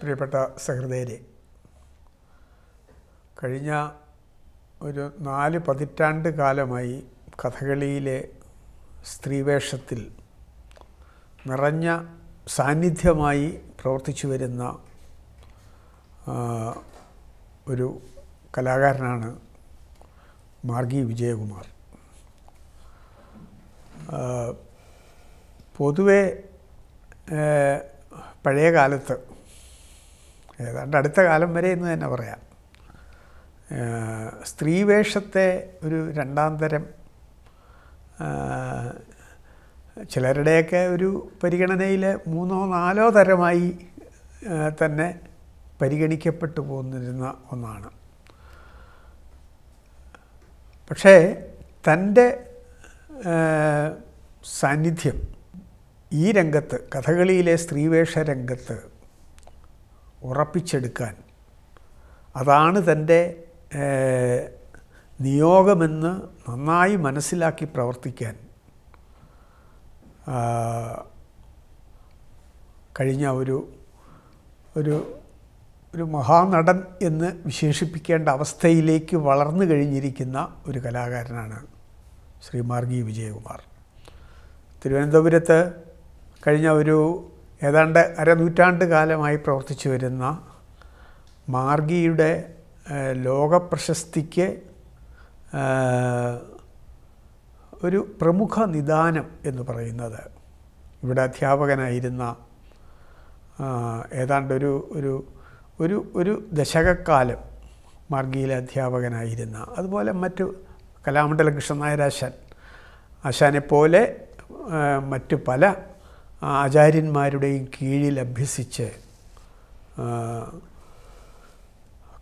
പ്രിയപ്പെട്ട സഹൃദയരെ കഴിഞ്ഞ ഒരു നാല് പതിറ്റാണ്ട് കാലമായി കഥകളിയിലെ സ്ത്രീവേഷത്തിൽ നിറഞ്ഞ സാന്നിധ്യമായി പ്രവർത്തിച്ചു വരുന്ന ഒരു കലാകാരനാണ് മാർഗി വിജയകുമാർ. പൊതുവേ പഴയ കാലത്ത് ഏതാണ്ട് അടുത്ത കാലം വരെ എന്ന് തന്നെ പറയാം. സ്ത്രീവേഷത്തെ ഒരു രണ്ടാം തരം ചിലരുടെയൊക്കെ ഒരു പരിഗണനയിൽ മൂന്നോ നാലോ തരമായി തന്നെ പരിഗണിക്കപ്പെട്ടു പോന്നിരുന്ന ഒന്നാണ്. പക്ഷേ തന്റെ സാന്നിധ്യം ഈ രംഗത്ത് കഥകളിയിലെ സ്ത്രീവേഷ രംഗത്ത് ഉറപ്പിച്ചെടുക്കാൻ അതാണ് തന്റെ നിയോഗമെന്ന് നന്നായി മനസ്സിലാക്കി പ്രവർത്തിക്കാൻ കഴിഞ്ഞ ഒരു ഒരു ഒരു മഹാനടൻ എന്ന് വിശേഷിപ്പിക്കേണ്ട അവസ്ഥയിലേക്ക് വളർന്നു കഴിഞ്ഞിരിക്കുന്ന ഒരു കലാകാരനാണ് ശ്രീ മാർഗി വിജയകുമാർ. തിരുവനന്തപുരത്ത് കഴിഞ്ഞ ഒരു ഏതാണ്ട് അരനൂറ്റാണ്ട് കാലമായി പ്രവർത്തിച്ചു വരുന്ന മാർഗിയുടെ ലോകപ്രശസ്തിക്ക് ഒരു പ്രമുഖ നിദാനം എന്ന് പറയുന്നത്. ഇവിടെ അധ്യാപകനായിരുന്ന ഏതാണ്ട് ഒരു ഒരു ഒരു ഒരു ദശകക്കാലം മാർഗിയിലെ അധ്യാപകനായിരുന്ന. അതുപോലെ മറ്റു കലാമണ്ഡലം കൃഷ്ണനായരാശാൻ ആശാനെ പോലെ മറ്റു പല ആചാര്യന്മാരുടെയും കീഴിൽ അഭ്യസിച്ച്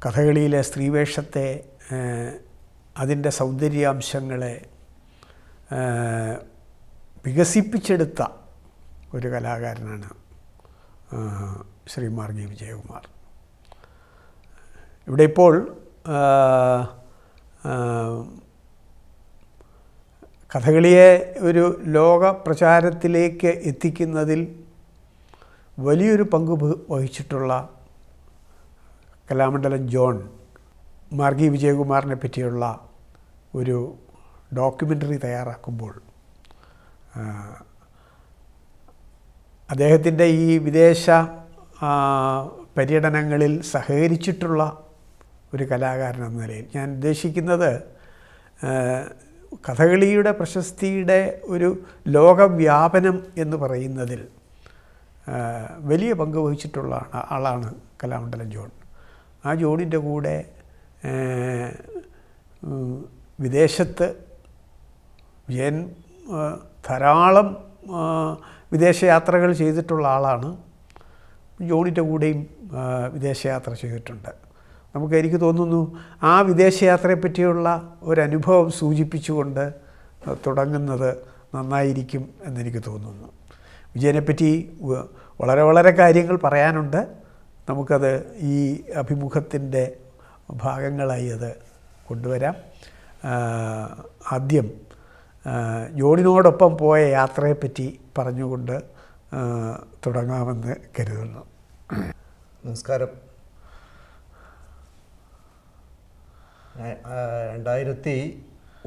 കഥകളിയിലെ സ്ത്രീവേഷത്തെ അതിന്റെ സൗന്ദര്യാംശങ്ങളെ വികസിപ്പിച്ചെടുത്ത ഒരു കലാകാരനാണ് ശ്രീ മാർഗി വിജയകുമാർ. ഇവിടെ ഇപ്പോൾ കഥകളിയെ ഒരു ലോക പ്രചാരത്തിലേക്ക് എത്തിക്കുന്നതിൽ വലിയൊരു പങ്ക് വഹിച്ചിട്ടുള്ള കലാമണ്ഡലം ജോൺ മാർഗി വിജയകുമാറിനെ പറ്റിയുള്ള ഒരു ഡോക്യുമെന്ററി തയ്യാറാക്കുമ്പോൾ അദ്ദേഹത്തിന്റെ ഈ വിദേശ പര്യടനങ്ങളിൽ സഹകരിച്ചിട്ടുള്ള ഒരു കലാകാരൻ എന്ന നിലയിൽ ഞാൻ ഉദ്ദേശിക്കുന്നത് കഥകളിയുടെ പ്രശസ്തിയുടെ ഒരു ലോകവ്യാപനം എന്ന് പറയുന്നതിൽ വലിയ പങ്ക് വഹിച്ചിട്ടുള്ള ആളാണ് കലാമണ്ഡലം ജോൺ. ആ ജോണിന്റെ കൂടെ വിദേശത്ത് വിജയൻ ധാരാളം വിദേശയാത്രകൾ ചെയ്തിട്ടുള്ള ആളാണ്. ജോണിന്റെ കൂടെയും വിദേശയാത്ര ചെയ്തിട്ടുണ്ട്. നമുക്ക് എനിക്ക് തോന്നുന്നു ആ വിദേശയാത്രയെ പറ്റിയുള്ള ഒരനുഭവം സൂചിപ്പിച്ചുകൊണ്ട് തുടങ്ങുന്നത് നന്നായിരിക്കും എന്നെനിക്ക് തോന്നുന്നു. വിജയനെപ്പറ്റി വളരെ വളരെ കാര്യങ്ങൾ പറയാനുണ്ട്. നമുക്കത് ഈ അഭിമുഖത്തിന്റെ ഭാഗങ്ങളായി അത് കൊണ്ടുവരാം. ആദ്യം ജോണിനോടൊപ്പം പോയ യാത്രയെപ്പറ്റി പറഞ്ഞുകൊണ്ട് തുടങ്ങാമെന്ന് കരുതുന്നു. നമസ്കാരം ഞാൻ, ആ, രണ്ടായിരത്തി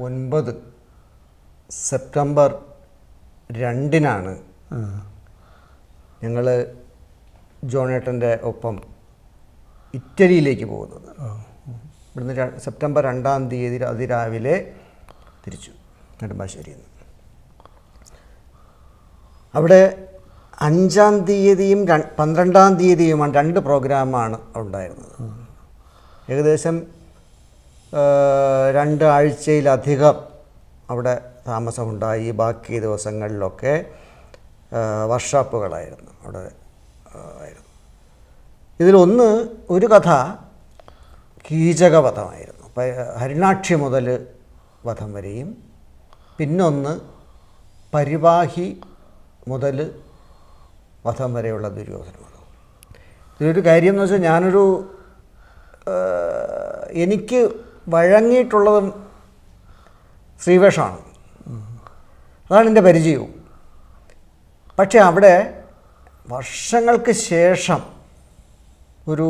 ഒൻപത് സെപ്റ്റംബർ രണ്ടിനാണ് ഞങ്ങൾ ജോണേട്ടന്റെ ഒപ്പം ഇറ്റലിയിലേക്ക് പോകുന്നത്. ഇവിടുന്ന് സെപ്റ്റംബർ രണ്ടാം തീയതി അതിരാവിലെ തിരിച്ചു നെടുമ്പാശ്ശേരിയിൽ നിന്ന്. അവിടെ അഞ്ചാം തീയതിയും പന്ത്രണ്ടാം തീയതിയുമാണ് രണ്ട് പ്രോഗ്രാമാണ് ഉണ്ടായിരുന്നത്. ഏകദേശം ആ, രണ്ട് അവിടെ താമസമുണ്ടായി. ബാക്കി ദിവസങ്ങളിലൊക്കെ വർക്ക്ഷോപ്പുകളായിരുന്നു അവിടെ ആയിരുന്നു. ഇതിലൊന്ന് ഒരു കഥ കീചകവധമായിരുന്നു. ഹരിണാക്ഷി മുതൽ വധം വരെയും പിന്നൊന്ന് പരിവാഹി മുതൽ വധം വരെയുള്ള ദുര്യോധന വധം ഇതൊരു കാര്യം എന്ന് വെച്ചാൽ ഞാനൊരു എനിക്ക് വഴങ്ങിയിട്ടുള്ളതും ശ്രീവേഷമാണ് അതാണ് എന്റെ പരിചയവും. പക്ഷേ അവിടെ വർഷങ്ങൾക്ക് ശേഷം ഒരു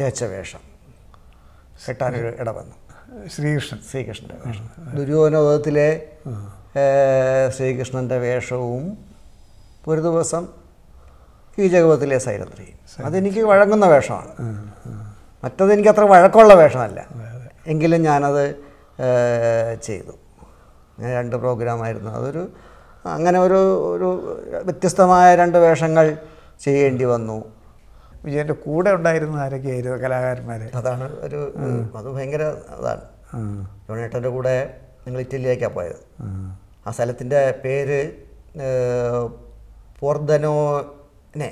തേച്ച വേഷം കെട്ടാനൊരു ഇട വന്നു. ശ്രീകൃഷ്ണൻ. ശ്രീകൃഷ്ണന്റെ വേഷം. ദുര്യോധനോധത്തിലെ ശ്രീകൃഷ്ണന്റെ വേഷവും ഒരു ദിവസം ഈ ജഗവത്തിലെ സൈരന്ത്രി അതെനിക്ക് വഴങ്ങുന്ന വേഷമാണ്. മറ്റത് എനിക്ക് അത്ര വഴക്കമുള്ള വേഷമല്ല. എങ്കിലും ഞാനത് ചെയ്തു. ഞാൻ രണ്ട് പ്രോഗ്രാമായിരുന്നു. അതൊരു അങ്ങനെ ഒരു ഒരു വ്യത്യസ്തമായ രണ്ട് വേഷങ്ങൾ ചെയ്യേണ്ടി വന്നു. വിജയന്റെ കൂടെ ഉണ്ടായിരുന്ന ആരൊക്കെയായിരുന്നു കലാകാരന്മാർ അതാണ് ഒരു അത് ഭയങ്കര അതാണ്. ജോണേട്ടന്റെ കൂടെ ഞങ്ങൾ ഇറ്റലിയിലേക്കാണ് പോയത്. ആ. സ്ഥലത്തിന്റെ പേര് പോർദനോനെ.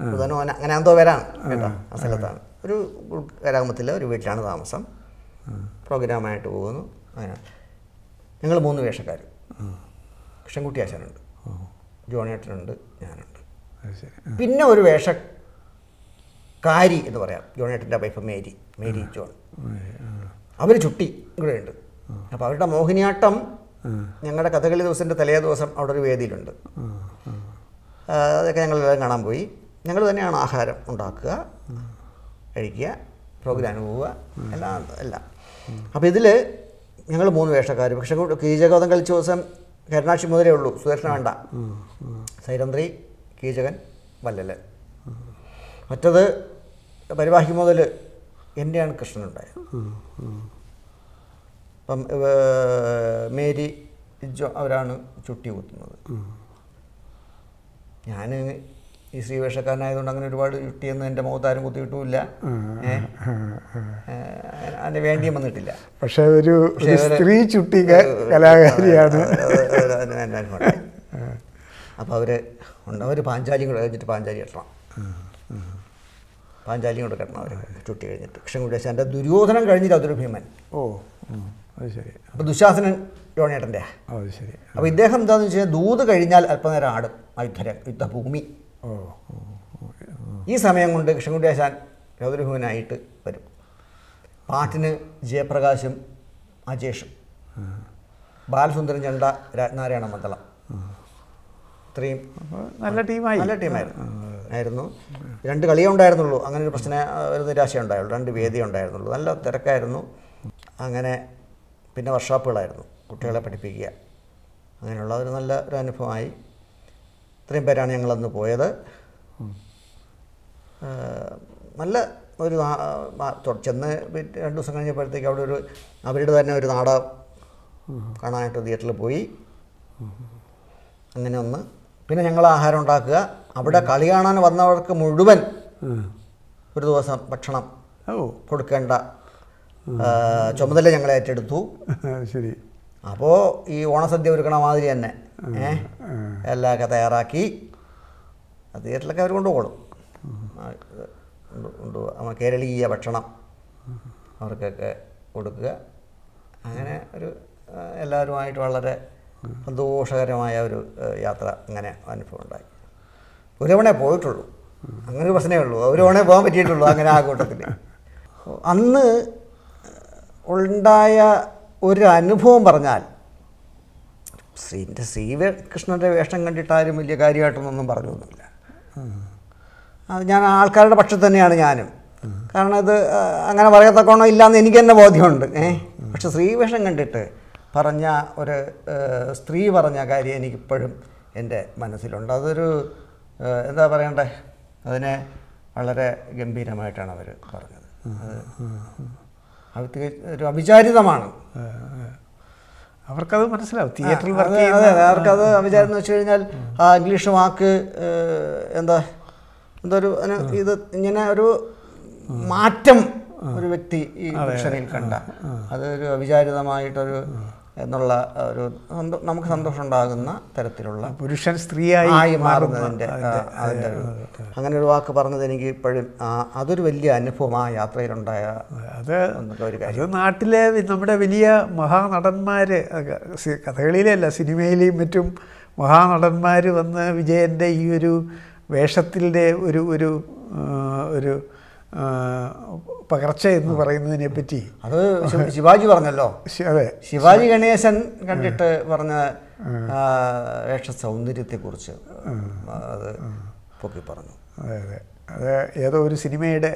പോർദനോന അങ്ങനെ എന്തോ പേരാണ് കേട്ടോ ആ സ്ഥലത്താണ്. ഒരു ഗ്രാമത്തിലെ ഒരു വീട്ടിലാണ് താമസം. പ്രോഗ്രാമായിട്ട് പോകുന്നു. അങ്ങനെ. ഞങ്ങൾ മൂന്ന് വേഷക്കാർ കൃഷ്ണൻകുട്ടി ആശാനുണ്ട് ജോണിയേട്ടനുണ്ട് ഞാനുണ്ട്. പിന്നെ ഒരു വേഷക്കാരി എന്ന് പറയാം. ജോണേട്ടന്റെ വൈഫ് മേരി. Mary John. അവർ ചുട്ടി ഇവിടെ ഉണ്ട്. അപ്പോൾ അവരുടെ മോഹിനിയാട്ടം ഞങ്ങളുടെ കഥകളി ദിവസത്തിന്റെ തലേ ദിവസം അവിടെ ഒരു വേദിയിലുണ്ട്. അതൊക്കെ ഞങ്ങളെല്ലാം കാണാൻ പോയി. ഞങ്ങൾ തന്നെയാണ് ആഹാരം ഉണ്ടാക്കുക കഴിക്കുക പ്രോഗ്രാമിന് പോവുക എല്ലാം എല്ലാം. അപ്പോൾ ഇതിൽ ഞങ്ങൾ മൂന്ന് വേഷക്കാർ പക്ഷെ കീചകോതം കളിച്ച ദിവസം കരുണാക്ഷി മുതലേ ഉള്ളൂ. സുദർശന വേണ്ട. സൈരന്ത്രി കീചകൻ വല്ലലൻ മറ്റത് പരിവാഹി മുതൽ എന്റെയാണ് കൃഷ്ണനുണ്ടായത് അപ്പം മേരി ജോ അവരാണ് ചുട്ടി കുത്തുന്നത്. ഞാൻ ഈ ശ്രീവേഷക്കാരനായതുകൊണ്ട് അങ്ങനെ ഒരുപാട് കിട്ടിയെന്ന് എന്റെ മുഖത്താരും കുത്തിയിട്ടുമില്ല അതിന് വേണ്ടിയും വന്നിട്ടില്ല പക്ഷെ ഒരു സ്ത്രീ ചുട്ടി കലാകാരിയാണ് അപ്പോൾ അവർ ഉണ്ട് അവർ പാഞ്ചാലിയും കൂടെ കഴിഞ്ഞിട്ട് പാഞ്ചാലി കെട്ടണം പാഞ്ചാലിയും കൂടെ കെട്ടണം അവർ ചുട്ടി കഴിഞ്ഞിട്ട് കൃഷ്ണൻകുടി എന്റെ ദുര്യോധനം കഴിഞ്ഞിട്ട് അതൊരു ഭീമൻ ഓ അത് ശരി അപ്പോൾ ദുശാസനൻ യോണേട്ടന്റെ അത് ശരി അപ്പോൾ ഇദ്ദേഹം എന്താണെന്ന് വെച്ച് കഴിഞ്ഞാൽ ദൂത് കഴിഞ്ഞാൽ അല്പനേരം ആടും യുദ്ധര യുദ്ധഭൂമി ഈ സമയം കൊണ്ട് കൃഷ്ണൻകുട്ടി ആശാൻ രൗദ്രഭൂമനായിട്ട് വരും. പാട്ടിന് ജയപ്രകാശും അജേഷും. ബാലസുന്ദരൻ ചണ്ട രാജനാരായണ മണ്ഡലം. ഇത്രയും നല്ല ടീമായി. നല്ല ടീമായിരുന്നു. ആയിരുന്നു. രണ്ട് കളിയേ ഉണ്ടായിരുന്നുള്ളൂ. അങ്ങനെ ഒരു പ്രശ്നം ഒരു നിരാശ ഉണ്ടായുള്ളൂ. രണ്ട് വേദി ഉണ്ടായിരുന്നുള്ളൂ. നല്ല തിരക്കായിരുന്നു. അങ്ങനെ പിന്നെ വർക്ക്ഷോപ്പുകളായിരുന്നു. കുട്ടികളെ പഠിപ്പിക്കുക. അങ്ങനെയുള്ള ഒരു നല്ല ഒരു അനുഭവമായി. ഇത്രയും പേരാണ് ഞങ്ങളന്ന് പോയത്. നല്ല ഒരു ചെന്ന് രണ്ടു രണ്ട് ദിവസം കഴിഞ്ഞപ്പോഴത്തേക്ക് അവിടെ ഒരു അവരുടെ തന്നെ ഒരു നാടകം കാണാനായിട്ട് തിയേറ്ററിൽ പോയി. അങ്ങനെ ഒന്ന്. പിന്നെ ഞങ്ങൾ ആഹാരം ഉണ്ടാക്കുക. അവിടെ കളി കാണാൻ വന്നവർക്ക് മുഴുവൻ ഒരു ദിവസം ഭക്ഷണം കൊടുക്കേണ്ട ചുമതല ഞങ്ങൾ ഏറ്റെടുത്തു. ശരി. അപ്പോൾ ഈ ഓണസദ്യ ഒരുക്കണ മാതിരി തന്നെ. ഏഹ് എല്ലാമൊക്കെ തയ്യാറാക്കി. തിയേറ്ററിലൊക്കെ അവർ കൊണ്ടുപോകും. ആ, ഇത് കൊണ്ട് കൊണ്ടുപോകുക നമ്മ കേരളീയ ഭക്ഷണം അവർക്കൊക്കെ കൊടുക്കുക. അങ്ങനെ ഒരു എല്ലാവരുമായിട്ട് വളരെ സന്തോഷകരമായ ഒരു യാത്ര അങ്ങനെ അനുഭവം ഉണ്ടായി. ഒരു തവണ പോയിട്ടുള്ളൂ. അങ്ങനെ ഒരു പ്രശ്നമേ ഉള്ളൂ. ഒരു തവണ പോകാൻ പറ്റിയിട്ടുള്ളൂ അങ്ങനെ ആ കൂട്ടത്തിൽ അന്ന് ഉണ്ടായ ഒരു അനുഭവം പറഞ്ഞാൽ ശ്രീന്റെ ശ്രീകൃഷ്ണന്റെ വേഷം കണ്ടിട്ട് ആരും വലിയ കാര്യമായിട്ടൊന്നും പറഞ്ഞൊന്നുമില്ല. അത് ഞാൻ ആൾക്കാരുടെ പക്ഷത്ത് തന്നെയാണ് ഞാനും. കാരണം ഇത് അങ്ങനെ പറയത്തക്കോണം ഇല്ലയെന്ന് എനിക്ക് തന്നെ ബോധ്യമുണ്ട്. ഏ? പക്ഷെ സ്ത്രീവേഷം കണ്ടിട്ട് പറഞ്ഞ ഒരു സ്ത്രീ പറഞ്ഞ കാര്യം എനിക്കിപ്പോഴും എന്റെ മനസ്സിലുണ്ട്. അതൊരു എന്താ പറയണ്ടേ? അതിനെ വളരെ ഗംഭീരമായിട്ടാണ് അവർ പറഞ്ഞത്. അത് അത് ഒരു അവിചാരിതമാണ്. അവർക്കത് മനസ്സിലാവും. തിയേറ്ററിൽ വർക്ക് അതെ, അവർക്കത് അവിചാരം എന്ന് വെച്ച് കഴിഞ്ഞാൽ ആ ഇംഗ്ലീഷ് വാക്ക് എന്താ എന്താ ഒരു ഇത് ഇങ്ങനെ ഒരു മാറ്റം ഒരു വ്യക്തി ഈ ഭക്ഷണിയിൽ കണ്ട. അതൊരു അവിചാരിതമായിട്ടൊരു എന്നുള്ള ഒരു നമുക്ക് സന്തോഷം ഉണ്ടാകുന്ന തരത്തിലുള്ള പുരുഷൻ സ്ത്രീയായി ആയി മാറുന്ന മാറുന്നതിന്റെ അതിന്റെ അങ്ങനെ ഒരു വാക്ക് പറഞ്ഞത് എനിക്ക് ഇപ്പോഴും അതൊരു വലിയ അനുഭവം ആ യാത്രയിലുണ്ടായ അത് ഒരു കാര്യം. നാട്ടിലെ നമ്മുടെ വലിയ മഹാനടന്മാർ കഥകളിയിലല്ല സിനിമയിലെയും മറ്റും മഹാനടന്മാർ വന്ന് വിജയന്റെ ഈ ഒരു വേഷത്തിന്റെ ഒരു ഒരു ഒരു പകർച്ച എന്ന് പറയുന്നതിനെ പറ്റി. അത് ശിവാജി പറഞ്ഞല്ലോ. അതെ. ശിവാജി ഗണേശൻ കണ്ടിട്ട് പറഞ്ഞ വേഷ സൗന്ദര്യത്തെക്കുറിച്ച് അത് പൊക്കി പറഞ്ഞു. അതെ അതെ. അത് ഏതോ ഒരു സിനിമയുടെ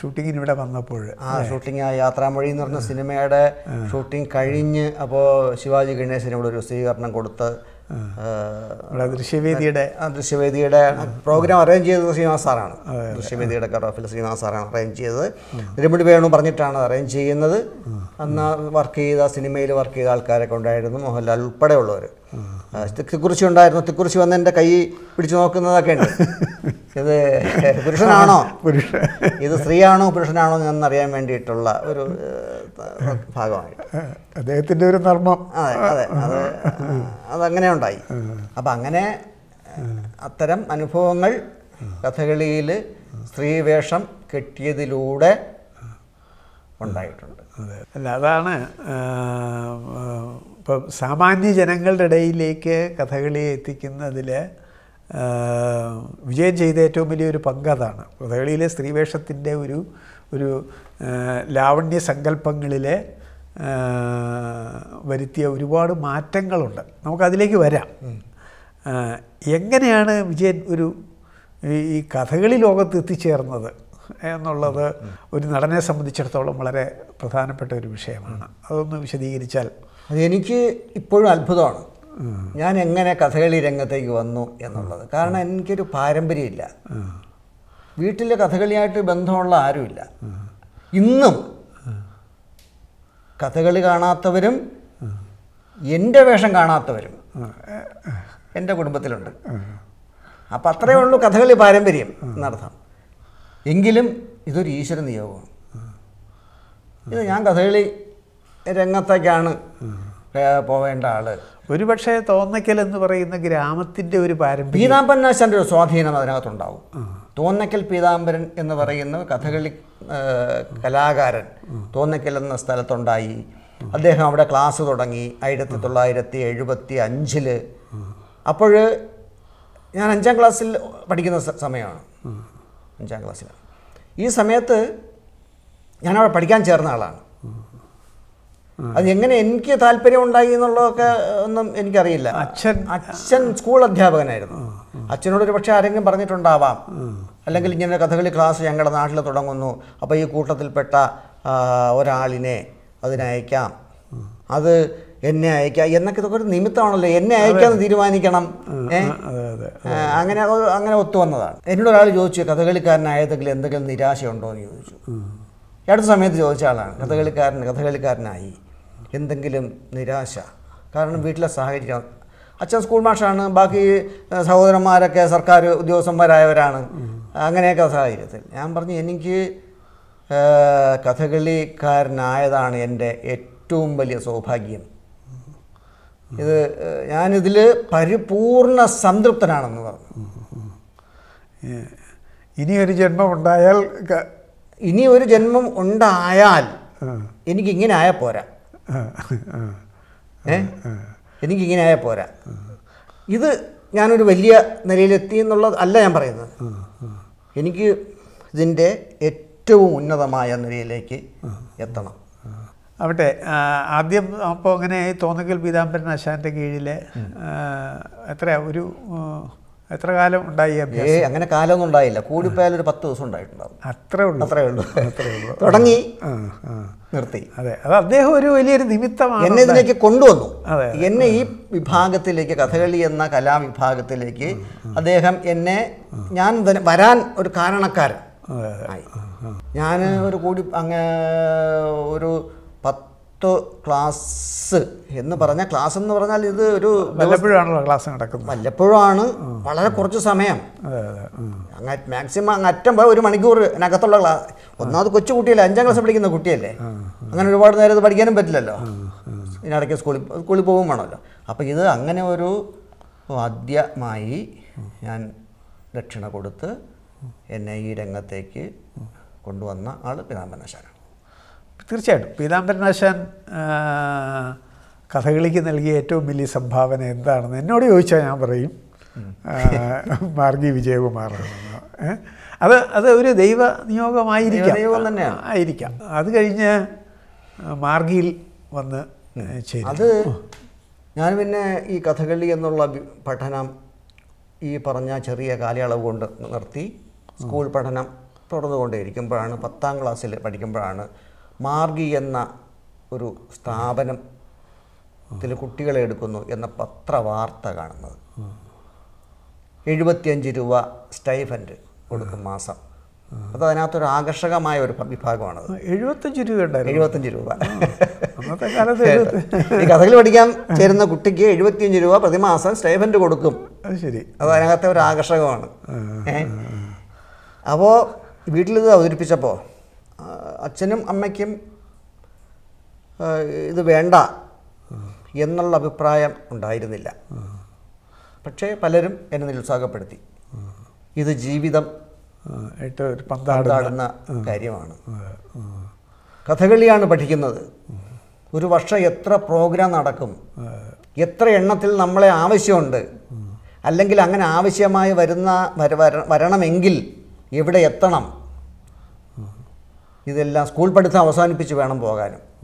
ഷൂട്ടിങ്ങിന് ഇവിടെ വന്നപ്പോൾ. ആ ഷൂട്ടിംഗ് ആ യാത്രാമൊഴി എന്ന് പറഞ്ഞ സിനിമയുടെ ഷൂട്ടിംഗ് കഴിഞ്ഞ് അപ്പോൾ ശിവാജി ഗണേശൻ ഇവിടെ ഒരു സ്വീകരണം കൊടുത്ത് ദൃശ്യവേദിയുടെ ആ ദൃശ്യവേദിയുടെ പ്രോഗ്രാം അറേഞ്ച് ചെയ്തത് ശ്രീനിവാസ് സാറാണ്. ദൃശ്യവേദിയുടെ കറോഫിൽ ശ്രീനിവാസ് സാറാണ് അറേഞ്ച് ചെയ്തത്. നെടുമുടി വേണു പറഞ്ഞിട്ടാണ് അറേഞ്ച് ചെയ്യുന്നത്. അന്ന് വർക്ക് ചെയ്ത സിനിമയിൽ വർക്ക് ചെയ്ത ആൾക്കാരൊക്കെ ഉണ്ടായിരുന്നു മോഹൻലാൽ ഉൾപ്പെടെയുള്ളവർ തിക്കുറിശി ഉണ്ടായിരുന്നു. തിക്കുറിശി വന്ന് എന്റെ കൈ പിടിച്ചു നോക്കുന്നതൊക്കെ ഉണ്ട്. ഇത് പുരുഷനാണോ? പുരുഷ. ഇത് സ്ത്രീയാണോ പുരുഷനാണോ എന്നറിയാൻ വേണ്ടിയിട്ടുള്ള ഒരു ഭാഗമായിട്ട്. അദ്ദേഹത്തിന്റെ ഒരു നർമ്മം അതെ അതെ അത് അതങ്ങനെ ഉണ്ടായി. അപ്പം അങ്ങനെ അത്തരം അനുഭവങ്ങൾ കഥകളിയിൽ സ്ത്രീവേഷം കെട്ടിയതിലൂടെ ഉണ്ടായിട്ടുണ്ട്. അതെ. അല്ല അതാണ് ഇപ്പം സാമാന്യ ജനങ്ങളുടെ ഇടയിലേക്ക് കഥകളിയെ എത്തിക്കുന്നതിൽ വിജയം ചെയ്ത ഏറ്റവും വലിയൊരു പങ്ക് അതാണ്. കഥകളിയിലെ സ്ത്രീവേഷത്തിന്റെ ഒരു ഒരു ലാവണ്യ സങ്കല്പങ്ങളിലെ വരുത്തിയ ഒരുപാട് മാറ്റങ്ങളുണ്ട്. നമുക്കതിലേക്ക് വരാം. എങ്ങനെയാണ് വിജയൻ ഒരു ഈ ഈ കഥകളി ലോകത്ത് എത്തിച്ചേർന്നത് എന്നുള്ളത് ഒരു നടനെ സംബന്ധിച്ചിടത്തോളം വളരെ പ്രധാനപ്പെട്ട ഒരു വിഷയമാണ്. അതൊന്ന് വിശദീകരിച്ചാൽ അത് എനിക്ക് ഇപ്പോഴും അത്ഭുതമാണ്. ഞാൻ എങ്ങനെ കഥകളി രംഗത്തേക്ക് വന്നു എന്നുള്ളത്. കാരണം എനിക്കൊരു പാരമ്പര്യമില്ല. വീട്ടിൽ കഥകളിയായിട്ട് ബന്ധമുള്ള ആരുമില്ല. ഇന്നും കഥകളി കാണാത്തവരും എന്റെ വേഷം കാണാത്തവരും എന്റെ കുടുംബത്തിലുണ്ട്. അപ്പം അത്രയേ ഉള്ളൂ കഥകളി പാരമ്പര്യം എന്നർത്ഥം. എങ്കിലും ഇതൊരു ഈശ്വര നിയോഗമാണ്. ഇത് ഞാൻ കഥകളി രംഗത്തേക്കാണ് പോവേണ്ട ആൾ. ഒരുപക്ഷെ തോന്നയ്ക്കൽ എന്ന് പറയുന്ന ഗ്രാമത്തിന്റെ ഒരു പാരമ്പര്യം. പീതാംബരനാശാന്റെ ഒരു സ്വാധീനം അതിനകത്തുണ്ടാവും. തോന്നക്കൽ പീതാംബരൻ എന്ന് പറയുന്ന കഥകളി കലാകാരൻ തോന്നക്കൽ എന്ന സ്ഥലത്തുണ്ടായി. അദ്ദേഹം അവിടെ ക്ലാസ് തുടങ്ങി ആയിരത്തി തൊള്ളായിരത്തി എഴുപത്തി അഞ്ചിൽ. അപ്പോൾ ഞാൻ അഞ്ചാം ക്ലാസ്സിൽ പഠിക്കുന്ന സമയമാണ്. അഞ്ചാം ക്ലാസ്സിലാണ്. ഈ സമയത്ത് ഞാനവിടെ പഠിക്കാൻ ചേർന്ന ആളാണ്. അത് എങ്ങനെ എനിക്ക് താല്പര്യം ഉണ്ടായി എന്നുള്ളതൊക്കെ ഒന്നും എനിക്കറിയില്ല. അച്ഛൻ അച്ഛൻ സ്കൂൾ അധ്യാപകനായിരുന്നു. അച്ഛനോട് ഒരു പക്ഷേ ആരെങ്കിലും പറഞ്ഞിട്ടുണ്ടാവാം. അല്ലെങ്കിൽ ഇങ്ങനെ കഥകളി ക്ലാസ് ഞങ്ങളുടെ നാട്ടിൽ തുടങ്ങുന്നു. അപ്പോൾ ഈ കൂട്ടത്തിൽപ്പെട്ട ഒരാളിനെ അതിനയക്കാം അത് എന്നെ അയക്കാം. എന്നൊക്കെ ഇതൊക്കെ ഒരു നിമിത്തമാണല്ലോ. എന്നെ അയക്കാന്ന് തീരുമാനിക്കണം. അങ്ങനെ അങ്ങനെ ഒത്തു വന്നതാണ്. എന്നോട് ഒരാൾ ചോദിച്ചു കഥകളിക്കാരനായതെങ്കിൽ എന്തെങ്കിലും നിരാശയുണ്ടോ എന്ന് ചോദിച്ചു അടുത്ത സമയത്ത് ചോദിച്ച ആളാണ് കഥകളിക്കാരൻ കഥകളിക്കാരനായി. എന്തെങ്കിലും നിരാശ. കാരണം വീട്ടിലെ സാഹചര്യം. അച്ഛൻ സ്കൂൾ മാഷാണ് ബാക്കി സഹോദരന്മാരൊക്കെ സർക്കാർ ഉദ്യോഗസ്ഥന്മാരായവരാണ്. അങ്ങനെയൊക്കെ സാഹചര്യത്തിൽ. ഞാൻ പറഞ്ഞു എനിക്ക് കഥകളിക്കാരനായതാണ് എന്റെ ഏറ്റവും വലിയ സൗഭാഗ്യം. ഇത് ഞാനിതിൽ പരിപൂർണ സംതൃപ്തനാണെന്ന് പറഞ്ഞു. ഇനി ഇനിയൊരു ജന്മം ഉണ്ടായാൽ ഇനി ഒരു ജന്മം ഉണ്ടായാൽ എനിക്കിങ്ങനെ ആയാൽ പോരാ. ഏ എനിക്ക് ഇങ്ങനെ ആയാൽ പോരാ ഇത് ഞാനൊരു വലിയ നിലയിലെത്തി എന്നുള്ളത് അല്ല ഞാൻ പറയുന്നത്. എനിക്ക് ഇതിന്റെ ഏറ്റവും ഉന്നതമായ നിലയിലേക്ക് എത്തണം. അവിടെ ആദ്യം അപ്പോൾ അങ്ങനെ തോന്നുകിൽ പീതാംബരൻ ആശാന്റെ കീഴിൽ എത്ര ഒരു എത്ര കാലം ഉണ്ടായി ഏ അങ്ങനെ കാലമൊന്നും ഉണ്ടായില്ല. കൂടിപ്പോയാൽ ഒരു പത്ത് ദിവസം ഉണ്ടായിട്ടുണ്ടാവും. അത്രേ ഉള്ളൂ. അത്രേ ഉള്ളൂ. തുടങ്ങി. നിർത്തി. അതെ. അത് അദ്ദേഹം ഒരു വലിയൊരു നിമിത്തമാണ് എന്നെ ഇതിലേക്ക് കൊണ്ടുവന്നു. അതെ, എന്നെ ഈ വിഭാഗത്തിലേക്ക് കഥകളി എന്ന കലാവിഭാഗത്തിലേക്ക് അദ്ദേഹം എന്നെ ഞാൻ വരാൻ ഒരു കാരണക്കാരൻ. ആയി. ഞാൻ ഒരു കൂടി അങ്ങ് ഒരു പത്ത് ക്ലാസ് എന്ന് പറഞ്ഞ ക്ലാസ് എന്ന് പറഞ്ഞാൽ ഇത് ഒരു വല്ലപ്പോഴാണല്ലോ ക്ലാസ് നടക്കുന്നത്. വല്ലപ്പോഴാണ്. വളരെ കുറച്ച് സമയം. അങ്ങ് മാക്സിമം അങ്ങ് അറ്റം പോയ ഒരു മണിക്കൂറിനകത്തുള്ള ക്ലാസ് ഒന്നാമത് കൊച്ചു കുട്ടിയല്ലേ അഞ്ചാം ക്ലാസ് പഠിക്കുന്ന കുട്ടിയല്ലേ. അങ്ങനെ ഒരുപാട് നേരം ഇത് പഠിക്കാനും പറ്റില്ലല്ലോ. ഇതിനിടയ്ക്ക് സ്കൂളിൽ സ്കൂളിൽ പോകും വേണമല്ലോ. അപ്പോൾ ഇത് അങ്ങനെ ഒരു ആദ്യമായി ഞാൻ ദക്ഷിണ കൊടുത്ത് എന്നെ ഈ രംഗത്തേക്ക് കൊണ്ടുവന്ന ആൾ പിതാംബരനാശാനാണ് തീർച്ചയായിട്ടും. പീതാംബരനാശാൻ ആശാൻ കഥകളിക്ക് നൽകിയ ഏറ്റവും വലിയ സംഭാവന എന്താണെന്ന് എന്നോട് ചോദിച്ചാൽ ഞാൻ പറയും. മാർഗി വിജയകുമാറാണ് ഏ? അത് അത് ഒരു ദൈവ നിയോഗമായിരിക്കാം. ദൈവം തന്നെയാണ്. ആയിരിക്കാം. അത് കഴിഞ്ഞ് മാർഗിയിൽ വന്ന് ചെയ്തു അത് ഞാൻ പിന്നെ ഈ കഥകളി എന്നുള്ള പഠനം ഈ പറഞ്ഞ ചെറിയ കാലയളവ് കൊണ്ട് നിർത്തി. സ്കൂൾ പഠനം തുടർന്നുകൊണ്ടേയിരിക്കുമ്പോഴാണ് പത്താം ക്ലാസ്സിൽ പഠിക്കുമ്പോഴാണ് മാർഗി എന്ന ഒരു സ്ഥാപനം ത്തിൽ കുട്ടികളെ എടുക്കുന്നു എന്ന പത്രവാർത്ത കാണുന്നത്. എഴുപത്തിയഞ്ച് രൂപ സ്റ്റൈഫൻഡ് കൊടുക്കും മാസം. അത് അതിനകത്തൊരു ആകർഷകമായ ഒരു വിഭാഗമാണത് എഴുപത്തഞ്ച് രൂപ എഴുപത്തഞ്ച് രൂപ. അന്നത്തെ കാലത്ത് എഴുപത്തി ഈ കഥകൾ പഠിക്കാൻ ചേരുന്ന കുട്ടിക്ക് എഴുപത്തിയഞ്ച് രൂപ പ്രതിമാസം സ്റ്റൈഫൻഡ് കൊടുക്കും. അത് ശരി. അത് അതിനകത്തെ ഒരു ആകർഷകമാണ്. അപ്പോൾ വീട്ടിലിത് അവതരിപ്പിച്ചപ്പോൾ അച്ഛനും അമ്മയ്ക്കും ഇത് വേണ്ട എന്നുള്ള അഭിപ്രായം ഉണ്ടായിരുന്നില്ല. പക്ഷേ പലരും എന്നെ നിരുത്സാഹപ്പെടുത്തി. ഇത് ജീവിതം പന്താടുന്ന കാര്യമാണ്. കഥകളിയാണ് പഠിക്കുന്നത്. ഒരു വർഷം എത്ര പ്രോഗ്രാം നടക്കും? എത്ര എണ്ണത്തിൽ നമ്മളെ ആവശ്യമുണ്ട്? അല്ലെങ്കിൽ അങ്ങനെ ആവശ്യമായി വരുന്ന വര- വര- വരണമെങ്കിൽ എവിടെ എത്തണം? ഇതെല്ലാം സ്കൂൾ പഠിത്തം അവസാനിപ്പിച്ച് വേണം പോകാനും.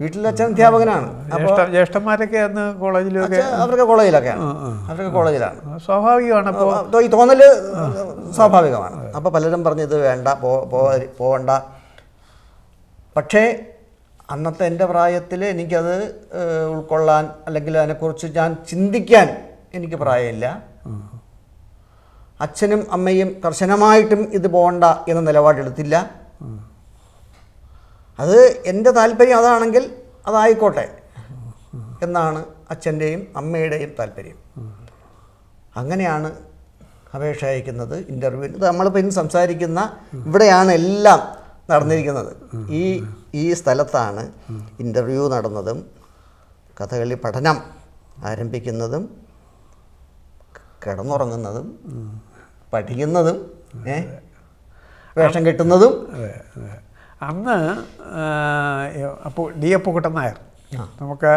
വീട്ടിലെ അച്ഛൻ അധ്യാപകനാണ് ജ്യേഷ്ഠന്മാരൊക്കെ അന്ന് കോളേജിലൊക്കെ അവരൊക്കെ കോളേജിലൊക്കെയാണ് അവരൊക്കെ കോളേജിലാണ്. സ്വാഭാവികമാണ് അപ്പോൾ ഈ തോന്നൽ സ്വാഭാവികമാണ്. അപ്പോൾ പലരും പറഞ്ഞു ഇത് വേണ്ട പോ പോ- പോവണ്ട. പക്ഷേ അന്നത്തെ എന്റെ പ്രായത്തിൽ എനിക്കത് ഉൾക്കൊള്ളാൻ അല്ലെങ്കിൽ അതിനെക്കുറിച്ച് ഞാൻ ചിന്തിക്കാൻ എനിക്ക് പ്രായമില്ല. അച്ഛനും അമ്മയും കർശനമായിട്ടും ഇത് പോകണ്ട എന്ന നിലപാടെടുത്തില്ല. അത് എന്റെ താല്പര്യം അതാണെങ്കിൽ അതായിക്കോട്ടെ എന്നാണ് അച്ഛന്റെയും അമ്മയുടെയും താല്പര്യം. അങ്ങനെയാണ് അപേക്ഷ അയക്കുന്നത് ഇന്റർവ്യൂ ഇത് നമ്മളിപ്പോൾ ഇന്ന് സംസാരിക്കുന്ന ഇവിടെയാണ് എല്ലാം നടന്നിരിക്കുന്നത്. ഈ ഈ സ്ഥലത്താണ് ഇന്റർവ്യൂ നടന്നതും കഥകളി പഠനം ആരംഭിക്കുന്നതും കിടന്നുറങ്ങുന്നതും പഠിക്കുന്നതും വേഷം കെട്ടുന്നതും. അന്ന് അപ്പോൾ ഡി അപ്പുക്കുട്ടൻ നായർ. നമുക്ക്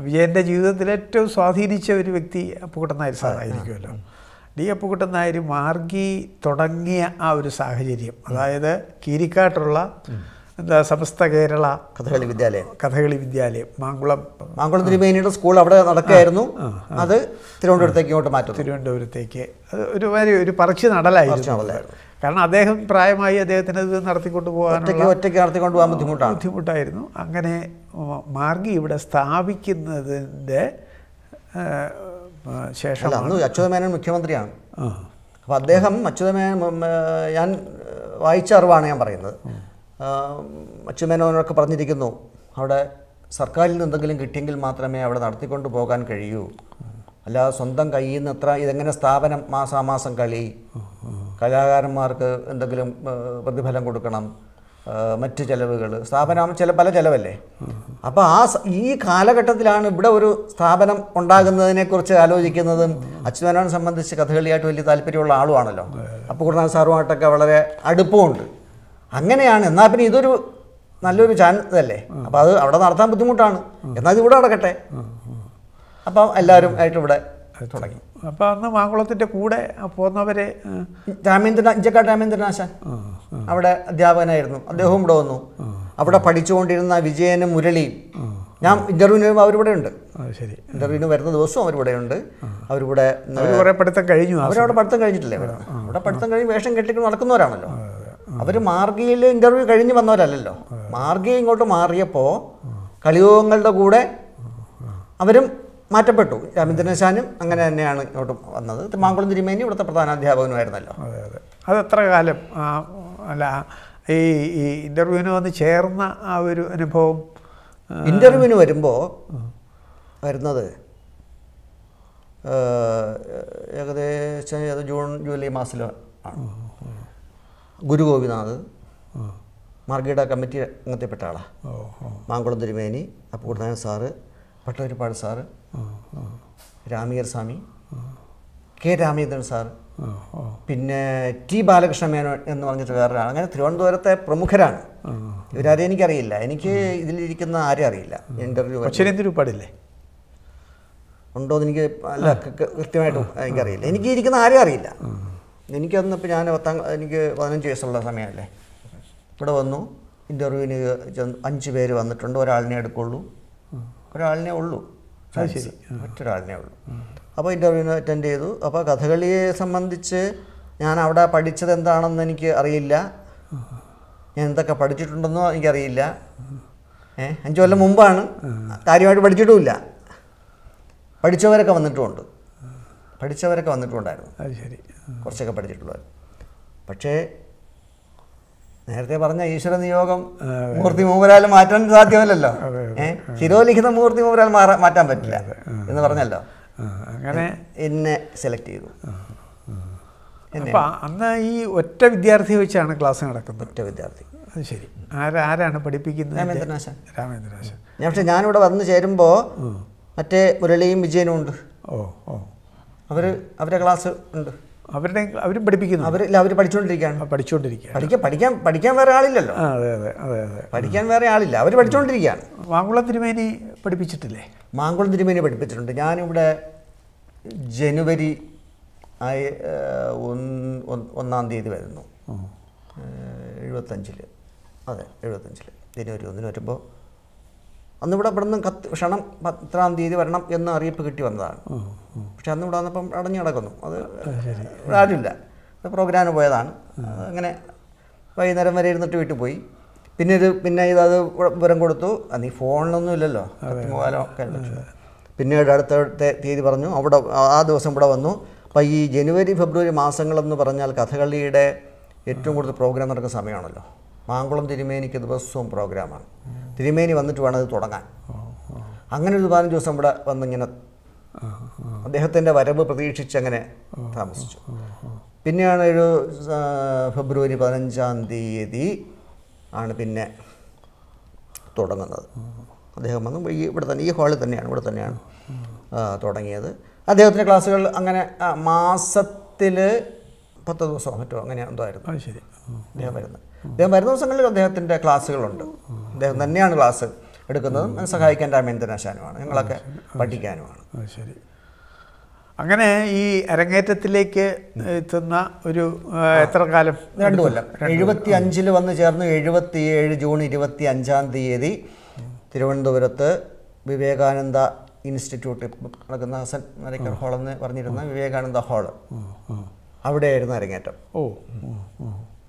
വിജയന്റെ ജീവിതത്തിൽ ഏറ്റവും സ്വാധീനിച്ച ഒരു വ്യക്തി അപ്പുക്കുട്ടൻ നായർ സാറായിരിക്കുമല്ലോ ഡി അപ്പുക്കുട്ടൻ നായർ മാർഗി തുടങ്ങിയ ആ ഒരു സാഹചര്യം അതായത് കീരിക്കാട്ടുള്ള സമസ്ത കേരള കഥകളി വിദ്യാലയം. കഥകളി വിദ്യാലയം മാങ്കുളം. മാങ്കുളം തിരുമേനിയുടെ സ്കൂൾ അവിടെ നടക്കുകയായിരുന്നു. അത് തിരുവനന്തപുരത്തേക്ക് ഇങ്ങോട്ട് മാറ്റും തിരുവനന്തപുരത്തേക്ക്. അത് ഒരു വരി ഒരു പറിച്ച് നടലായിരുന്നു. കാരണം അദ്ദേഹം പ്രായമായി അദ്ദേഹത്തിന് ഇത് നടത്തിക്കൊണ്ട് പോകാൻ ഒറ്റയ്ക്ക് നടത്തിക്കൊണ്ട് പോകാൻ ബുദ്ധിമുട്ടാണ്. ബുദ്ധിമുട്ടായിരുന്നു. അങ്ങനെ മാർഗി ഇവിടെ സ്ഥാപിക്കുന്നതിന്റെ ശേഷം അന്ന് അച്യുതമേനോൻ മുഖ്യമന്ത്രിയാണ്. അപ്പോൾ അദ്ദേഹം അച്യുതമേനോൻ ഞാൻ വായിച്ച അറിവാണ് ഞാൻ പറയുന്നത്. ആ, അച്യുതമേനോനൊക്കെ പറഞ്ഞിരിക്കുന്നു അവിടെ സർക്കാരിൽ നിന്ന് എന്തെങ്കിലും കിട്ടിയെങ്കിൽ മാത്രമേ അവിടെ നടത്തിക്കൊണ്ട് പോകാൻ കഴിയൂ. അല്ലാതെ സ്വന്തം കയ്യിൽ നിന്ന് എത്ര ഇതെങ്ങനെ സ്ഥാപനം മാസാമാസം കളി? കലാകാരന്മാർക്ക് എന്തെങ്കിലും പ്രതിഫലം കൊടുക്കണം മറ്റ് ചെലവുകൾ. സ്ഥാപനം ചില പല ചിലവല്ലേ? അപ്പോൾ ആ ഈ കാലഘട്ടത്തിലാണ് ഇവിടെ ഒരു സ്ഥാപനം ഉണ്ടാകുന്നതിനെക്കുറിച്ച് ആലോചിക്കുന്നതും അച്യുതനോനെ സംബന്ധിച്ച് കഥകളിയായിട്ട് വലിയ താല്പര്യമുള്ള ആളുമാണല്ലോ. അപ്പോൾ കുട്ടനാഥ് സാറുമായിട്ടൊക്കെ വളരെ അടുപ്പമുണ്ട്. അങ്ങനെയാണ്. എന്നാൽ പിന്നെ ഇതൊരു നല്ലൊരു ചാൻസ് അല്ലേ അപ്പോൾ അത് അവിടെ നടത്താൻ ബുദ്ധിമുട്ടാണ്. എന്നാൽ ഇത് ഇവിടെ നടക്കട്ടെ. അപ്പം എല്ലാവരും ആയിട്ട് ഇവിടെ തുടങ്ങി. അപ്പോൾ അന്ന് മാങ്കുളത്തിന്റെ കൂടെ പോന്നവരെ രാമേന്ദ്രനാ ഇഞ്ചക്കാട് രാമേന്ദ്രനാശാൻ അവിടെ അധ്യാപകനായിരുന്നു. അദ്ദേഹവും ഇവിടെ വന്നു. അവിടെ പഠിച്ചുകൊണ്ടിരുന്ന വിജയനും മുരളിയും. ഞാൻ ഇന്റർവ്യൂവിന് വരുമ്പോൾ അവരിവിടെ ഉണ്ട്. ശരി. ഇന്റർവ്യൂവിന് വരുന്ന ദിവസവും അവരിവിടെ ഉണ്ട്. അവരിവിടെ പഠിത്തം കഴിഞ്ഞു അവരവിടെ പഠിത്തം കഴിഞ്ഞിട്ടില്ലേ? അവിടെ പഠിത്തം കഴിഞ്ഞ് വേഷം കെട്ടിക്കൊണ്ട് നടക്കുന്നവരാണല്ലോ. അവർ മാർഗിയിൽ ഇന്റർവ്യൂ കഴിഞ്ഞ് വന്നവരല്ലല്ലോ. മാർഗി ഇങ്ങോട്ട് മാറിയപ്പോൾ കളിയോഗങ്ങളുടെ കൂടെ അവരും മാറ്റപ്പെട്ടു. രാമചന്ദ്രശാനും അങ്ങനെ തന്നെയാണ് ഇങ്ങോട്ട് വന്നത്. തിരുമാങ്കുളം മാങ്കുളം തിരുമേനി ഇവിടുത്തെ പ്രധാന അധ്യാപകനുമായിരുന്നല്ലോ. അതെ അതെ. അത് എത്ര കാലം അല്ല ഈ ഈ ഇന്റർവ്യൂവിന് വന്ന് ചേർന്ന ആ ഒരു അനുഭവം ഇന്റർവ്യൂവിന് വരുമ്പോൾ വരുന്നത് ഏകദേശം ജൂൺ ജൂലൈ മാസത്തിലോ ആണ്. ഗുരു ഗോപിനാഥ് മാർഗീഡ കമ്മിറ്റി അംഗത്തിൽപ്പെട്ട ആളാണ് മാങ്കുളം തിരുമേനി അപ്പൂർണായൻ സാറ് പട്ടവരിപ്പാട് സാറ് രാമീർ സ്വാമി കെ രാമചന്ദ്രൻ സാർ പിന്നെ ടി ബാലകൃഷ്ണ മേനോൻ എന്ന് പറഞ്ഞിട്ട് വേറൊരാൾ അങ്ങനെ തിരുവനന്തപുരത്തെ പ്രമുഖരാണ്. ഇവരാരെയും എനിക്കറിയില്ല. എനിക്ക് ഇതിലിരിക്കുന്ന ആരും അറിയില്ല. ഇന്റർവ്യൂ പാടില്ലേ? ഉണ്ടോ എന്ന് എനിക്ക് അല്ല കൃത്യമായിട്ട് എനിക്കറിയില്ല എനിക്ക് ഇരിക്കുന്ന ആരും അറിയില്ല. എനിക്കന്ന് ഇപ്പോൾ ഞാൻ പത്താം എനിക്ക് പതിനഞ്ച് വയസ്സുള്ള സമയമല്ലേ? ഇവിടെ വന്നു. ഇന്റർവ്യൂവിന് ചെന്ന് അഞ്ച് പേര് വന്നിട്ടുണ്ട്. ഒരാളിനെ എടുക്കുള്ളൂ. ഒരാളിനെ ഉള്ളൂ. മറ്റൊരാളിനെ ഒറ്റൊരാളിനെ ഉള്ളൂ അപ്പോൾ ഇന്റർവ്യൂവിന് അറ്റൻഡ് ചെയ്തു. അപ്പോൾ കഥകളിയെ സംബന്ധിച്ച് ഞാൻ അവിടെ പഠിച്ചത് എന്താണെന്ന് എനിക്ക് അറിയില്ല. ഞാൻ എന്തൊക്കെ പഠിച്ചിട്ടുണ്ടെന്നോ എനിക്കറിയില്ല. ഏഹ് അഞ്ച് കൊല്ലം മുമ്പാണ്. കാര്യമായിട്ട് പഠിച്ചിട്ടുമില്ല. പഠിച്ചവരൊക്കെ വന്നിട്ടുമുണ്ട്. പഠിച്ചവരൊക്കെ വന്നിട്ടുണ്ടായിരുന്നു അത് ശരി. കുറച്ചൊക്കെ പഠിച്ചിട്ടുള്ളത്. പക്ഷേ നേരത്തെ പറഞ്ഞ ഈശ്വര നിയോഗം മൂർത്തി മൂവരാൽ മാറ്റാൻ സാധ്യമല്ലല്ലോ. ശിരോലിഖിത മൂർത്തി മൂവരാൽ മാറാൻ മാറ്റാൻ പറ്റില്ല എന്ന് പറഞ്ഞല്ലോ. അങ്ങനെ എന്നെ സെലക്ട് ചെയ്തു. അന്ന് ഈ ഒറ്റ വിദ്യാർത്ഥി വെച്ചാണ് ക്ലാസ് നടക്കുന്നത്? ഒറ്റ വിദ്യാർത്ഥി. അത് ശരി. ആരാ ആരാണ് പഠിപ്പിക്കുന്നത്? രാമേന്ദ്രനാശൻ. രാമേന്ദ്രനാശൻ. ഞാൻ പക്ഷെ ഞാനിവിടെ വന്ന് ചേരുമ്പോൾ മറ്റേ മുരളിയും വിജയനും ഉണ്ട്. ഓ ഓ. അവർ അവരുടെ ക്ലാസ് ഉണ്ട്. അവരുടെ അവരും പഠിപ്പിക്കുന്നു. അവർ അവർ പഠിച്ചുകൊണ്ടിരിക്കുകയാണ് പഠിച്ചുകൊണ്ടിരിക്കുക പഠിക്കാൻ പഠിക്കാൻ പഠിക്കാൻ വേറെ ആളില്ലല്ലോ. അതെ അതെ അതെ അതെ. പഠിക്കാൻ വേറെ ആളില്ല. അവർ പഠിച്ചുകൊണ്ടിരിക്കുകയാണ് മാങ്കുളം തിരുമേനി പഠിപ്പിച്ചിട്ടില്ലേ? മാങ്കുളം തിരുമേനി പഠിപ്പിച്ചിട്ടുണ്ട്. ഞാനിവിടെ ജനുവരി ആയി ഒന്നാം തീയതി വരുന്നു. എഴുപത്തഞ്ചിൽ അതെ എഴുപത്തഞ്ചിൽ ജനുവരി ഒന്നിന് വരുമ്പോൾ അന്നിവിടെ ഇവിടെ നിന്ന് കത്ത് ക്ഷണം പത്താം തീയതി വരണം എന്ന് അറിയിപ്പ് കിട്ടി വന്നതാണ്. പക്ഷെ അന്ന് ഇവിടെ വന്നപ്പം അടഞ്ഞു കിടക്കുന്നു. അത് ആരുമില്ല അത് പ്രോഗ്രാമിന് പോയതാണ്. അങ്ങനെ വൈകുന്നേരം വരെ ഇരുന്നിട്ട് വീട്ടിൽ പോയി. പിന്നെ ഇത് പിന്നെ ഇത് അത് വിവരം കൊടുത്തു. നീ ഫോണിലൊന്നും ഇല്ലല്ലോ. ഒക്കെ പിന്നീട് അടുത്ത തീയതി പറഞ്ഞു. അവിടെ ആ ദിവസം ഇവിടെ വന്നു. അപ്പോൾ ഈ ജനുവരി ഫെബ്രുവരി മാസങ്ങളെന്ന് പറഞ്ഞാൽ കഥകളിയുടെ ഏറ്റവും കൂടുതൽ പ്രോഗ്രാം നടക്കുന്ന സമയമാണല്ലോ. മാങ്കുളം തിരുമേനിക്ക് ദിവസവും പ്രോഗ്രാമാണ്. തിരുമേനി വന്നിട്ട് വേണം അത് തുടങ്ങാൻ. അങ്ങനെ ഒരു പതിനഞ്ച് ദിവസം ഇവിടെ വന്നിങ്ങനെ അദ്ദേഹത്തിന്റെ വരവ് പ്രതീക്ഷിച്ച് അങ്ങനെ താമസിച്ചു. പിന്നെയാണ് ഒരു ഫെബ്രുവരി പതിനഞ്ചാം തീയതി ആണ് പിന്നെ തുടങ്ങുന്നത്. അദ്ദേഹം വന്നു ഈ ഇവിടെ തന്നെ ഈ ഹാളിൽ തന്നെയാണ് ഇവിടെ തന്നെയാണ് തുടങ്ങിയത്. അദ്ദേഹത്തിന്റെ ക്ലാസ്സുകൾ അങ്ങനെ മാസത്തിൽ പത്ത് ദിവസമോ മറ്റോ അങ്ങനെ എന്തോ ആയിരുന്നു. അത് ശരി. അദ്ദേഹം വരുന്നത്. അദ്ദേഹം വരുന്ന ദിവസങ്ങളിൽ അദ്ദേഹത്തിന്റെ ക്ലാസ്സുകളുണ്ട്. അദ്ദേഹം തന്നെയാണ് ക്ലാസ് എടുക്കുന്നതും സഹായിക്കാൻ രാമേന്ദ്രനാശാനുമാണ്. ഞങ്ങളൊക്കെ പഠിക്കാനുമാണ്. അത് ശരി. അങ്ങനെ ഈ അരങ്ങേറ്റത്തിലേക്ക് എത്തുന്ന ഒരു എത്ര കാലം രണ്ടു കൊല്ലം. എഴുപത്തി അഞ്ചിൽ വന്ന് ചേർന്ന്. എഴുപത്തി ഏഴ് ജൂൺ ഇരുപത്തി അഞ്ചാം തീയതി തിരുവനന്തപുരത്ത് വിവേകാനന്ദ ഇൻസ്റ്റിറ്റ്യൂട്ട് നടക്കുന്ന ഹസൻ മരക്കർ ഹാൾ എന്ന് പറഞ്ഞിരുന്ന വിവേകാനന്ദ ഹാൾ. അവിടെയായിരുന്നു അരങ്ങേറ്റം. ഓ.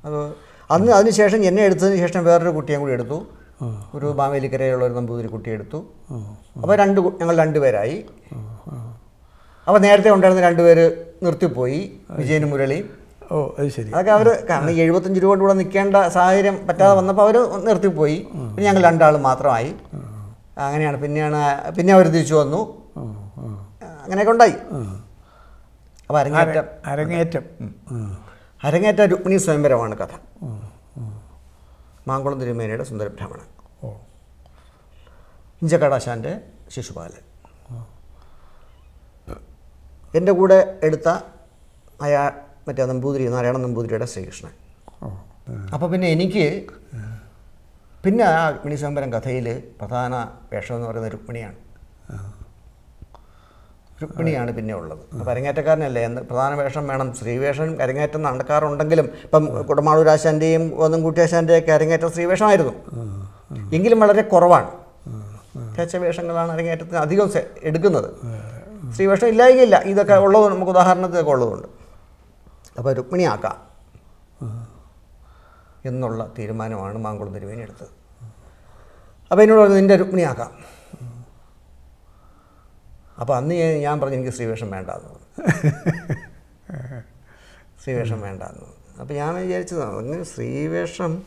അപ്പോൾ അന്ന് അതിനുശേഷം എന്നെ എടുത്തതിന് ശേഷം വേറൊരു കുട്ടിയും കൂടി എടുത്തു. ഒരു മാവേലിക്കരയുള്ള ഒരു നമ്പൂതിരി കുട്ടി എടുത്തു. അപ്പോൾ രണ്ട് ഞങ്ങൾ രണ്ടുപേരായി അപ്പോൾ നേരത്തെ ഉണ്ടായിരുന്ന രണ്ടുപേര് നിർത്തിപ്പോയി വിജയനും മുരളിയും. ഓ അത് ശരി. അതൊക്കെ അവർ കാരണം ഈ എഴുപത്തഞ്ച് രൂപ കൂടെ നിൽക്കേണ്ട സാഹചര്യം പറ്റാതെ വന്നപ്പോൾ അവർ നിർത്തിപ്പോയി. പിന്നെ ഞങ്ങൾ രണ്ടാളും മാത്രമായി. അങ്ങനെയാണ് പിന്നെയാണ് പിന്നെ അവർ തിരിച്ചു വന്നു. അങ്ങനെയൊക്കെ ഉണ്ടായി. അപ്പോൾ അരങ്ങേറ്റം. അരങ്ങേറ്റം. അരങ്ങേറ്റ രുക്മിണി സ്വയംവരമാണ് കഥ. മാങ്കുളം തിരുമേനയുടെ സുന്ദരബ്രാഹ്മണൻ ഓ. ഇഞ്ചക്കടാശാന്റെ ശിശുപാലൻ. എന്റെ കൂടെ എടുത്ത അയാ മറ്റേ നമ്പൂതിരി നാരായണ നമ്പൂതിരിയുടെ ശ്രീകൃഷ്ണൻ. അപ്പോൾ പിന്നെ എനിക്ക് പിന്നെ ആ രുക്മിണി സ്വയംവരം കഥയിൽ പ്രധാന വേഷം എന്ന് പറയുന്നത് രുക്മിണിയാണ്. രുക്മിണിയാണ് പിന്നെ ഉള്ളത്. അപ്പം അരങ്ങേറ്റക്കാരനല്ലേ എന്ന് പ്രധാന വേഷം വേണം. സ്ത്രീവേഷം അരങ്ങേറ്റം നടക്കാറുണ്ടെങ്കിലും ഇപ്പം കുടമാളൂരാശാന്റെയും ഒന്നും കൂട്ടിയാശാന്റെയൊക്കെ അരങ്ങേറ്റം സ്ത്രീവേഷമായിരുന്നു എങ്കിലും വളരെ കുറവാണ്. വേഷങ്ങളാണ് അരങ്ങേറ്റത്തിന് അധികം എടുക്കുന്നത്. സ്ത്രീവേഷം ഇല്ലായികയില്ല ഇതൊക്കെ ഉള്ളത് നമുക്ക് ഉദാഹരണത്തിലൊക്കെ ഉള്ളതുകൊണ്ട്. അപ്പോൾ രുക്മിണിയാക്കാം എന്നുള്ള തീരുമാനമാണ് മാങ്കുളം തിരുവേനി എടുത്തത്. അപ്പോൾ എന്നോട് പറഞ്ഞു നിന്റെ രുക്മിണിയാക്കാം. അപ്പോൾ അന്ന് ഞാൻ- പറഞ്ഞു എനിക്ക് ശ്രീവേഷം വേണ്ട എന്ന്. ശ്രീവേഷം വേണ്ട എന്ന്. അപ്പോൾ ഞാൻ വിചാരിച്ചത് അങ്ങനെ ശ്രീവേഷം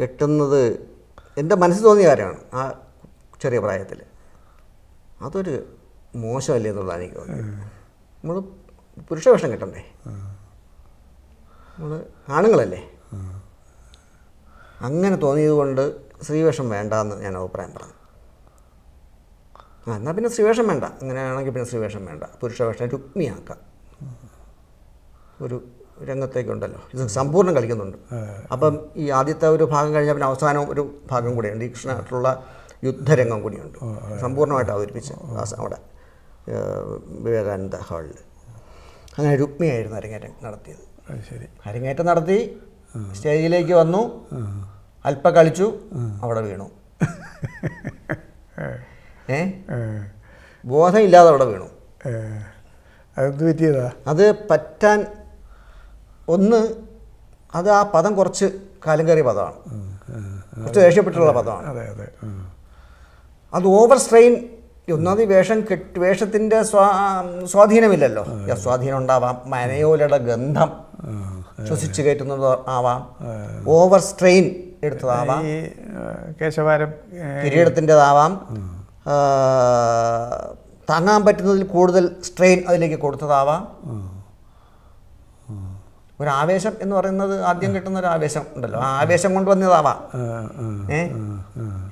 കെട്ടുന്നത് എന്റെ മനസ്സിൽ തോന്നിയ കാര്യമാണ് ആ ചെറിയ പ്രായത്തിൽ അതൊരു മോശമല്ലേ എന്നുള്ളതാണ് എനിക്ക് തോന്നിയത്. നമ്മൾ പുരുഷവേഷം കെട്ടണ്ടേ? നമ്മൾ ആണുങ്ങളല്ലേ? അങ്ങനെ തോന്നിയത് കൊണ്ട് സ്ത്രീവേഷം വേണ്ടെന്ന് ഞാൻ അഭിപ്രായം പറഞ്ഞു. ആ എന്നാൽ പിന്നെ സ്ത്രീവേഷം വേണ്ട. അങ്ങനെയാണെങ്കിൽ പിന്നെ സ്ത്രീവേഷം വേണ്ട. പുരുഷവേഷം രുക്മിയാക്കാം ഒരു രംഗത്തേക്കുണ്ടല്ലോ. ഇത് സമ്പൂർണം കളിക്കുന്നുണ്ട്. അപ്പം ഈ ആദ്യത്തെ ഒരു ഭാഗം കഴിഞ്ഞാൽ പിന്നെ അവസാനം ഒരു ഭാഗം കൂടിയുണ്ട് ഈ കൃഷ്ണനായിട്ടുള്ള യുദ്ധരംഗം കൂടിയുണ്ട്. സമ്പൂർണമായിട്ട് അവതരിപ്പിച്ച് അവിടെ വിവേകാനന്ദ ഹാളിൽ അങ്ങനെ രുക്മിയായിരുന്നു അരങ്ങേറ്റം നടത്തിയത്. ശരി. അരങ്ങേറ്റം നടത്തി സ്റ്റേജിലേക്ക് വന്നു അല്പം കളിച്ചു അവിടെ വീണു. ഏ? ഇല്ലാതെ ബോധമില്ലാതെ അവിടെ വീണു. അതെന്ത് പറ്റിയതാ? അത് പറ്റാൻ ഒന്ന് അത് ആ പദം കുറച്ച് കാലം കയറിയ പദമാണ്. കുറച്ച് ദേഷ്യപ്പെട്ടുള്ള പദമാണ്. അതെ അതെ. അത് ഓവർ സ്ട്രെയിൻ ഒന്നാമത് വേഷം കെട്ട് വേഷത്തിന്റെ സ്വാ സ്വാധീനമില്ലല്ലോ. സ്വാധീനം ഉണ്ടാവാം മനയോലയുടെ ഗന്ധം ശ്വസിച്ച് കയറ്റുന്നത് ആവാം ഓവർ സ്ട്രെയിൻ എടുത്തതാവാം. കേശവാരം കിരീടത്തിന്റെതാവാം. താങ്ങാൻ പറ്റുന്നതിൽ കൂടുതൽ സ്ട്രെയിൻ അതിലേക്ക് കൊടുത്തതാവാം. ഒരു ആവേശം എന്ന് പറയുന്നത് ആദ്യം കിട്ടുന്ന ഒരു ആവേശം ഉണ്ടല്ലോ. ആ ആവേശം കൊണ്ട് വന്നതാവാം. ഏ?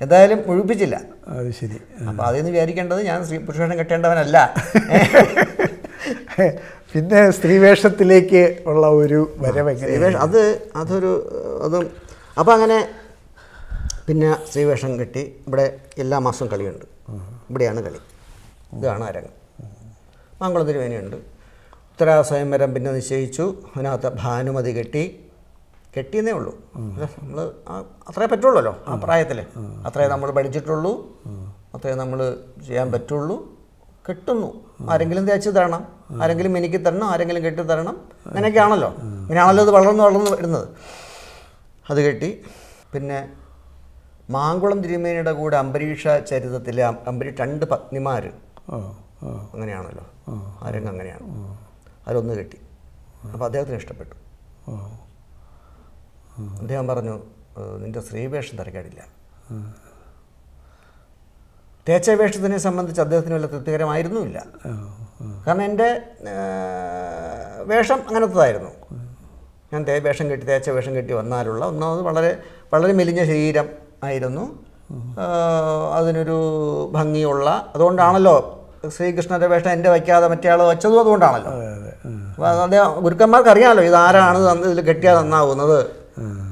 എന്തായാലും മുഴിപ്പിച്ചില്ല. അത് ശരി. അപ്പോൾ അതിൽ നിന്ന് വിചാരിക്കേണ്ടത് ഞാൻ സ്ത്രീ പുരുഷവേഷം കെട്ടേണ്ടവനല്ല. പിന്നെ സ്ത്രീവേഷത്തിലേക്ക് ഉള്ള ഒരു വരവ് എങ്ങനെ സ്ത്രീവേഷം അത് അതൊരു അതും അപ്പം അങ്ങനെ പിന്നെ സ്ത്രീവേഷം കെട്ടി ഇവിടെ എല്ലാ മാസവും കളിയുണ്ട്. ഇവിടെയാണ് കളി. ഇതാണ് അരങ്ങ്. മംഗളം തിരുവേനയുണ്ട് ഉത്തരാ വരം പിന്നെ നിശ്ചയിച്ചു. അതിനകത്ത് ഭാനുമതി കെട്ടി. കെട്ടിയെന്നേ ഉള്ളൂ. നമ്മൾ അത്രേ പറ്റുള്ളൂല്ലോ ആ പ്രായത്തിൽ അത്രേ നമ്മൾ പഠിച്ചിട്ടുള്ളൂ. അത്രേ നമ്മൾ ചെയ്യാൻ പറ്റുള്ളൂ. കെട്ടുന്നു. ആരെങ്കിലും തേച്ച് തരണം. ആരെങ്കിലും എനിക്ക് തരണം. ആരെങ്കിലും കെട്ടി തരണം. അങ്ങനെയൊക്കെയാണല്ലോ. ഇങ്ങനെയാണല്ലോ ഇത് വളർന്ന് വളർന്ന് വരുന്നത്. അത് കെട്ടി. പിന്നെ മാങ്കുളം തിരുമേനിയുടെ കൂടെ അംബരീഷ ചരിതത്തിലെ അംബരീഷ് രണ്ട് പത്നിമാർ. അങ്ങനെയാണല്ലോ. ആ. രംഗം അങ്ങനെയാണ്. അതിലൊന്ന് കെട്ടി. അപ്പോൾ അദ്ദേഹത്തിന് ഇഷ്ടപ്പെട്ടു. അദ്ദേഹം പറഞ്ഞു നിന്റെ നിന്റെ സ്ത്രീവേഷം തിരക്കേടില്ല. തേച്ച വേഷത്തിനെ സംബന്ധിച്ച് അദ്ദേഹത്തിന് വല്ല തൃപ്തികരമായിരുന്നുമില്ല. കാരണം എന്റെ വേഷം അങ്ങനത്തതായിരുന്നു. ഞാൻ തേ വേഷം കെട്ടി തേച്ച വേഷം കെട്ടി വന്നാലുള്ള ഒന്നാമത് വളരെ വളരെ മെലിഞ്ഞ ശരീരം. ആയിരുന്നു. അതിനൊരു ഭംഗിയുള്ള അതുകൊണ്ടാണല്ലോ ശ്രീകൃഷ്ണന്റെ വേഷം എന്റെ വയ്ക്കാതെ മറ്റേ ആൾ വെച്ചതും അതുകൊണ്ടാണല്ലോ. അതെ അതെ. അദ്ദേഹം ഗുരുക്കന്മാർക്ക് അറിയാമല്ലോ ഇത് ആരാണ് ഇതിൽ കെട്ടിയാൽ നന്നാവുന്നത്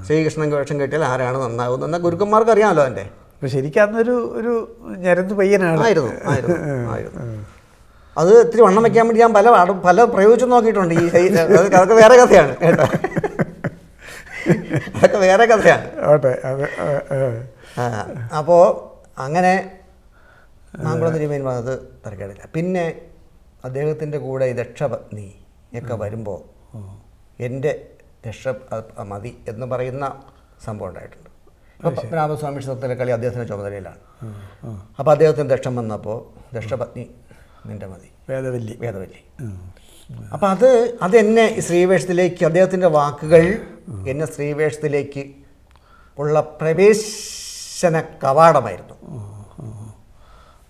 ശ്രീകൃഷ്ണൻ വേഷം കെട്ടിയാൽ ആരാണ് നന്നാവുന്നത് എന്നാൽ ഗുരുക്കന്മാർക്ക് അറിയാമല്ലോ എന്റെ അപ്പോൾ ശരിക്കും അന്നൊരു ഒരു ഞരന്ത് പയ്യനാണ്. ആയിരുന്നു ആയിരുന്നു ആയിരുന്നു. അത് ഇത്തിരി വണ്ണം വെക്കാൻ വേണ്ടി ഞാൻ പല പല പ്രയോഗിച്ചു നോക്കിയിട്ടുണ്ട് ഈ അതൊക്കെ വേറെ കഥയാണ് കേട്ടോ. അതൊക്കെ വേറെ കഥയാണ്. അത്. അപ്പോൾ അങ്ങനെ മാങ്കുളം തിരുമേൻ വന്നത് തിരക്കേടില്ല പിന്നെ അദ്ദേഹത്തിന്റെ കൂടെ ദക്ഷപത്നി ഒക്കെ വരുമ്പോൾ എന്റെ രക്ഷ മതി എന്ന് പറയുന്ന സംഭവം ഉണ്ടായിട്ടുണ്ട്. ഇപ്പോൾ പത്മനാഭസ്വാമി ക്ഷേത്രത്തിലെ കളി അദ്ദേഹത്തിന്റെ ചുമതലയിലാണ്. അപ്പോൾ അദ്ദേഹത്തിന് ദക്ഷം വന്നപ്പോൾ ദക്ഷപത്നി നിന്റെ മതി. വേദവല്ലി. വേദവല്ലി. അപ്പം അത് അതെന്നെ ശ്രീവേഷത്തിലേക്ക് അദ്ദേഹത്തിന്റെ വാക്കുകൾ എന്നെ ശ്രീവേഷത്തിലേക്ക് ഉള്ള പ്രവേശന കവാടമായിരുന്നു.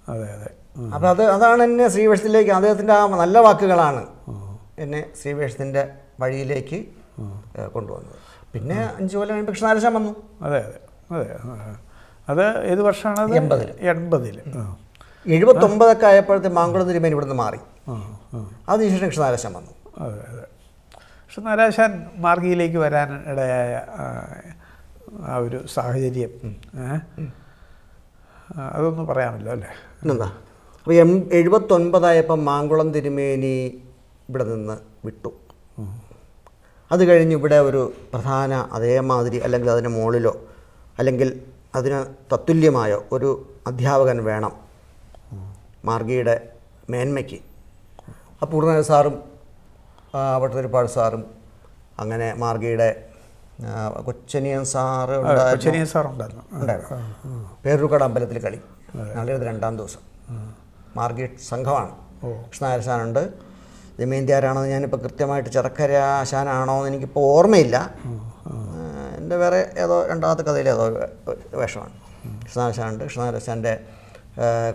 അതെ അതെ. അപ്പം അത് അതാണ് എന്നെ ശ്രീവേഷത്തിലേക്ക് അദ്ദേഹത്തിന്റെ ആ നല്ല വാക്കുകളാണ് എന്നെ ശ്രീവേഷത്തിന്റെ വഴിയിലേക്ക് കൊണ്ടുവന്നത്. പിന്നെ അഞ്ച് കൊല്ലം കഴിയുമ്പോൾ കൃഷ്ണാരശം വന്നു. അതെ അതെ അതെ. അത് ഏത് വർഷമാണ് എൺപതിൽ എൺപതിൽ എഴുപത്തൊമ്പതൊക്കെ ആയപ്പോഴത്തെ മാങ്കുളം തിരുമേനി ഇവിടുന്ന് മാറി. ആ അതിനുശേഷം കൃഷ്ണാരശം വന്നു. അതെ അതെ. കൃഷ്ണനാരാശാൻ നാരാശാൻ മാർഗിയിലേക്ക് വരാൻ ഇടയായ ആ, ഒരു സാഹചര്യം. അതൊന്നും പറയാമല്ലോ അല്ലേ? എന്താ അപ്പോൾ എം എഴുപത്തൊൻപതായപ്പം മാങ്കുളം തിരുമേനി ഇവിടെ നിന്ന് വിട്ടു. അത് കഴിഞ്ഞ് ഇവിടെ ഒരു പ്രധാന അതേമാതിരി അല്ലെങ്കിൽ അതിന് മുകളിലോ അല്ലെങ്കിൽ അതിന് തത്തുല്യമായോ ഒരു അധ്യാപകൻ വേണം മാർഗിയുടെ മേന്മയ്ക്ക്. അപ്പോൾ പൂർണ സാറും ആ, ഭട്ടതിരിപ്പാട് സാറും അങ്ങനെ മാർഗിയുടെ കൊച്ചനിയൻ സാറ് കൊച്ചനിയൻ കൊച്ചനിയ സാറുണ്ടായിരുന്നു ആ, ഉണ്ടായിരുന്നു. പേരൂർക്കട അമ്പലത്തിൽ കളി. നാളെ രണ്ടാം ദിവസം. മാർഗേറ്റ് സംഘമാണ്. കൃഷ്ണാരശാനുണ്ട് ദമയന്തിയാരാണെന്ന് ഞാനിപ്പോൾ കൃത്യമായിട്ട് ചെറക്കര ആശാനാണോ എന്ന് എനിക്കിപ്പോൾ ഓർമ്മയില്ല. എന്റെ വേറെ ഏതോ രണ്ടാമത്തെ കഥയിൽ ഏതോ വേഷമാണ്. കൃഷ്ണാരശാനുണ്ട് സാറിന്റെ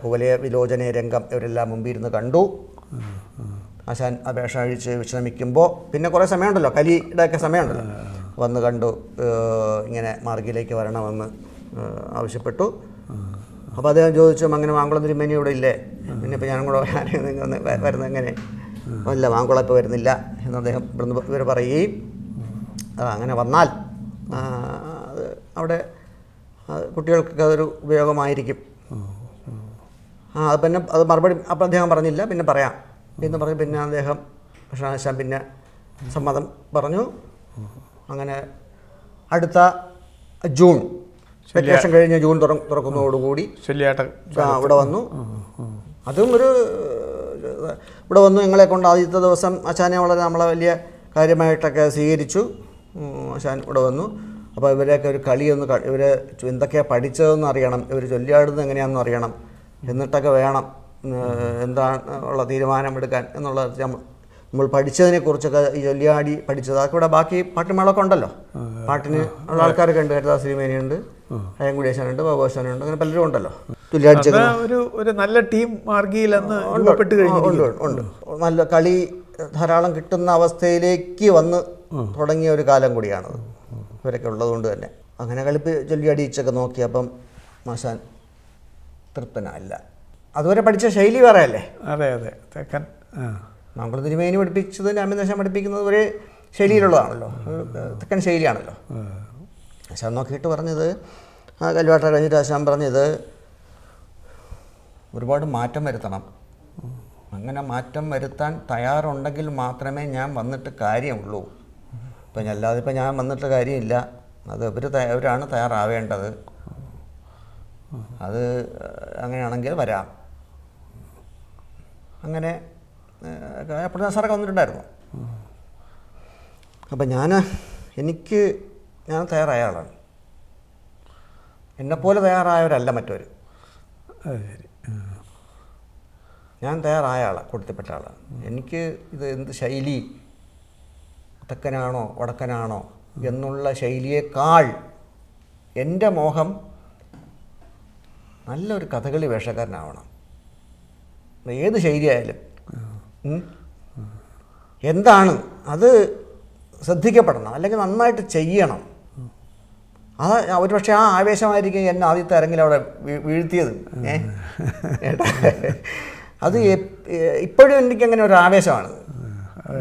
കുവലയ വിലോചന രംഗം ഇവരെല്ലാം മുമ്പിരുന്ന് കണ്ടു. ആശാൻ അപേക്ഷ അഴിച്ച് വിശ്രമിക്കുമ്പോൾ പിന്നെ കുറേ സമയമുണ്ടല്ലോ കലിയുടെ ഒക്കെ സമയമുണ്ടല്ലോ. വന്ന് കണ്ടു ഇങ്ങനെ മാർഗിലേക്ക് വരണമെന്ന് ആവശ്യപ്പെട്ടു. അപ്പോൾ അദ്ദേഹം ചോദിച്ചു അങ്ങനെ മാങ്കുളം തിരുമേനി ഇവിടെ ഇല്ലേ? പിന്നെ ഇപ്പോൾ ഞാനും കൂടെ വരാനും? വരുന്ന എങ്ങനെ? അല്ല മാങ്കുളം ഇപ്പോൾ വരുന്നില്ല. എന്ന് അദ്ദേഹം ഇവിടുന്ന് ഇവർ പറയുകയും അങ്ങനെ വന്നാൽ അവിടെ കുട്ടികൾക്കൊക്കെ അതൊരു ഉപയോഗമായിരിക്കും. പിന്നെ അത് മറുപടി അപ്പം അദ്ദേഹം പറഞ്ഞില്ല പിന്നെ പറയാം. എന്ന് പറഞ്ഞ് പിന്നെ അദ്ദേഹം ഭക്ഷണാശാൻ പിന്നെ സമ്മതം പറഞ്ഞു. അങ്ങനെ അടുത്ത ജൂൺ വെക്കേഷൻ കഴിഞ്ഞ് ജൂൺ തുറ തുറക്കുന്നതോടുകൂടി ഇവിടെ വന്നു. അതും ഒരു ഇവിടെ വന്നു ഞങ്ങളെ കൊണ്ട് ആദ്യത്തെ ദിവസം അച്ഛനെ വളരെ നമ്മളെ വലിയ കാര്യമായിട്ടൊക്കെ സ്വീകരിച്ചു. അച്ഛാൻ ഇവിടെ വന്നു. അപ്പോൾ ഇവരെയൊക്കെ ഒരു കളിയൊന്ന് ഇവർ ഇവരെ എന്തൊക്കെയാണ് പഠിച്ചതെന്ന് അറിയണം. ഇവർ ചൊല്ലിയാടുന്നത് എങ്ങനെയാണെന്ന് അറിയണം. എന്നിട്ടൊക്കെ വേണം എന്താണ് ഉള്ള തീരുമാനമെടുക്കാൻ എന്നുള്ളത് നമ്മൾ നമ്മൾ പഠിച്ചതിനെ കുറിച്ചൊക്കെ ഈ ചൊല്ലിയാടി പഠിച്ചത്. അതൊക്കെ ഇവിടെ ബാക്കി പാട്ടുമേളൊക്കെ ഉണ്ടല്ലോ. പാട്ടിന് ഉള്ള ആൾക്കാരൊക്കെ ഉണ്ട്. ഹരിദാസ് ശ്രീമേനിയുണ്ട് അയൻകുടേശനുണ്ട് ബാബുശാനുണ്ട് അങ്ങനെ പലരും ഉണ്ടല്ലോ. ഒരു ഒരു നല്ല ടീം മാർഗിയിൽ ഉണ്ട്. നല്ല കളി ധാരാളം കിട്ടുന്ന അവസ്ഥയിലേക്ക് വന്ന് തുടങ്ങിയ ഒരു കാലം കൂടിയാണത്. ഇവരൊക്കെ ഉള്ളതുകൊണ്ട് തന്നെ. അങ്ങനെ കളിപ്പ് ചൊല്ലിയടിച്ചൊക്കെ നോക്കിയപ്പം മാഷാൻ തൃപ്തനല്ല. അതുവരെ പഠിച്ച ശൈലി വേറെ അല്ലേ അതെ അതെ. തെക്കൻ മംഗളം തിരുമേനി പഠിപ്പിച്ചത് രാമദശം പഠിപ്പിക്കുന്നത് ഒരേ ശൈലിയിലുള്ളതാണല്ലോ. തെക്കൻ ശൈലിയാണല്ലോ. ആശാൻ നോക്കിയിട്ട് പറഞ്ഞത് ആ കല്ലുവാട്ട കഴിഞ്ഞിട്ട് ആശാൻ പറഞ്ഞത് ഒരുപാട് മാറ്റം വരുത്തണം. അങ്ങനെ മാറ്റം വരുത്താൻ തയ്യാറുണ്ടെങ്കിൽ മാത്രമേ ഞാൻ വന്നിട്ട് കാര്യമുള്ളൂ. ഇപ്പം അല്ലാതെ ഇപ്പം ഞാൻ വന്നിട്ട് കാര്യമില്ല. അത് ഇവർ അവരാണ് തയ്യാറാവേണ്ടത്. അത് അങ്ങനെയാണെങ്കിൽ വരാം. അങ്ങനെ എപ്പോഴും സാറൊക്കെ വന്നിട്ടുണ്ടായിരുന്നു. അപ്പം ഞാൻ എനിക്ക് ഞാൻ തയ്യാറായ ആളാണ്. എന്നെപ്പോലെ തയ്യാറായവരല്ല മറ്റവർ അത് ശരി. ആ. ഞാൻ തയ്യാറായ ആളാണ് കൊടുത്തിപ്പെട്ട ആളാണ് എനിക്ക് ഇത് എന്ത് ശൈലി തെക്കനാണോ വടക്കനാണോ എന്നുള്ള ശൈലിയേക്കാൾ എന്റെ മോഹം നല്ലൊരു കഥകളി വേഷക്കാരനാവണം. ഏത് ശൈലിയായാലും. എന്താണ്? അത് ശ്രദ്ധിക്കപ്പെടണം. അല്ലെങ്കിൽ നന്നായിട്ട് ചെയ്യണം. ആ ഒരു പക്ഷേ ആ ആവേശമായിരിക്കും എന്നെ ആദ്യത്തെ അരങ്ങിൽ അവിടെ വീഴ്ത്തിയത്. ഏട്ടാ. അത് ഇപ്പോഴും എനിക്ക് അങ്ങനെ ഒരു ആവേശമാണ്.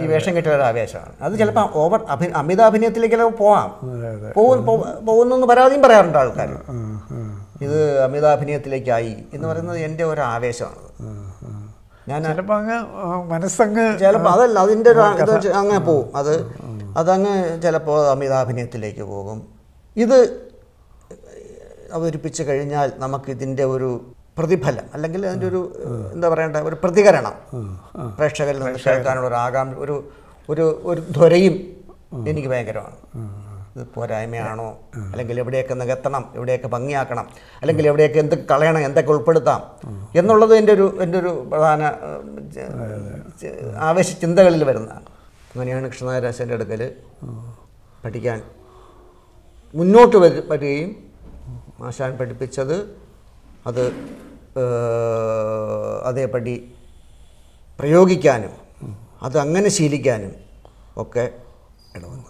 ഈ വേഷം കെട്ടിയ ഒരു ആവേശമാണ്. അത് ചിലപ്പോൾ ഓവർ അഭി അമിതാഭിനയത്തിലേക്കെല്ലാം പോവാം. അതെ അതെ. പോകുന്നു പരാതിയും പറയാറുണ്ട് ആൾക്കാർ. ഇത് അമിതാഭിനയത്തിലേക്കായി എന്ന് പറയുന്നത് എന്റെ ഒരു ആവേശമാണ്. ഞാൻ അങ്ങ് മനസ്സങ്ങ് ചിലപ്പോൾ അതല്ല അതിന്റെ ഒരു അങ്ങനെ പോവും. അത് അതങ്ങ് ചിലപ്പോൾ അമിതാഭിനയത്തിലേക്ക് പോകും. ഇത് അവതരിപ്പിച്ച് കഴിഞ്ഞാൽ നമുക്കിതിന്റെ ഒരു പ്രതിഫലം അല്ലെങ്കിൽ അതിന്റെ ഒരു എന്താ പറയണ്ട ഒരു പ്രതികരണം പ്രേക്ഷകരിൽ നിന്ന് കേൾക്കാനുള്ള ഒരു ആകാം ഒരു ഒരു ഒരു ധ്വരയും എനിക്ക് ഭയങ്കരമാണ്. പോരായ്മയാണോ? അല്ലെങ്കിൽ എവിടെയൊക്കെ നികത്തണം എവിടെയൊക്കെ ഭംഗിയാക്കണം അല്ലെങ്കിൽ എവിടെയൊക്കെ എന്ത് കളയണം എന്തൊക്കെ ഉൾപ്പെടുത്താം എന്നുള്ളത് എന്റെ ഒരു എന്റെ ഒരു പ്രധാന ആവേശ ചിന്തകളിൽ വരുന്നതാണ്. അങ്ങനെയാണ് കൃഷ്ണനാരാശന്റെ അടുക്കൽ പഠിക്കാൻ മുന്നോട്ട് വരു- വരികയും മാഷാൻ പഠിപ്പിച്ചത് അത് അതേപടി പ്രയോഗിക്കാനും അത് അങ്ങനെ ശീലിക്കാനും ഒക്കെ ഇടവന്നു.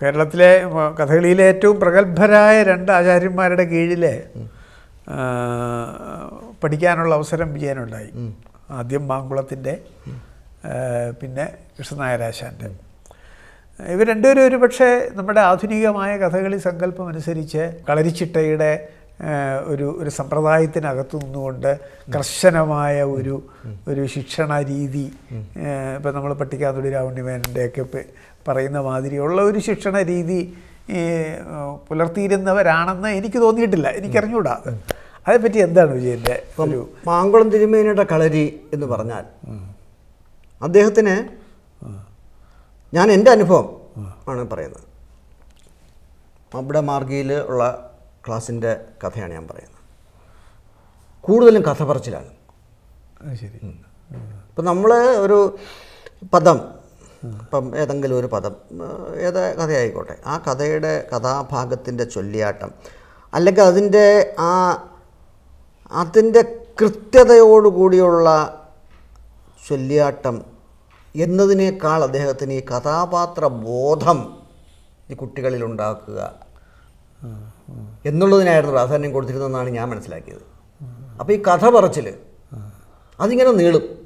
കേരളത്തിലെ കഥകളിയിലെ ഏറ്റവും പ്രഗത്ഭരായ രണ്ട് ആചാര്യന്മാരുടെ കീഴിൽ പഠിക്കാനുള്ള അവസരം വിജയനുണ്ടായി. ആദ്യം മാങ്കുളത്തിന്റെ പിന്നെ കൃഷ്ണനായരാശാന്റെ. ഇവർ രണ്ടുപേരും ഒരു പക്ഷേ നമ്മുടെ ആധുനികമായ കഥകളി സങ്കല്പം അനുസരിച്ച് കളരിച്ചിട്ടയുടെ ഒരു ഒരു സമ്പ്രദായത്തിനകത്ത് നിന്നുകൊണ്ട് കർശനമായ ഒരു ഒരു ശിക്ഷണ രീതി ഇപ്പം നമ്മൾ പട്ടിക്കാതൊടി രാവണ്യമേനന്റെയൊക്കെ പറയുന്ന മാതിരിയുള്ള ഒരു ശിക്ഷണ രീതി പുലർത്തിയിരുന്നവരാണെന്ന് എനിക്ക് തോന്നിയിട്ടില്ല. എനിക്കറിഞ്ഞൂടാ. അതേപ്പറ്റി എന്താണ് വിജയന്റെ ഒരു മാങ്കുളം തിരുമേനിയുടെ കളരി എന്ന് പറഞ്ഞാൽ അദ്ദേഹത്തിന് ഞാൻ എന്റെ അനുഭവം ആണ് പറയുന്നത്. അവിടെ മാർഗിയിൽ ഉള്ള ക്ലാസ്സിന്റെ കഥയാണ് ഞാൻ പറയുന്നത്. കൂടുതലും കഥ പറച്ചിലാണ് ശരി. ഇപ്പം നമ്മൾ ഒരു പദം ഇപ്പം ഏതെങ്കിലും ഒരു പദം ഏതാ കഥയായിക്കോട്ടെ. ആ കഥയുടെ കഥാഭാഗത്തിന്റെ ചൊല്ലിയാട്ടം അല്ലെങ്കിൽ അതിന്റെ ആ അതിന്റെ കൃത്യതയോടുകൂടിയുള്ള ചൊല്ലിയാട്ടം എന്നതിനേക്കാൾ അദ്ദേഹത്തിന് ഈ കഥാപാത്ര ബോധം ഈ കുട്ടികളിൽ ഉണ്ടാക്കുക എന്നുള്ളതിനായിരുന്നു പ്രാധാന്യം കൊടുത്തിരുന്നതെന്നാണ് ഞാൻ മനസ്സിലാക്കിയത്. അപ്പോൾ ഈ കഥ പറച്ചിൽ അതിങ്ങനെ നീളും.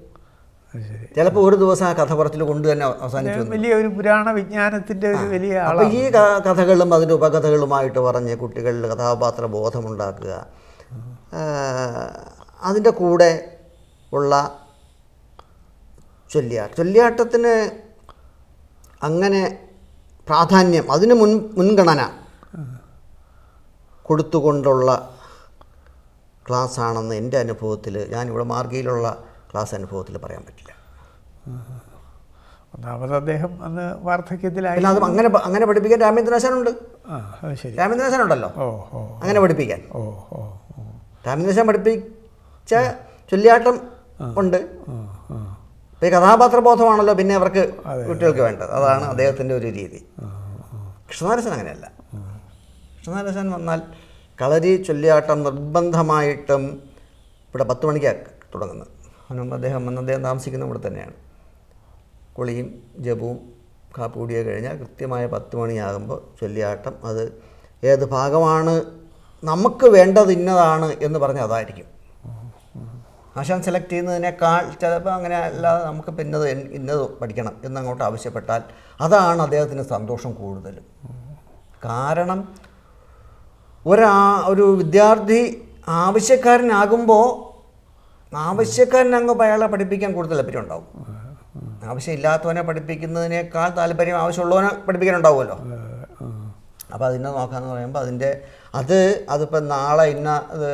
ചിലപ്പോൾ ഒരു ദിവസം ആ കഥ പറച്ചിൽ കൊണ്ട് തന്നെ അവസാനിച്ചു. വലിയ ഒരു പുരാണ വിജ്ഞാനത്തിന്റെ ഒരു വലിയ അപ്പോൾ ഈ കഥകളും അതിന്റെ ഉപകഥകളുമായിട്ട് പറഞ്ഞ് കുട്ടികളിൽ കഥാപാത്ര ബോധമുണ്ടാക്കുക. അതിന്റെ കൂടെ ഉള്ള ചൊല്ലിയാ ചൊല്ലിയാട്ടത്തിന് അങ്ങനെ പ്രാധാന്യം അതിന് മുൻ മുൻഗണന കൊടുത്തുകൊണ്ടുള്ള ക്ലാസ്സാണെന്ന് എന്റെ അനുഭവത്തിൽ ഞാനിവിടെ മാർഗയിലുള്ള ക്ലാസ് അനുഭവത്തിൽ പറയാൻ പറ്റില്ല. ഒന്നാമത് അദ്ദേഹം അന്ന് വാർദ്ധക്യത്തിലായി. അത് അങ്ങനെ അങ്ങനെ പഠിപ്പിക്കാൻ രാമേന്ദ്രനാശാനുണ്ട് രാമേന്ദ്രനാശാനുണ്ടല്ലോ അങ്ങനെ പഠിപ്പിക്കാൻ. രാമേന്ദ്രനാശാൻ പഠിപ്പിച്ച ചൊല്ലിയാട്ടം ഉണ്ട്. ഈ കഥാപാത്രബോധമാണല്ലോ പിന്നെ അവർക്ക് കുട്ടികൾക്ക് വേണ്ടത്. അതാണ് അദ്ദേഹത്തിന്റെ ഒരു രീതി. കൃഷ്ണനാരസൻ അങ്ങനെയല്ല. കൃഷ്ണനാരസൻ വന്നാൽ കളരി ചൊല്ലിയാട്ടം നിർബന്ധമായിട്ടും ഇവിടെ പത്ത് മണിക്കാണ് തുടങ്ങുന്നത്. അതിനുമുമ്പ് അദ്ദേഹം വന്ന് അദ്ദേഹം താമസിക്കുന്ന ഇവിടെ തന്നെയാണ്. കുളിയും ജപവും കാപ്പുകൂടിയൊക്കെ കഴിഞ്ഞാൽ കൃത്യമായ പത്ത് മണിയാകുമ്പോൾ ചൊല്ലിയാട്ടം അത് ഏത് ഭാഗമാണ് നമുക്ക് വേണ്ടത് ഇന്നതാണ് എന്ന് പറഞ്ഞാൽ അതായിരിക്കും. ആശാൻ സെലക്ട് ചെയ്യുന്നതിനേക്കാൾ ചിലപ്പോൾ അങ്ങനെ അല്ലാതെ നമുക്ക് പിന്നത് ഇന്നത് പഠിക്കണം എന്നങ്ങോട്ട് ആവശ്യപ്പെട്ടാൽ അതാണ് അദ്ദേഹത്തിന് സന്തോഷം കൂടുതൽ. കാരണം ഒരാ ഒരു വിദ്യാർത്ഥി ആവശ്യക്കാരനാകുമ്പോൾ ആവശ്യക്കാരനാകുമ്പോൾ അയാളെ പഠിപ്പിക്കാൻ കൂടുതൽ താല്പര്യം ഉണ്ടാവും ആവശ്യമില്ലാത്തവനെ പഠിപ്പിക്കുന്നതിനേക്കാൾ താല്പര്യം ആവശ്യമുള്ളവനെ പഠിപ്പിക്കാനുണ്ടാവുമല്ലോ. അപ്പോൾ അതിനെ നോക്കാന്ന് പറയുമ്പോൾ അതിന്റെ അത് അതിപ്പോൾ നാളെ ഇന്ന ഇത്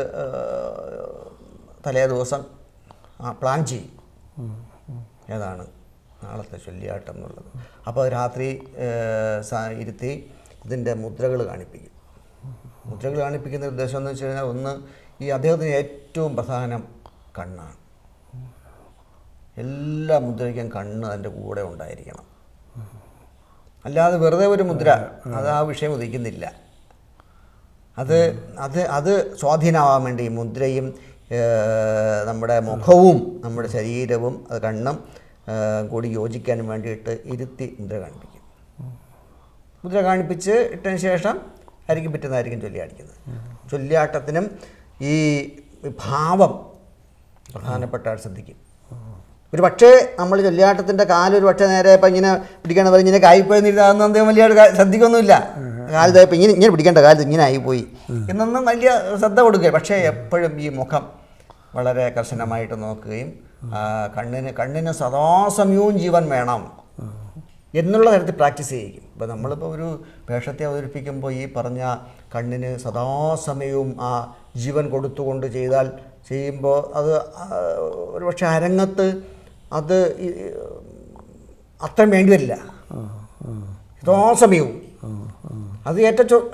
തലേ ദിവസം പ്ലാൻ ചെയ്യും ഏതാണ് നാളത്തെ ചൊല്ലിയാട്ടം എന്നുള്ളത്. അപ്പോൾ രാത്രി ഇരുത്തി ഇതിന്റെ മുദ്രകൾ കാണിപ്പിക്കും. മുദ്രകൾ കാണിപ്പിക്കുന്ന ഉദ്ദേശം എന്ന് വെച്ച് കഴിഞ്ഞാൽ ഒന്ന് ഈ അദ്ദേഹത്തിന് ഏറ്റവും പ്രധാനം കണ്ണാണ്. എല്ലാ മുദ്രയ്ക്കും കണ്ണ് അതിന്റെ കൂടെ ഉണ്ടായിരിക്കണം. അല്ലാതെ വെറുതെ ഒരു മുദ്ര അത് ആ വിഷയം ഉദിക്കുന്നില്ല. അത് അത് അത് സ്വാധീനമാവാൻ വേണ്ടി മുദ്രയും നമ്മുടെ മുഖവും നമ്മുടെ ശരീരവും അത് കണ്ണും കൂടി യോജിക്കാൻ വേണ്ടിയിട്ട് ഇരുത്തി മുദ്ര കാണിപ്പിക്കും. മുദ്ര കാണിപ്പിച്ച് ഇട്ടതിന് ശേഷം ആയിരിക്കും പറ്റുന്നതായിരിക്കും ചൊല്ലിയാടിക്കുന്നത്. ചൊല്ലിയാട്ടത്തിനും ഈ ഭാവം പ്രധാനപ്പെട്ട ആൾ ശ്രദ്ധിക്കും. ഒരു പക്ഷേ നമ്മൾ ചൊല്ലിയാട്ടത്തിന്റെ കാലൊരു പക്ഷേ നേരെ ഇപ്പം ഇങ്ങനെ പിടിക്കണം പറഞ്ഞ് ഇങ്ങനെ കായിപ്പോയെന്നിരുന്നാന്ന് അദ്ദേഹം വലിയ ശ്രദ്ധിക്കൊന്നുമില്ല. കാലത്ത് ഇപ്പം ഇങ്ങനെ ഇങ്ങനെ പിടിക്കേണ്ട കാലത്ത് ഇങ്ങനെ ആയിപ്പോയി. എന്നൊന്നും വലിയ ശ്രദ്ധ കൊടുക്കുക പക്ഷേ എപ്പോഴും ഈ മുഖം വളരെ കർശനമായിട്ട് നോക്കുകയും കണ്ണിന് കണ്ണിന് സദാസമയവും ജീവൻ വേണം എന്നുള്ള തരത്തിൽ പ്രാക്ടീസ് ചെയ്യിക്കും. ഇപ്പോൾ നമ്മളിപ്പോൾ ഒരു വേഷത്തെ അവതരിപ്പിക്കുമ്പോൾ ഈ പറഞ്ഞ കണ്ണിന് സദാസമയവും ആ ജീവൻ കൊടുത്തുകൊണ്ട് ചെയ്താൽ ചെയ്യുമ്പോൾ അത് ഒരു ഒരുപക്ഷെ അരങ്ങത്ത് അത് അത്രയും വേണ്ടി വരില്ല. ഇതോ സമയവും. അത് ഏറ്റവും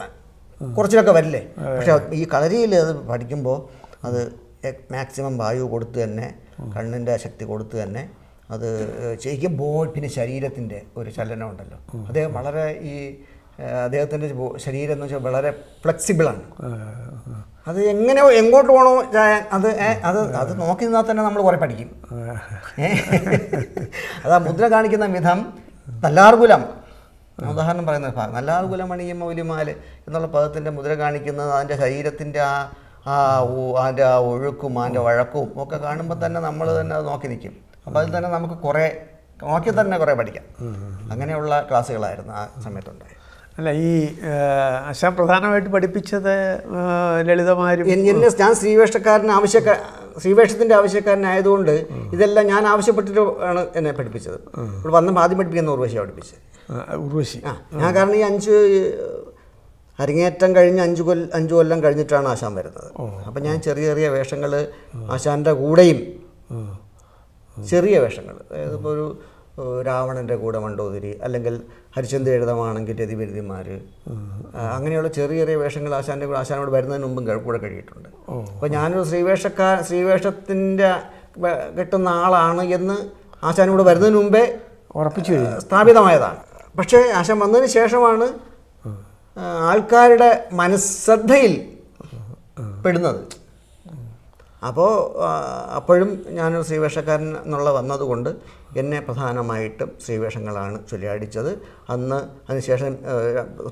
കുറച്ചിലൊക്കെ വരില്ലേ? പക്ഷെ ഈ കളരിയിൽ അത് പഠിക്കുമ്പോൾ അത് മാക്സിമം വായു കൊടുത്ത് തന്നെ കണ്ണിന്റെ ശക്തി കൊടുത്ത് തന്നെ അത് ചെയ്യുമ്പോൾ പിന്നെ ശരീരത്തിന്റെ ഒരു ചലനം ഉണ്ടല്ലോ. അദ്ദേഹം വളരെ ഈ അദ്ദേഹത്തിന്റെ ശരീരം എന്ന് വെച്ചാൽ വളരെ ഫ്ലെക്സിബിളാണ് അത് എങ്ങനെ എങ്ങോട്ട് പോകണോ അത് ഏ, അത് അത് നോക്കി നിന്നാൽ തന്നെ നമ്മൾ കുറേ പഠിക്കും. അതാ മുദ്ര കാണിക്കുന്ന വിധം നല്ലാർകുലം. ഉദാഹരണം പറയുന്ന ഭാഗം നല്ലാർകുലം അണിയും മൗലിമാൽ എന്നുള്ള പദത്തിന്റെ മുദ്ര കാണിക്കുന്നത് അതിന്റെ ശരീരത്തിന്റെ ആ ആ അതിന്റെ ആ ഒഴുക്കും അതിന്റെ വഴക്കും ഒക്കെ കാണുമ്പോൾ തന്നെ നമ്മൾ തന്നെ അത് നോക്കി നിൽക്കും. അപ്പോൾ അതിൽ തന്നെ നമുക്ക് കുറേ നോക്കി തന്നെ കുറേ പഠിക്കാം. അങ്ങനെയുള്ള ക്ലാസ്സുകളായിരുന്നു ആ സമയത്തുണ്ടായത്. അല്ല ഈ അശാം പ്രധാനമായിട്ട് പഠിപ്പിച്ചത് ലളിതമാരും. എന്നെ ഞാൻ ശ്രീവേഷക്കാരൻ ആവശ്യക്കാർ ശ്രീവേഷത്തിന്റെ ആവശ്യക്കാരനായതുകൊണ്ട് ഇതെല്ലാം ഞാൻ ആവശ്യപ്പെട്ടിട്ട് ആണ് എന്നെ പഠിപ്പിച്ചത്. ഇവിടെ വന്നപ്പോൾ ആദ്യം പഠിപ്പിക്കുന്ന ഉർവശി പഠിപ്പിച്ചത്. ഉർവശി. ആ ഞാൻ കാരണം ഈ അഞ്ച് അരങ്ങേറ്റം കഴിഞ്ഞ് അഞ്ച് കൊല്ല അഞ്ച് കൊല്ലം കഴിഞ്ഞിട്ടാണ് ആശാൻ വരുന്നത്. അപ്പം ഞാൻ ചെറിയ ചെറിയ വേഷങ്ങൾ ആശാന്റെ കൂടെയും ചെറിയ വേഷങ്ങൾ അതായത് ഇപ്പോൾ ഒരു രാവണന്റെ കൂടെ മണ്ടോതിരി അല്ലെങ്കിൽ ഹരിചന്ദ്ര എഴുതമാണെങ്കിൽ രതിപരിതിമാർ അങ്ങനെയുള്ള ചെറിയ ചെറിയ വേഷങ്ങൾ ആശാന്റെ കൂടെ ആശാനോട് വരുന്നതിന് മുമ്പും കൂടെ കഴിയിട്ടുണ്ട്. അപ്പോൾ ഞാനൊരു ശ്രീവേഷക്കാർ ശ്രീവേഷത്തിന്റെ കിട്ടുന്ന ആളാണ് എന്ന് ആശാനോട് വരുന്നതിന് മുമ്പേ ഉറപ്പിച്ചു സ്ഥാപിതമായതാണ്. പക്ഷേ ആശാൻ വന്നതിന് ശേഷമാണ് ആൾക്കാരുടെ മനസ്സദ്ധയിൽ പെടുന്നത്. അപ്പോൾ അപ്പോഴും ഞാൻ ശ്രീവേഷക്കാരൻ എന്നുള്ള വന്നതുകൊണ്ട് എന്നെ പ്രധാനമായിട്ടും ശ്രീവേഷങ്ങളാണ് ചൊല്ലിയാടിച്ചത്. അന്ന് അതിനുശേഷം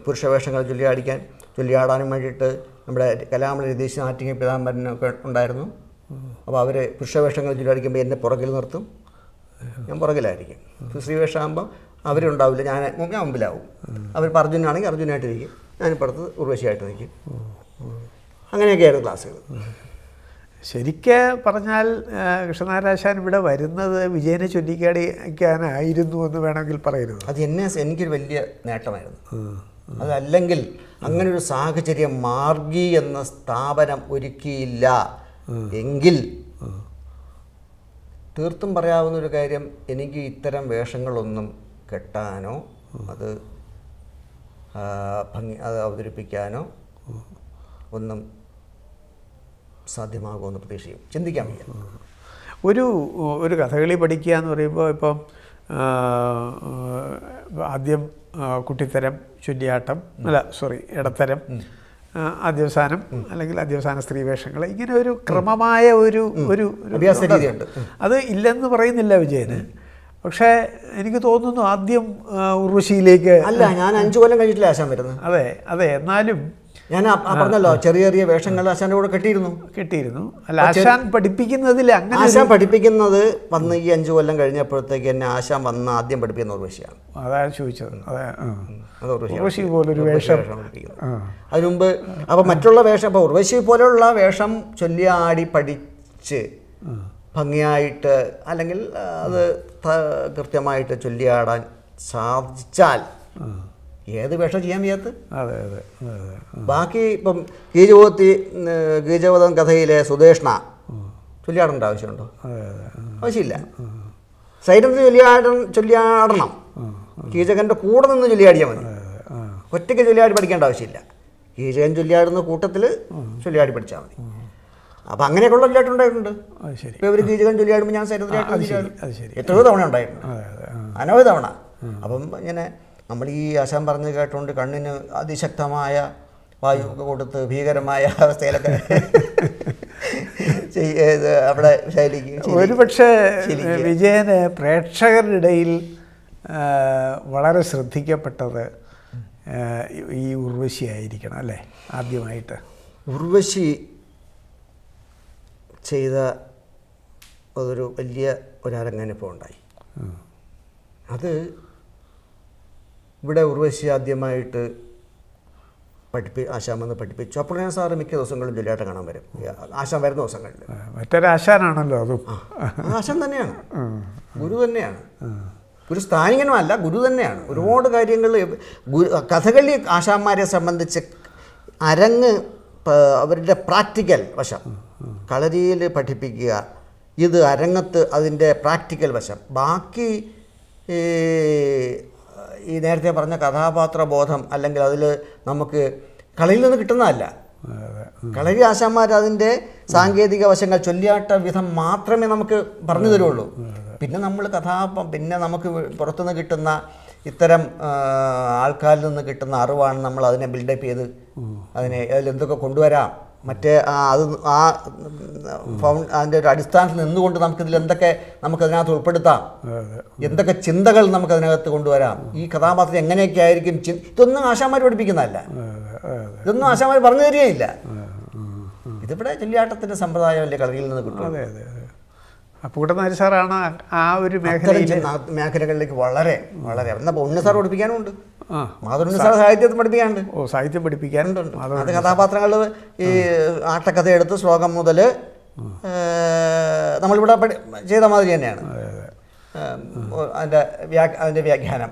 പുരുഷവേഷങ്ങൾ ചൊല്ലിയാടിക്കാൻ ചൊല്ലിയാടാനും വേണ്ടിയിട്ട് നമ്മുടെ കലാമണി രതീശ് നാറ്റിങ്ങ പിതാംബരനൊക്കെ ഉണ്ടായിരുന്നു. അപ്പോൾ അവർ പുരുഷവേഷങ്ങൾ ചൊല്ലിയാടിക്കുമ്പോൾ എന്നെ പുറകിൽ നിർത്തും. ഞാൻ പുറകിലായിരിക്കും. ശ്രീവേഷമാകുമ്പോൾ അവരുണ്ടാവില്ല ഞാൻ ഞാൻ മുമ്പിലാവും. അവർ അർജുനാണെങ്കിൽ അർജുനായിട്ടിരിക്കും ഞാനിപ്പുറത്ത് ഉർവശിയായിട്ട് നിൽക്കും. അങ്ങനെയൊക്കെയായിരുന്നു ക്ലാസ്സുകൾ. ശരിക്ക് പറഞ്ഞാൽ കൃഷ്ണനാരാശാൻ ഇവിടെ വരുന്നത് വിജയനെ ചൊല്ലിക്കാടിക്കാനായിരുന്നു എന്ന് വേണമെങ്കിൽ പറയരുത്. അത് എന്നെ എനിക്കൊരു വലിയ നേട്ടമായിരുന്നു. അതല്ലെങ്കിൽ അങ്ങനൊരു സാഹചര്യം മാർഗി എന്ന സ്ഥാപനം ഒരുക്കിയില്ല എങ്കിൽ തീർത്തും പറയാവുന്ന ഒരു കാര്യം എനിക്ക് ഇത്തരം വേഷങ്ങളൊന്നും കെട്ടാനോ അത് ഭംഗി അത് അവതരിപ്പിക്കാനോ ഒന്നും സാധ്യമാകുമെന്ന് പ്രതീക്ഷിക്കും. ചിന്തിക്കാൻ വയ്യ. ഒരു ഒരു കഥകളി പഠിക്കുക എന്ന് പറയുമ്പോൾ ഇപ്പം ആദ്യം കുട്ടിത്തരം ചുല്ലിയാട്ടം അല്ല സോറി ഇടത്തരം അധ്യവസാനം അല്ലെങ്കിൽ അധ്യവസാന സ്ത്രീവേഷങ്ങൾ ഇങ്ങനെ ഒരു ക്രമമായ ഒരു ഒരു അഭ്യാസ രീതിയുണ്ട്. അത് ഇല്ലെന്ന് പറയുന്നില്ല വിജയന്. പക്ഷേ എനിക്ക് തോന്നുന്നു ആദ്യം ഉറുശിയിലേക്ക് ഉർവശിയിലേക്ക് അല്ല ഞാൻ അഞ്ചു കൊല്ലം കഴിഞ്ഞിട്ടില്ല ആശാൻ വരുന്നത്. അതെ അതെ എന്നാലും ഞാൻ പറഞ്ഞല്ലോ ചെറിയ ചെറിയ വേഷങ്ങൾ ആശാന്റെ കൂടെ കെട്ടിയിരുന്നു. കെട്ടിയിരുന്നു. അല്ല ആശാൻ പഠിപ്പിക്കുന്നതിൽ അങ്ങനെ ആശാൻ പഠിപ്പിക്കുന്നത് വന്ന് ഈ അഞ്ചു കൊല്ലം കഴിഞ്ഞപ്പോഴത്തേക്ക് എന്നെ ആശാൻ വന്ന് ആദ്യം പഠിപ്പിക്കുന്ന ഉർവശിയാണ്. അതാണ് ചോദിച്ചത്. അതെ ഉർവശി പോലൊരു വേഷം. വേഷമാണ് ആ. അതിനു മുമ്പ് അപ്പോൾ മറ്റുള്ള വേഷം അപ്പോൾ ഉർവശി പോലെയുള്ള വേഷം ചൊല്ലിയാടി പഠിച്ച് ഭംഗിയായിട്ട് അല്ലെങ്കിൽ അത് കൃത്യമായിട്ട് ചൊല്ലിയാടാൻ സാധിച്ചാൽ ഏത് വേഷം ചെയ്യാൻ വയ്യാത്ത? അതെ അതെ ബാക്കി ഇപ്പം ഗീജവത്തി ഗീജവതം കഥയിലെ സുദേഷ്ണ ചൊല്ലിയാടേണ്ട ആവശ്യമുണ്ടോ. ആവശ്യമില്ല. സൈലന്റ് ചൊല്ലിയാട ചൊല്ലിയാടണം. കീചകന്റെ കൂടെ നിന്ന് ചൊല്ലിയാടിയാൽ മതി. ഒറ്റയ്ക്ക് ചൊല്ലിയാടി പഠിക്കേണ്ട ആവശ്യമില്ല. കീചകൻ ചൊല്ലിയാടുന്ന കൂട്ടത്തിൽ ചൊല്ലിയാടി പഠിച്ചാൽ മതി. അപ്പം അങ്ങനെയൊക്കെയുള്ള ചൊല്ലിയാട്ടം ഉണ്ടായിട്ടുണ്ട്. അത് ശരി. ഇപ്പം ഇവർ കീചകൻ ചൊല്ലിയാടുമ്പോൾ ഞാൻ ശരി എത്രയോ തവണ ഉണ്ടായിട്ടുണ്ട്. അനവധി തവണ. അപ്പം ഇങ്ങനെ നമ്മൾ ഈ ആശാൻ പറഞ്ഞ് കേട്ടുകൊണ്ട് കണ്ണിന് അതിശക്തമായ വായു ഒക്കെ കൊടുത്ത് ഭീകരമായ അവസ്ഥയിലൊക്കെ അവിടെ ശൈലിക്ക് ഒരുപക്ഷെ ഒരു പക്ഷേ വിജയന് പ്രേക്ഷകരുടെ ഇടയിൽ വളരെ ശ്രദ്ധിക്കപ്പെട്ടത് ഈ ഉർവശി ആയിരിക്കണം അല്ലേ ആദ്യമായിട്ട്. ഉർവശി ചെയ്ത അതൊരു വലിയ ഒരു അരങ്ങനുഭവം ഉണ്ടായി അത് ഇവിടെ ഉർവശി ആദ്യമായിട്ട് പഠിപ്പി ആശാൻ വന്ന് പഠിപ്പിച്ചു. അപ്പോൾ ഞാൻ സാറ് മിക്ക ദിവസങ്ങളും ജില്ലയായിട്ട് കാണാൻ വരും. ആശാൻ വരുന്ന ദിവസങ്ങളിൽ മറ്റൊരു ആശാനാണല്ലോ അതും. അത് ആശാൻ തന്നെയാണ്. ഗുരു തന്നെയാണ്. ഒരു സ്ഥാനികനുമല്ല ഗുരു തന്നെയാണ്. ഒരുപാട് കാര്യങ്ങൾ ഗുരു കഥകളി ആശാന്മാരെ സംബന്ധിച്ച് അരങ്ങ് അവരുടെ പ്രാക്ടിക്കൽ വശം. കളരിയിൽ പഠിപ്പിക്കുക ഇത് അരങ്ങത്ത് അതിന്റെ പ്രാക്ടിക്കൽ വശം. ബാക്കി ഈ നേരത്തെ പറഞ്ഞ കഥാപാത്ര ബോധം അല്ലെങ്കിൽ അതിൽ നമുക്ക് കളിയിൽ നിന്ന് കിട്ടുന്നതല്ല. കളരി ആശാന്മാർ അതിന്റെ സാങ്കേതിക വശങ്ങൾ ചൊല്ലിയാട്ട വിധം മാത്രമേ നമുക്ക് പറഞ്ഞു തരുള്ളൂ. പിന്നെ നമ്മൾ കഥാ പിന്നെ നമുക്ക് പുറത്തുനിന്ന് കിട്ടുന്ന ഇത്തരം ആൾക്കാരിൽ നിന്ന് കിട്ടുന്ന അറിവാണ് നമ്മൾ അതിനെ ബിൽഡപ്പ് ചെയ്ത് അതിനെ അതിൽ എന്തൊക്കെ കൊണ്ടുവരാം. മറ്റേ അത് ആ ഫൗണ്ട് അതിന്റെ ഒരു അടിസ്ഥാനത്തിൽ നിന്നുകൊണ്ട് നമുക്കിതിൽ എന്തൊക്കെ നമുക്കതിനകത്ത് ഉൾപ്പെടുത്താം. അതെ എന്തൊക്കെ ചിന്തകൾ നമുക്ക് അതിനകത്ത് കൊണ്ടുവരാം. ഈ കഥാപാത്രം എങ്ങനെയൊക്കെ ആയിരിക്കും ഇതൊന്നും ആശാമാർ പഠിപ്പിക്കുന്നതല്ല. ഇതൊന്നും ആശാമാർ പറഞ്ഞു തരികയില്ല. ഇതിവിടെ ചെല്ലിയാട്ടത്തിന്റെ സമ്പ്രദായമല്ലേ കളരിയിൽ നിന്ന് കിട്ടും അപ്പൂട്ടനാരി സാറാണ് ആ ഒരു മേഖലയിൽ മേഖലകളിലേക്ക് വളരെ വളരെ. എന്നാൽ ഉണ്ണി സാർ പഠിപ്പിക്കാനുണ്ട് ആ. മാധുണ്ണി സാർ സാഹിത്യത്തിൽ പഠിപ്പിക്കാനുണ്ട്. ഓ സാഹിത്യം പഠിപ്പിക്കാനുണ്ട്. അത് കഥാപാത്രങ്ങൾ ഈ ആട്ടക്കഥ എടുത്ത് ശ്ലോകം മുതൽ നമ്മളിവിടെ ചെയ്ത മാതിരി തന്നെയാണ്. അതിന്റെ വ്യാ അതിന്റെ വ്യാഖ്യാനം.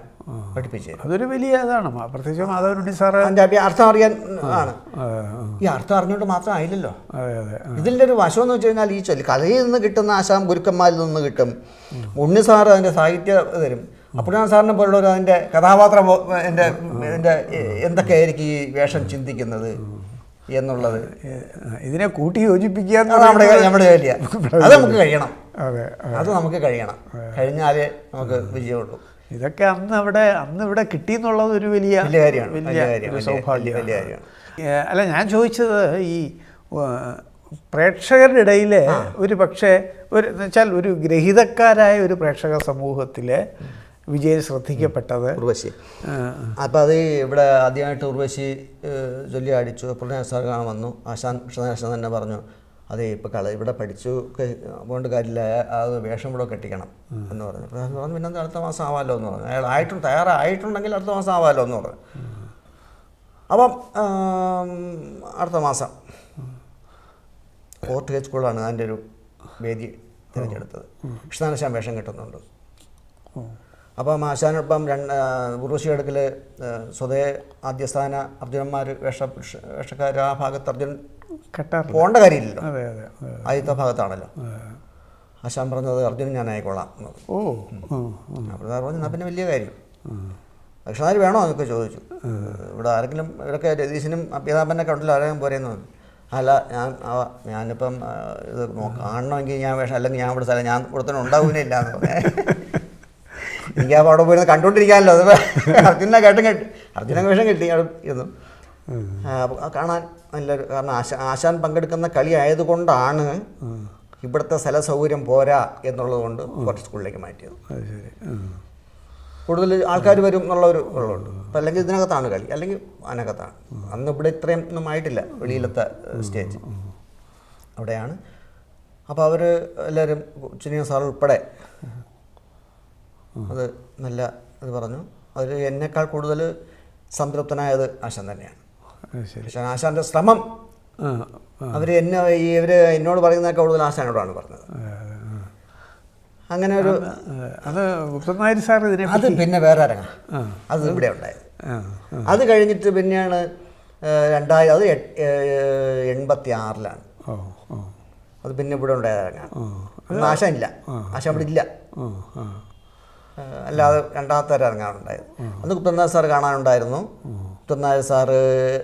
പഠിപ്പിച്ച് തരും. അതൊരു വലിയ ഇതാണ്. പ്രത്യേകിച്ച് മാധവനുണ്ണി സാറ് അതിന്റെ അർത്ഥം അറിയാൻ ആണ്. ഈ അർത്ഥം അറിഞ്ഞുകൊണ്ട് മാത്രം ആയില്ലല്ലോ. ഇതിന്റെ ഒരു വശം എന്ന് വെച്ച് കഴിഞ്ഞാൽ ഈ ചൊല്ലി കഥയിൽ നിന്ന് കിട്ടുന്ന ആശാം ഗുരുക്കന്മാരിൽ നിന്ന് കിട്ടും. ഉണ്ണി സാറ് അതിന്റെ സാഹിത്യ തരും. അപ്പുഴാൻ സാറിനെ പോലുള്ളവർ അതിന്റെ കഥാപാത്ര എന്റെ എന്റെ എന്തൊക്കെയായിരിക്കും ഈ വേഷം ചിന്തിക്കുന്നത് എന്നുള്ളത്. ഇതിനെ കൂട്ടി യോജിപ്പിക്കുക നമ്മുടെ നമ്മുടെ ജോലിയാ അത് നമുക്ക് കഴിയണം. അതെ അത്. നമുക്ക് കഴിയണം. കഴിഞ്ഞാലേ നമുക്ക് വിജയമുള്ളൂ. ഇതൊക്കെ അന്ന് അവിടെ അന്ന് ഇവിടെ കിട്ടി എന്നുള്ളത് ഒരു വലിയ വലിയ സൗഭാഗ്യമാണ്. അല്ല ഞാൻ ചോദിച്ചത് ഈ പ്രേക്ഷകരുടെ ഇടയിൽ ഒരു പക്ഷേ ഒരു വെച്ചാൽ ഒരു ഗ്രഹീതക്കാരായ ഒരു പ്രേക്ഷക സമൂഹത്തിൽ വിജയം ശ്രദ്ധിക്കപ്പെട്ടത്. ഉർവശി. അപ്പം അപ്പോൾ അത് ഇവിടെ ആദ്യമായിട്ട് ഉർവശി ചൊല്ലി അടിച്ചു പ്രണയ സാർ കാണാൻ വന്നു. ആശാൻ കൃഷ്ണദാശൻ തന്നെ പറഞ്ഞു. അതെ ഇപ്പോൾ കള ഇവിടെ പഠിച്ചു പോകേണ്ട കാര്യമില്ല അത് വേഷം കൂടെ കെട്ടിക്കണം എന്ന് പറഞ്ഞു. അപ്പോൾ പറഞ്ഞു പിന്നെ അടുത്ത മാസം ആവാമല്ലോ എന്ന് പറഞ്ഞു. അയാൾ ആയിട്ടും തയ്യാറായിട്ടുണ്ടെങ്കിൽ അടുത്ത മാസം ആവാമല്ലോ എന്ന് പറഞ്ഞു. അപ്പം അടുത്ത മാസം ഫോർട്ട് ഹെച്ച് സ്കൂളാണ് അതിന്റെ ഒരു വേദി തിരഞ്ഞെടുത്തത്. കൃഷ്ണാനശാൻ വേഷം കെട്ടുന്നുണ്ട്. അപ്പം ആശാനൊപ്പം രണ്ട് ഉർവശി അടുക്കൽ സ്വതേ ആദ്യസ്ഥാന അർജുനന്മാർ വേഷ വേഷക്കാർ ആ ഭാഗത്ത് അർജുൻ പോകേണ്ട കാര്യമില്ലല്ലോ അതെ. ആദ്യത്തെ ഭാഗത്താണല്ലോ ആശാൻ പറഞ്ഞത് അർജുനൻ ഞാൻ ആയിക്കോളാം പറഞ്ഞു. ഓ. അപ്പോൾ പറഞ്ഞു എന്നാൽ പിന്നെ വലിയ കാര്യം ദക്ഷിണാരി വേണോ എന്നൊക്കെ ചോദിച്ചു ഇവിടെ ആരെങ്കിലും ഇവിടെയൊക്കെ രതീശനും അഭ്യതാപനൊക്കെ ഉണ്ടല്ലോ ആരെങ്കിലും പോരെയെന്ന് പറഞ്ഞു അല്ല ഞാൻ ആ, ഞാനിപ്പം ഇത് കാണണമെങ്കിൽ ഞാൻ വേഷം അല്ലെങ്കിൽ ഞാൻ ഇവിടെ സ്ഥലം ഞാൻ ഇവിടെ തന്നെ ഉണ്ടാവുന്നില്ല എന്ന് പറഞ്ഞേ എനിക്ക് ആ അവിടെ പോയിരുന്നു കണ്ടുകൊണ്ടിരിക്കാമല്ലോ അത് അർജുനെ കേട്ടും കേട്ട് അർജുനൊക്കെ വേഷം കിട്ടി അവിടെ ഇരുന്നു കാണാൻ നല്ലൊരു കാരണം ആശാ ആശാൻ പങ്കെടുക്കുന്ന കളി ആയതുകൊണ്ടാണ് ഇവിടുത്തെ സ്ഥല സൗകര്യം പോരാ എന്നുള്ളത് കൊണ്ട് കുറച്ച് സ്കൂളിലേക്ക് മാറ്റിയത്. കൂടുതൽ ആൾക്കാർ വരും എന്നുള്ള ഒരു ഉള്ളതുണ്ട്. അപ്പം അല്ലെങ്കിൽ ഇതിനകത്താണ് കളി അല്ലെങ്കിൽ അതിനകത്താണ്. അന്ന് ഇവിടെ ഇത്രയും ഒന്നും ആയിട്ടില്ല വെളിയിലത്തെ സ്റ്റേജ്. അവിടെയാണ്. അപ്പോൾ അവർ എല്ലാവരും ചിനിയ സാർ ഉൾപ്പെടെ അത് നല്ല ഇത് പറഞ്ഞു. അവർ എന്നേക്കാൾ കൂടുതൽ സംതൃപ്തനായത് ആശാൻ തന്നെയാണ്. പക്ഷേ ആശാന്റെ ശ്രമം. അവർ എന്നെ ഈ ഇവർ എന്നോട് പറയുന്നതൊക്കെ കൂടുതൽ ആശാനോടാണ് പറഞ്ഞത്. അങ്ങനെ ഒരു അത് സാർ ഇതിനെ അത് പിന്നെ വേറെ ഇറങ്ങാം അത് ഇവിടെ ഉണ്ടായത്. അത് കഴിഞ്ഞിട്ട് പിന്നെയാണ് രണ്ടായിരം അത് എൺപത്തി ആറിലാണ് അത് പിന്നെ ഇവിടെ ഉണ്ടായത് ആ. അന്ന് ആശ ഇല്ല ആശ ഇവിടെ ഇല്ല. അല്ലാതെ രണ്ടാമത്തെ ഇറങ്ങാറുണ്ടായത് അന്ന് കുപ്തനാഥ് സാർ കാണാനുണ്ടായിരുന്നു. കുപ്തനാഥ് സാറ്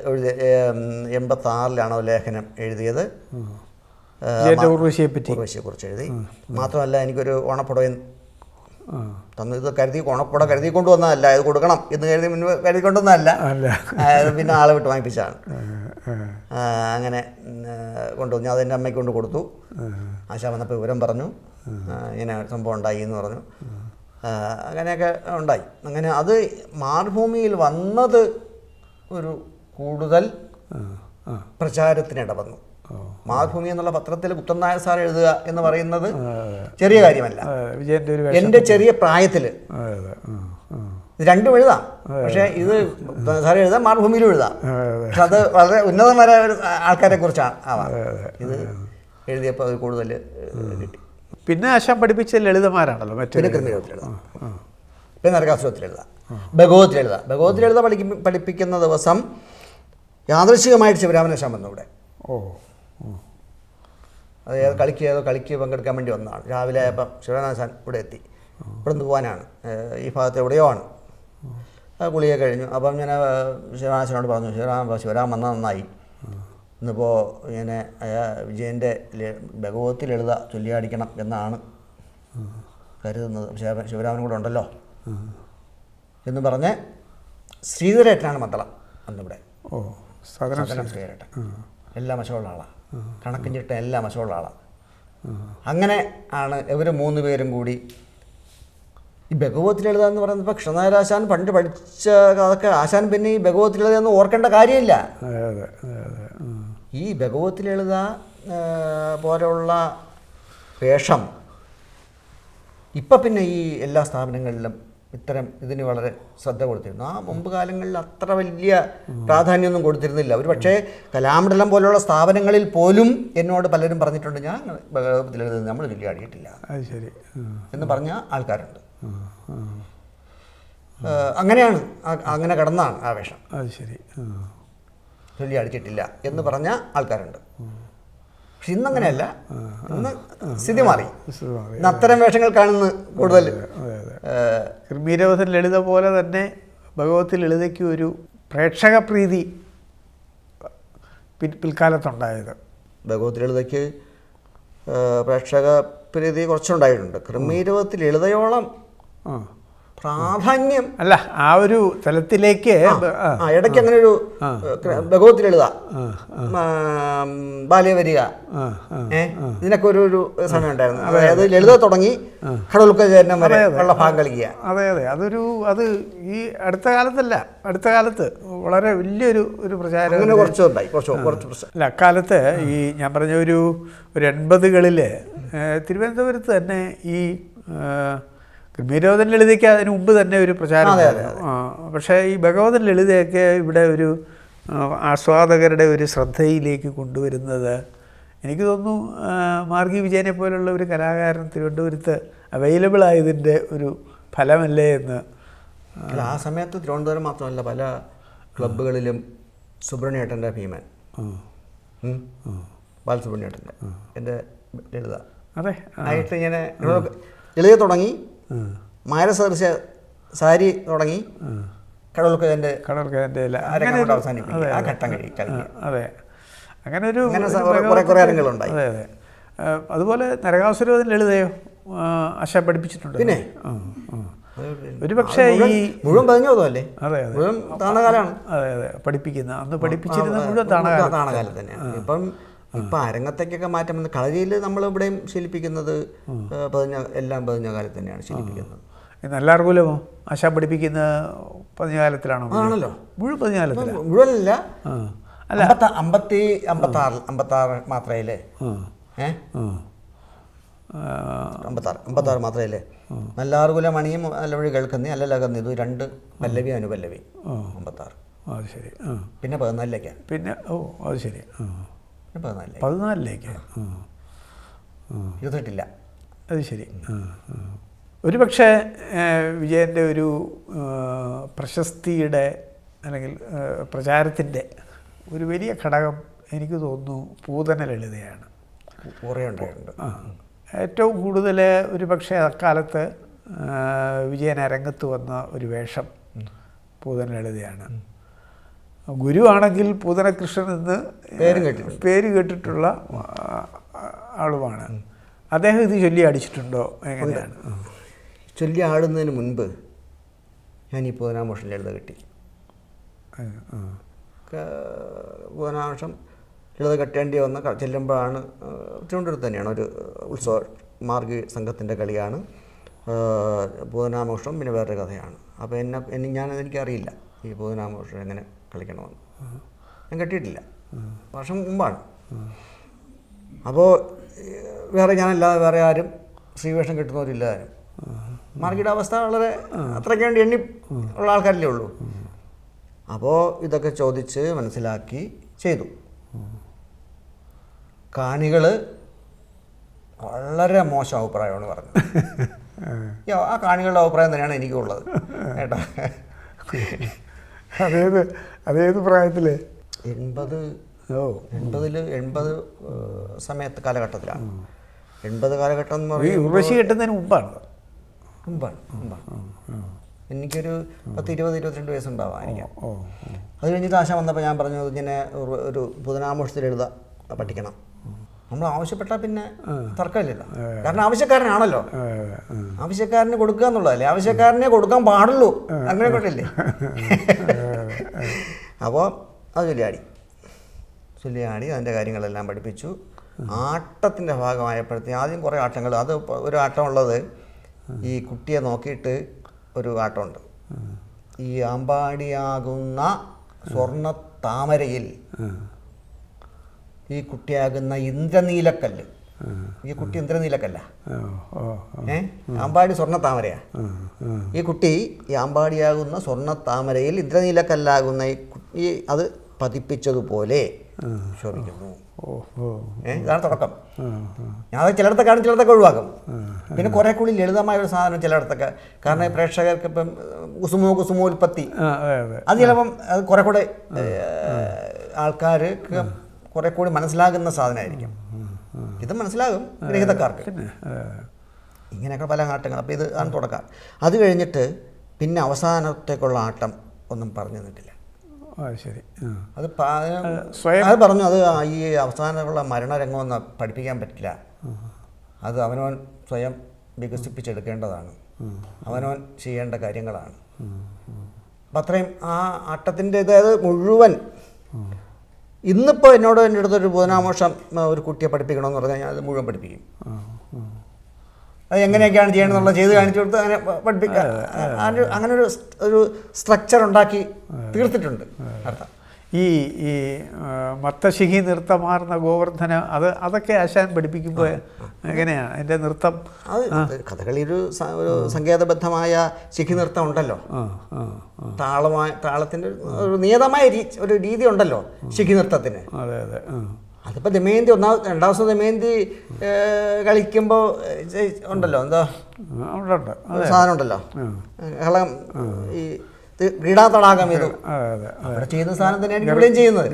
എഴുതി എൺപത്തി ആറിലാണോ ലേഖനം എഴുതിയത്? ഏഹ് വിജയന്റെ ഉർവശിയെ പറ്റി. ഉർവശിയെക്കുറിച്ച് എഴുതി. മാത്രമല്ല എനിക്കൊരു ഓണപ്പുടവൻ തന്നു. ഇത് കരുതി ഓണപ്പുട കരുതി കൊണ്ടുവന്നതല്ല. ഇത് കൊടുക്കണം എന്ന് കരുതി മുൻപ് കരുതി കൊണ്ടുവന്നതല്ല. പിന്നെ ആളെ വിട്ട് വാങ്ങിപ്പിച്ചാണ് അങ്ങനെ കൊണ്ടുവന്നു. ഞാൻ അതെന്റെ അമ്മയ്ക്ക് കൊണ്ട് കൊടുത്തു. ആശാ വന്നപ്പോൾ വിവരം പറഞ്ഞു. ഇങ്ങനെ സംഭവം ഉണ്ടായി എന്ന് പറഞ്ഞു. അങ്ങനെയൊക്കെ ഉണ്ടായി. അങ്ങനെ അത് മാർഭൂമിയിൽ വന്നത് ഒരു കൂടുതൽ പ്രചാരത്തിന് ആ. പ്രചാരത്തിനിട വന്നു മാതൃഭൂമി എന്നുള്ള പത്രത്തിൽ കുത്തൻ നായർ സാർ എഴുതുക എന്ന് പറയുന്നത് ചെറിയ കാര്യമല്ല. എന്റെ ചെറിയ പ്രായത്തിൽ രണ്ടും എഴുതാം. പക്ഷേ ഇത് സാർ എഴുതാം മാതൃഭൂമിയിലും എഴുതാം. പക്ഷെ അത് വളരെ ഉന്നതമായ ഒരു ആൾക്കാരെ കുറിച്ചാണ് ആവാം. ഇത് എഴുതിയപ്പോൾ അത് കൂടുതൽ കിട്ടി. പിന്നെ ആശാൻ പഠിപ്പിച്ച ലളിതമാരാണല്ലോ മറ്റൊരു പിന്നെ എഴുതാം. പിന്നെ നരകാസുരത്തിൽ എഴുതാം. ലളിത ഭഗവത് ലളിത പഠിക്കും പഠിപ്പിക്കുന്ന ദിവസം യാദൃശികമായിട്ട് ശിവരാമനശാൻ വന്നു ഇവിടെ. ഓ. അത് ഏത് കളിക്ക് ഏതോ കളിക്ക് പങ്കെടുക്കാൻ വേണ്ടി വന്നതാണ്. രാവിലെ ആയപ്പം ശിവരാമനശാൻ ഇവിടെ എത്തി. ഇവിടെ നിന്ന് പോകാനാണ്. ഈ ഭാഗത്ത് എവിടെയോ ആണ്. ആ കുളിയെ കഴിഞ്ഞു. അപ്പം ഞാൻ ശിവരാമനശാനോട് പറഞ്ഞു ശിവരാമ ശിവരാം വന്നാൽ നന്നായി. ഇന്നിപ്പോൾ ഇങ്ങനെ വിജയന്റെ ഭഗവത്തിൽ എഴുത ചൊല്ലിയാടിക്കണം എന്നാണ് കരുതുന്നത്. ശിവരാമൻ കൂടെ ഉണ്ടല്ലോ. എന്ന് പറഞ്ഞ് ശ്രീധരേട്ടനാണ് മദ്ദളം അന്നിവിടെ. ഓ സാധാരണ ശ്രീധരേട്ടൻ. എല്ലാ മശമുള്ള ആളാണ് കണക്കിഞ്ചിട്ട ചിട്ട എല്ലാ മശമുള്ള ആളാണ് അങ്ങനെ ആണ് ഇവർ മൂന്ന് പേരും കൂടി ഈ ഭഗവത്തിൽ എഴുതുക എന്ന് പറയുന്നത് ഇപ്പോൾ കൃഷ്ണനാരാശാൻ പണ്ട് പഠിച്ച അതൊക്കെ ആശാൻ പിന്നെ ഈ ഭഗവത്തിൽ എഴുതുക എന്ന് ഓർക്കേണ്ട കാര്യമില്ല. ഈ ഭഗവത്തിൽ എഴുതുക പോലെയുള്ള വേഷം ഇപ്പം പിന്നെ ഈ എല്ലാ സ്ഥാപനങ്ങളിലും ഇത്തരം ഇതിന് വളരെ ശ്രദ്ധ കൊടുത്തിരുന്നു. ആ മുമ്പ് കാലങ്ങളിൽ അത്ര വലിയ പ്രാധാന്യമൊന്നും കൊടുത്തിരുന്നില്ല. ഒരു പക്ഷേ കലാമണ്ഡലം പോലുള്ള സ്ഥാപനങ്ങളിൽ പോലും എന്നോട് പലരും പറഞ്ഞിട്ടുണ്ട് ഞാൻ ഭഗവത്തിൽ എഴുതുന്നത് നമ്മൾ വലിയ ശരി. എന്ന് പറഞ്ഞ ആൾക്കാരുണ്ട്. അങ്ങനെയാണ്. അങ്ങനെ കടന്നാണ് ആവേശം. അത് ശരി. വലിയ ചൊല്ലി അടിച്ചിട്ടില്ല എന്ന് പറഞ്ഞ ആൾക്കാരുണ്ട്. പക്ഷെ ഇന്നങ്ങനെയല്ല. ഇന്ന് സ്ഥിതി മാറി. ഇന്ന് അത്തരം വേഷങ്ങൾക്കാണ് ഇന്ന് കൂടുതൽ ക്രിമീരവധൻ ലളിത പോലെ തന്നെ ഭഗവതി ലളിതയ്ക്ക് ഒരു പ്രേക്ഷക പ്രീതി പിൽക്കാലത്തുണ്ടായത്. ഭഗവത് ലളിതയ്ക്ക് പ്രേക്ഷക പ്രീതി കുറച്ചുണ്ടായിട്ടുണ്ട്. ക്രമീരവത്തിൽ എഴുതയോളം ആ. പ്രാധാന്യം. അല്ല ആ ഒരു തലത്തിലേക്ക് ഇടയ്ക്ക് അങ്ങനെ ഒരു ഭഗവത്തിൽ ബാല്യവരിക ബാല്യ വരിക. ആ, ആ. ഏ ഇതിനൊക്കെ ഒരു ഒരു സമയം ഉണ്ടായിരുന്നു. അതായത് ലളിത തുടങ്ങി കടലുക്ക ചേരണം വരെ ഉള്ള ഭാഗം കളിക്കുക. അതെ അതെ. അതൊരു അത് ഈ അടുത്ത കാലത്തല്ല. അടുത്ത കാലത്ത് വളരെ വലിയൊരു ഒരു പ്രചാരം അങ്ങനെ കുറച്ചുണ്ടായി കുറച്ച് കുറച്ച് പ്രശ്നം. അല്ല അക്കാലത്ത് ഈ ഞാൻ പറഞ്ഞ ഒരു ഒരു എൺപതുകളിൽ തിരുവനന്തപുരത്ത് തന്നെ ഈ ഗംഭീരോധൻ ലളിതയ്ക്ക് അതിന് മുമ്പ് തന്നെ ഒരു പ്രചാരം പക്ഷേ ഈ ഭഗവതൻ ലളിതയൊക്കെ ഇവിടെ ഒരു ആസ്വാദകരുടെ ഒരു ശ്രദ്ധയിലേക്ക് കൊണ്ടുവരുന്നത് എനിക്ക് തോന്നുന്നു മാർഗി വിജയനെ പോലുള്ള ഒരു കലാകാരൻ തിരുവനന്തപുരത്ത് അവൈലബിൾ ആയതിന്റെ ഒരു ഫലമല്ലേ എന്ന് ആ. സമയത്ത് തിരുവനന്തപുരം മാത്രമല്ല പല ക്ലബുകളിലും സുബ്രഹ്മണ്യേട്ടന്റെ ഭീമൻ. ബാലസുബ്രഹ്മണ്യേട്ടന്റെ. എന്റെ ലളിത. അതെ ആയിട്ട് ഇങ്ങനെ ലളിത തുടങ്ങി. മാര സദൃശ സാരി തുടങ്ങി കൊണ്ട് അതെ, ആ അതെ. ഘട്ടം കഴിയും, അതെ. അങ്ങനെ ഒരു കുറേ കുറെ- കാര്യങ്ങളുണ്ടായി. അതെ അതെ. അതുപോലെ ലളിതയോ? അശ ആശ പഠിപ്പിച്ചിട്ടുണ്ട്. പിന്നെ? ഒരു പക്ഷേ ഈ മുഴുവൻ പതിഞ്ഞു പോതല്ലേ അതെ അതെ. മുഴുവൻ താണകാലാണ്. അതെ അതെ. പഠിപ്പിക്കുന്ന അന്ന് പഠിപ്പിച്ചിരുന്ന മുഴുവൻ താണകാലം. താണകാലം തന്നെ ഇപ്പം ഇപ്പം അരങ്ങത്തേക്കൊക്കെ മാറ്റം വന്ന് കളരിയിൽ നമ്മൾ ഇവിടെയും ശീലിപ്പിക്കുന്നത് ഏഹ്, പതിഞ്ഞ എല്ലാം പതിഞ്ഞ കാലത്ത് തന്നെയാണ് ശീലിപ്പിക്കുന്നത്. നല്ലാർകൂലമോ ആശാ പഠിപ്പിക്കുന്ന പതിഞ്ഞകാലത്തിലാണോ? ആണല്ലോ. മുഴുവൻ പതിഞ്ഞകാലത്തിലാണ് മുഴുവനല്ല. അല്ല. അമ്പത്തി അമ്പത്തി അമ്പത്താറ് അമ്പത്താറ് മാത്രമല്ലേ? ആ. ഏ? ആ. മാത്രമേ അമ്പത്താറ് അമ്പത്താറ് മാത്രമല്ലേ? നല്ലാർകുല മണിയും നല്ലവഴി കേൾക്കുന്നേ അല്ലല്ല ഇത് രണ്ട് പല്ലവി അനുപല്ലവി. അമ്പത്താറ്. അത് ശരി. പിന്നെ പതിനാലിലേക്കാണ്. പിന്നെ ഓ അത് ശരി. പതിനാലിലേക്ക്. ഇരുപത്തെട്ടില്ല. അത് ശരി. ഒരു പക്ഷേ വിജയന്റെ ഒരു പ്രശസ്തിയുടെ അല്ലെങ്കിൽ പ്രചാരത്തിന്റെ ഒരു വലിയ ഘടകം എനിക്ക് തോന്നുന്നു പൂതന ലളിതയാണ് കുറേ ഉണ്ടായിട്ടുണ്ട്. ഏറ്റവും കൂടുതൽ ഒരു പക്ഷേ അക്കാലത്ത് വിജയൻ അരങ്ങത്ത് വന്ന ഒരു വേഷം പൂതന ലളിതയാണ് ഗുരു ആണെങ്കിൽ പൂതനകൃഷ്ണൻ എന്ന് പേര് കേട്ടിട്ടുണ്ട്. പേര് കേട്ടിട്ടുള്ള ആളുമാണ് അദ്ദേഹം ഇത് ചൊല്ലി അടിച്ചിട്ടുണ്ടോ എങ്ങനെയാണ്. ചൊല്ലി ആടുന്നതിന് മുൻപ് ഞാൻ ഈ പൂതനാമോഷം ലളിത കെട്ടി. പൂതനാമോഷം ലളിത കെട്ടേണ്ടി വന്ന ചെല്ലുമ്പോഴാണ് തിരുവനന്തപുരത്ത് തന്നെയാണ് ഒരു ഉത്സവ മാർഗി സംഘത്തിന്റെ കളിയാണ് പൂതനാമോഷം പിന്നെ വേറൊരു കഥയാണ് അപ്പോൾ എന്നെ എന്നെ ഞാൻ എനിക്കറിയില്ല ഈ പൂതനാമോഷം എങ്ങനെ കളിക്കണമെന്ന്. ഞാൻ കെട്ടിയിട്ടില്ല. വർഷം മുമ്പാണ്. അപ്പോൾ വേറെ ഞാനല്ലാതെ വേറെ ആരും ശ്രീവേഷം കിട്ടുന്നവരില്ല ആരും മാർക്കിയുടെ അവസ്ഥ വളരെ അത്രയ്ക്ക് വേണ്ടി എണ്ണി ഉള്ള ആൾക്കാരല്ലേ ഉള്ളൂ. അപ്പോൾ ഇതൊക്കെ ചോദിച്ച് മനസ്സിലാക്കി ചെയ്തു. കാണികൾ വളരെ മോശം അഭിപ്രായമാണ് പറഞ്ഞത്. ആ കാണികളുടെ അഭിപ്രായം തന്നെയാണ് എനിക്കുള്ളത്. കേട്ടോ. അതേത് അതേത് പ്രായത്തിൽ എൺപത് ഓ. എൺപതിൽ എൺപത് സമയത്ത് കാലഘട്ടത്തിലാണ് എൺപത് കാലഘട്ടം എന്ന് പറയുമ്പോൾ ഉർവശി കെട്ടുന്നതിന് മുമ്പാണ്. മുമ്പാണ് മുമ്പാണ്. എനിക്കൊരു പത്ത് ഇരുപത് ഇരുപത്തിരണ്ട് വയസ്സുണ്ടാവാം എനിക്ക് അത് കഴിഞ്ഞിട്ട് ആശ വന്നപ്പോൾ ഞാൻ പറഞ്ഞു ഇങ്ങനെ ഒരു- ബുധനാമോഷത്തിൽ എഴുതാ പഠിക്കണം. നമ്മൾ ആവശ്യപ്പെട്ടാൽ പിന്നെ തർക്കമില്ലല്ലോ. കാരണം ആവശ്യക്കാരനാണല്ലോ. ആവശ്യക്കാരന് കൊടുക്കുക എന്നുള്ളതല്ലേ. ആവശ്യക്കാരനെ കൊടുക്കാൻ പാടുള്ളൂ. അങ്ങനെ കൊണ്ടല്ലേ അപ്പോൾ അത് ചൊല്ലിയാടി. ചൊല്ലിയാടി അതിന്റെ കാര്യങ്ങളെല്ലാം പഠിപ്പിച്ചു. ആട്ടത്തിന്റെ ഭാഗമായപ്പോഴത്തേക്ക് ആദ്യം കുറേ ആട്ടങ്ങൾ അത് ഒരു ആട്ടമുള്ളത് ഈ കുട്ടിയെ നോക്കിയിട്ട് ഒരു ആട്ടമുണ്ട്. ഈ അമ്പാടിയാകുന്ന സ്വർണ താമരയിൽ ഈ കുട്ടിയാകുന്ന ഇന്ദ്രനീലക്കല്ല്. ഈ കുട്ടി ഇന്ദ്രനീലക്കല്ല. ഏ? ആമ്പാടി സ്വർണ താമരയാ. ഈ കുട്ടി ഈ ആമ്പാടിയാകുന്ന സ്വർണ താമരയിൽ ഇന്ദ്രനീലക്കല്ലാകുന്ന ഈ കുട്ടി അത് പതിപ്പിച്ചതുപോലെ ശോഭിക്കുന്നു. ഏ ഇതാണ് തുടക്കം. ഞാൻ അത് ചിലയിടത്തൊക്കെ ആണ് ചിലയിടത്തൊക്കെ ഒഴിവാക്കും. പിന്നെ കുറെ കൂടി ലളിതമായ ഒരു സാധനം ചിലയിടത്തൊക്കെ. കാരണം പ്രേക്ഷകർക്ക് ഇപ്പം കുസുമോ കുസുമോൽപ്പത്തി ഉൽപ്പത്തി. അതെ അതെ. അത് ചിലപ്പം അത് കുറെ കൂടെ ആൾക്കാർക്ക് കുറെ കൂടി മനസ്സിലാകുന്ന സാധനമായിരിക്കും. ഇത് മനസ്സിലാകും ഗ്രഹിതക്കാർക്ക് ഇങ്ങനെയൊക്കെ പല ആട്ടങ്ങൾ. അപ്പോൾ ഇത് ആണ് തുടക്കം. അത് കഴിഞ്ഞിട്ട് പിന്നെ അവസാനത്തേക്കുള്ള ആട്ടം ഒന്നും പറഞ്ഞു തന്നിട്ടില്ല. ശരി. അത് സ്വയം- അത് പറഞ്ഞു. അത് ഈ അവസാനമുള്ള മരണരംഗമൊന്നും പഠിപ്പിക്കാൻ പറ്റില്ല. അത് അവനവൻ സ്വയം വികസിപ്പിച്ചെടുക്കേണ്ടതാണ്. അവനവൻ ചെയ്യേണ്ട കാര്യങ്ങളാണ്. അപ്പം അത്രയും ആ ആട്ടത്തിന്റെ ഇതായത് മുഴുവൻ ഇന്നിപ്പോൾ എന്നോട് എന്റെ അടുത്തൊരു ബുധനാമോഷം ഒരു കുട്ടിയെ പഠിപ്പിക്കണമെന്ന് പറഞ്ഞാൽ ഞാൻ അത് മുഴുവൻ പഠിപ്പിക്കും. അത് എങ്ങനെയൊക്കെയാണ് ചെയ്യണമെന്നുള്ളത് ചെയ്ത് കാണിച്ചു കൊടുത്ത് അങ്ങനെ പഠിപ്പിക്കുക അങ്ങനെ അങ്ങനെ ഒരു ഒരു സ്ട്രക്ചർ ഉണ്ടാക്കി തീർത്തിട്ടുണ്ട്. അർത്ഥം. ഈ ഈ മത്തശിഖി നൃത്തമാർന്ന ഗോവർദ്ധന അത് അതൊക്കെ ആശാൻ പഠിപ്പിക്കുമ്പോൾ എങ്ങനെയാണ് അതിന്റെ നൃത്തം? കഥകളി ഒരു സങ്കേതബദ്ധമായ ശിഖി നൃത്തം ഉണ്ടല്ലോ താളമായ താളത്തിന്റെ ഒരു- നിയതമായ ഒരു രീതി ഉണ്ടല്ലോ ശിഖി നൃത്തത്തിന്. അതെ അതെ അതിപ്പോൾ ദമയന്തി ഒന്നാം രണ്ടാം ദിവസം ദമയന്തി കളിക്കുമ്പോൾ ഉണ്ടല്ലോ എന്താ? സാധനം ഉണ്ടല്ലോ. കളം ഈ ക്രീഡാ തടാകം ഇത്. അവിടെ ചെയ്യുന്ന സാധനം തന്നെയാണ് ഇവിടെയും ചെയ്യുന്നത്.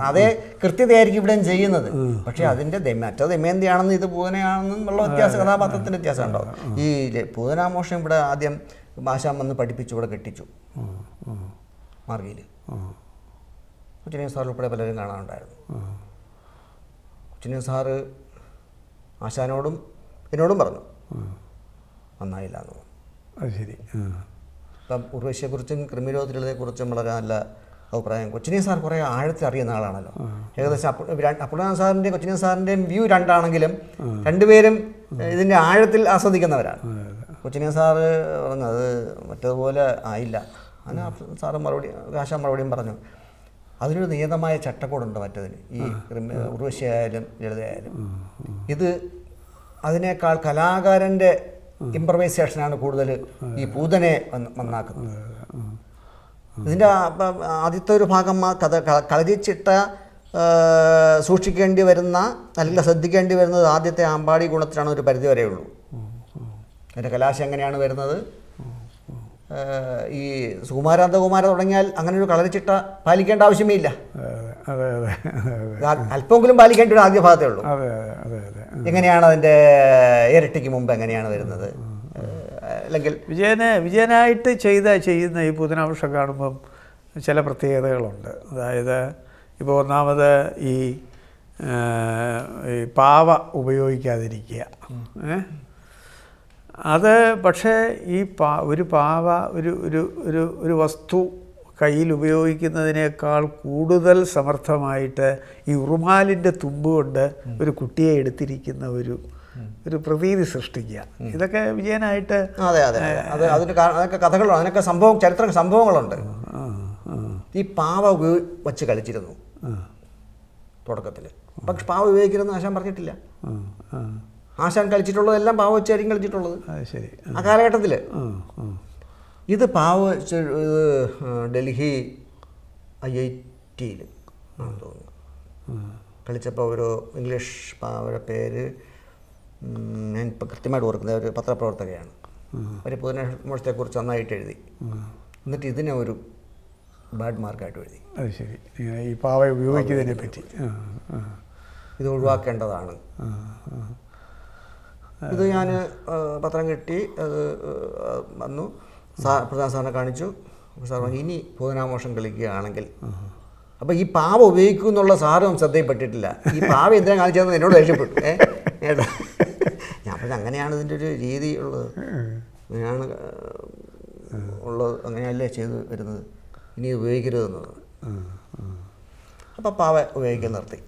അതെ. കൃത്യതയായിരിക്കും ഇവിടെയും ചെയ്യുന്നത്. പക്ഷെ അതിന്റെ മറ്റേ ദമയന്തിയാണെന്ന് ഇത് പൂതനയാണെന്നും ഉള്ള വ്യത്യാസം കഥാപാത്രത്തിന്റെ വ്യത്യാസം ഉണ്ടാവും. ഈ പൂതനാമോഷം ഇവിടെ ആദ്യം ഭാഷാം വന്ന് പഠിപ്പിച്ചു ഇവിടെ കെട്ടിച്ചു. മാർഗിയിൽ. കൊച്ചിനെ സാർ ഉൾപ്പെടെ പലരും കാണാനുണ്ടായിരുന്നു. കൊച്ചിനെ സാറ് ആശാനോടും എന്നോടും പറഞ്ഞു. നന്നായില്ല എന്ന് പറഞ്ഞു. അത് ശരി. ഇപ്പം ഉർവശിയെക്കുറിച്ചും ക്രിമിരോധത്തിലതെക്കുറിച്ചും വളരെ നല്ല അഭിപ്രായം. കൊച്ചിനെ സാർ കുറേ ആഴത്തിൽ അറിയുന്ന ആളാണല്ലോ. ഏകദേശം അപ്പുടാൻ സാറിന്റെ കൊച്ചിനെ സാറിന്റെയും വ്യൂ രണ്ടാണെങ്കിലും രണ്ടുപേരും ഇതിന്റെ ആഴത്തിൽ ആസ്വദിക്കുന്നവരാണ്. കൊച്ചിനെ സാറ് പറഞ്ഞു അത് മറ്റേതുപോലെ ആയില്ല. അതിന് അപ്പുറം സാറ് മറുപടി കാശ മറുപടിയും പറഞ്ഞു. അതിനൊരു നിയതമായ ചട്ടക്കൂടുണ്ട് മറ്റതിന്. ഈ ഉർവശിയായാലും ലളിതയായാലും. ഇത് അതിനേക്കാൾ കലാകാരന്റെ ഇംപ്രവൈസേഷനാണ് കൂടുതൽ ഈ പൂതനെ നന്നാക്കുന്നത്. ഇതിന്റെ ആദ്യത്തെ ഒരു ഭാഗം കഥ കളരിച്ചിട്ട സൂക്ഷിക്കേണ്ടി വരുന്ന അല്ലെങ്കിൽ ശ്രദ്ധിക്കേണ്ടി വരുന്നത് ആദ്യത്തെ ആമ്പാടി ഗുണത്തിലാണ് ഒരു പരിധി വരെ ഉള്ളൂ. അതിന്റെ കലാശം എങ്ങനെയാണ് വരുന്നത്? ഈ സുകുമാരാന്തകുമാര തുടങ്ങിയാൽ അങ്ങനെ ഒരു കളരിച്ചിട്ട പാലിക്കേണ്ട ആവശ്യമേ ഇല്ല. അല്പമെങ്കിലും പാലിക്കേണ്ട ഒരു ആദ്യ ഭാഗത്തേ ഉള്ളൂ. അതെ അതെ അതെ. എങ്ങനെയാണ് അതിന്റെ ഇരട്ടിക്ക് മുമ്പ് എങ്ങനെയാണ് വരുന്നത്? അല്ലെങ്കിൽ വിജയനെ വിജയനായിട്ട് ചെയ്ത ചെയ്യുന്ന ഈ പുതിനാവശ്യം കാണുമ്പം ചില പ്രത്യേകതകളുണ്ട്. അതായത് ഇപ്പോൾ ഒന്നാമത് ഈ പാവ ഉപയോഗിക്കാതിരിക്കുക? അത് പക്ഷേ ഈ പാ ഒരു പാവ ഒരു ഒരു ഒരു ഒരു വസ്തു കയ്യിൽ ഉപയോഗിക്കുന്നതിനേക്കാൾ കൂടുതൽ സമർത്ഥമായിട്ട് ഈ ഉറുമാലിന്റെ തുമ്പ് കൊണ്ട് ഒരു കുട്ടിയെ എടുത്തിരിക്കുന്ന ഒരു ഒരു പ്രതീതി സൃഷ്ടിക്കുക. ഇതൊക്കെ വിജയനായിട്ട് അതെ അതെ അതെ. അത് അതിന് അതൊക്കെ കഥകളുണ്ട്. അതിനൊക്കെ സംഭവം ചരിത്ര സംഭവങ്ങളുണ്ട്. ഈ പാവ വച്ച് കളിച്ചിരുന്നു തുടക്കത്തിൽ പക്ഷെ പാവ ഉപയോഗിക്കരുതെന്ന് ആശാൻ പറഞ്ഞിട്ടില്ല. ആശാൻ കളിച്ചിട്ടുള്ളതെല്ലാം പാവ വെച്ചായിരിക്കും കളിച്ചിട്ടുള്ളത്. ആ. കാലഘട്ടത്തിൽ ഇത് പാവ ഡൽഹി ഐ ഐ ടിയിൽ തോന്നുന്നു. കളിച്ചപ്പോൾ ഒരു ഇംഗ്ലീഷ് പാവയുടെ പേര് ഞാൻ ഇപ്പം കൃത്യമായിട്ട് ഓർക്കുന്നത് ഒരു പത്രപ്രവർത്തകയാണ്. ഒരു പുതുനമോഷത്തെക്കുറിച്ച് നന്നായിട്ട് എഴുതി. എന്നിട്ട് ഇതിനെ ഒരു ബാഡ് മാർക്കായിട്ട് എഴുതി. അത് ശരി. ഈ പാവ ഉപയോഗിക്കുന്നതിനെ പറ്റി. ഇത് ഒഴിവാക്കേണ്ടതാണ്. ഇത് ഞാൻ പത്രം കിട്ടി. അത് വന്നു. സാ പ്രധാന സാറിനെ കാണിച്ചു. സാർ പറഞ്ഞു ഇനി പൂതനാമോഷം കളിക്കുകയാണെങ്കിൽ. അപ്പോൾ ഈ പാവ ഉപയോഗിക്കും എന്നുള്ള സാറും ശ്രദ്ധയിൽപ്പെട്ടിട്ടില്ല. ഈ പാവ എന്തിനാ കാണിച്ചതെന്ന് എന്നോട് ദേഷ്യപ്പെട്ടു. ഏ ഏട്ടാ. ഞാൻ പറഞ്ഞു അങ്ങനെയാണ് ഇതിന്റെ ഒരു രീതി ഉള്ളത്. അങ്ങനെയാണ് ഉള്ളത്. അങ്ങനെയല്ലേ ചെയ്ത് വരുന്നത്. ഇനി ഉപയോഗിക്കരുതെന്നുള്ളത് ഉപയോഗിക്കരുതെന്നത്. അപ്പോൾ പാവ ഉപയോഗിക്കാൻ നിർത്തി.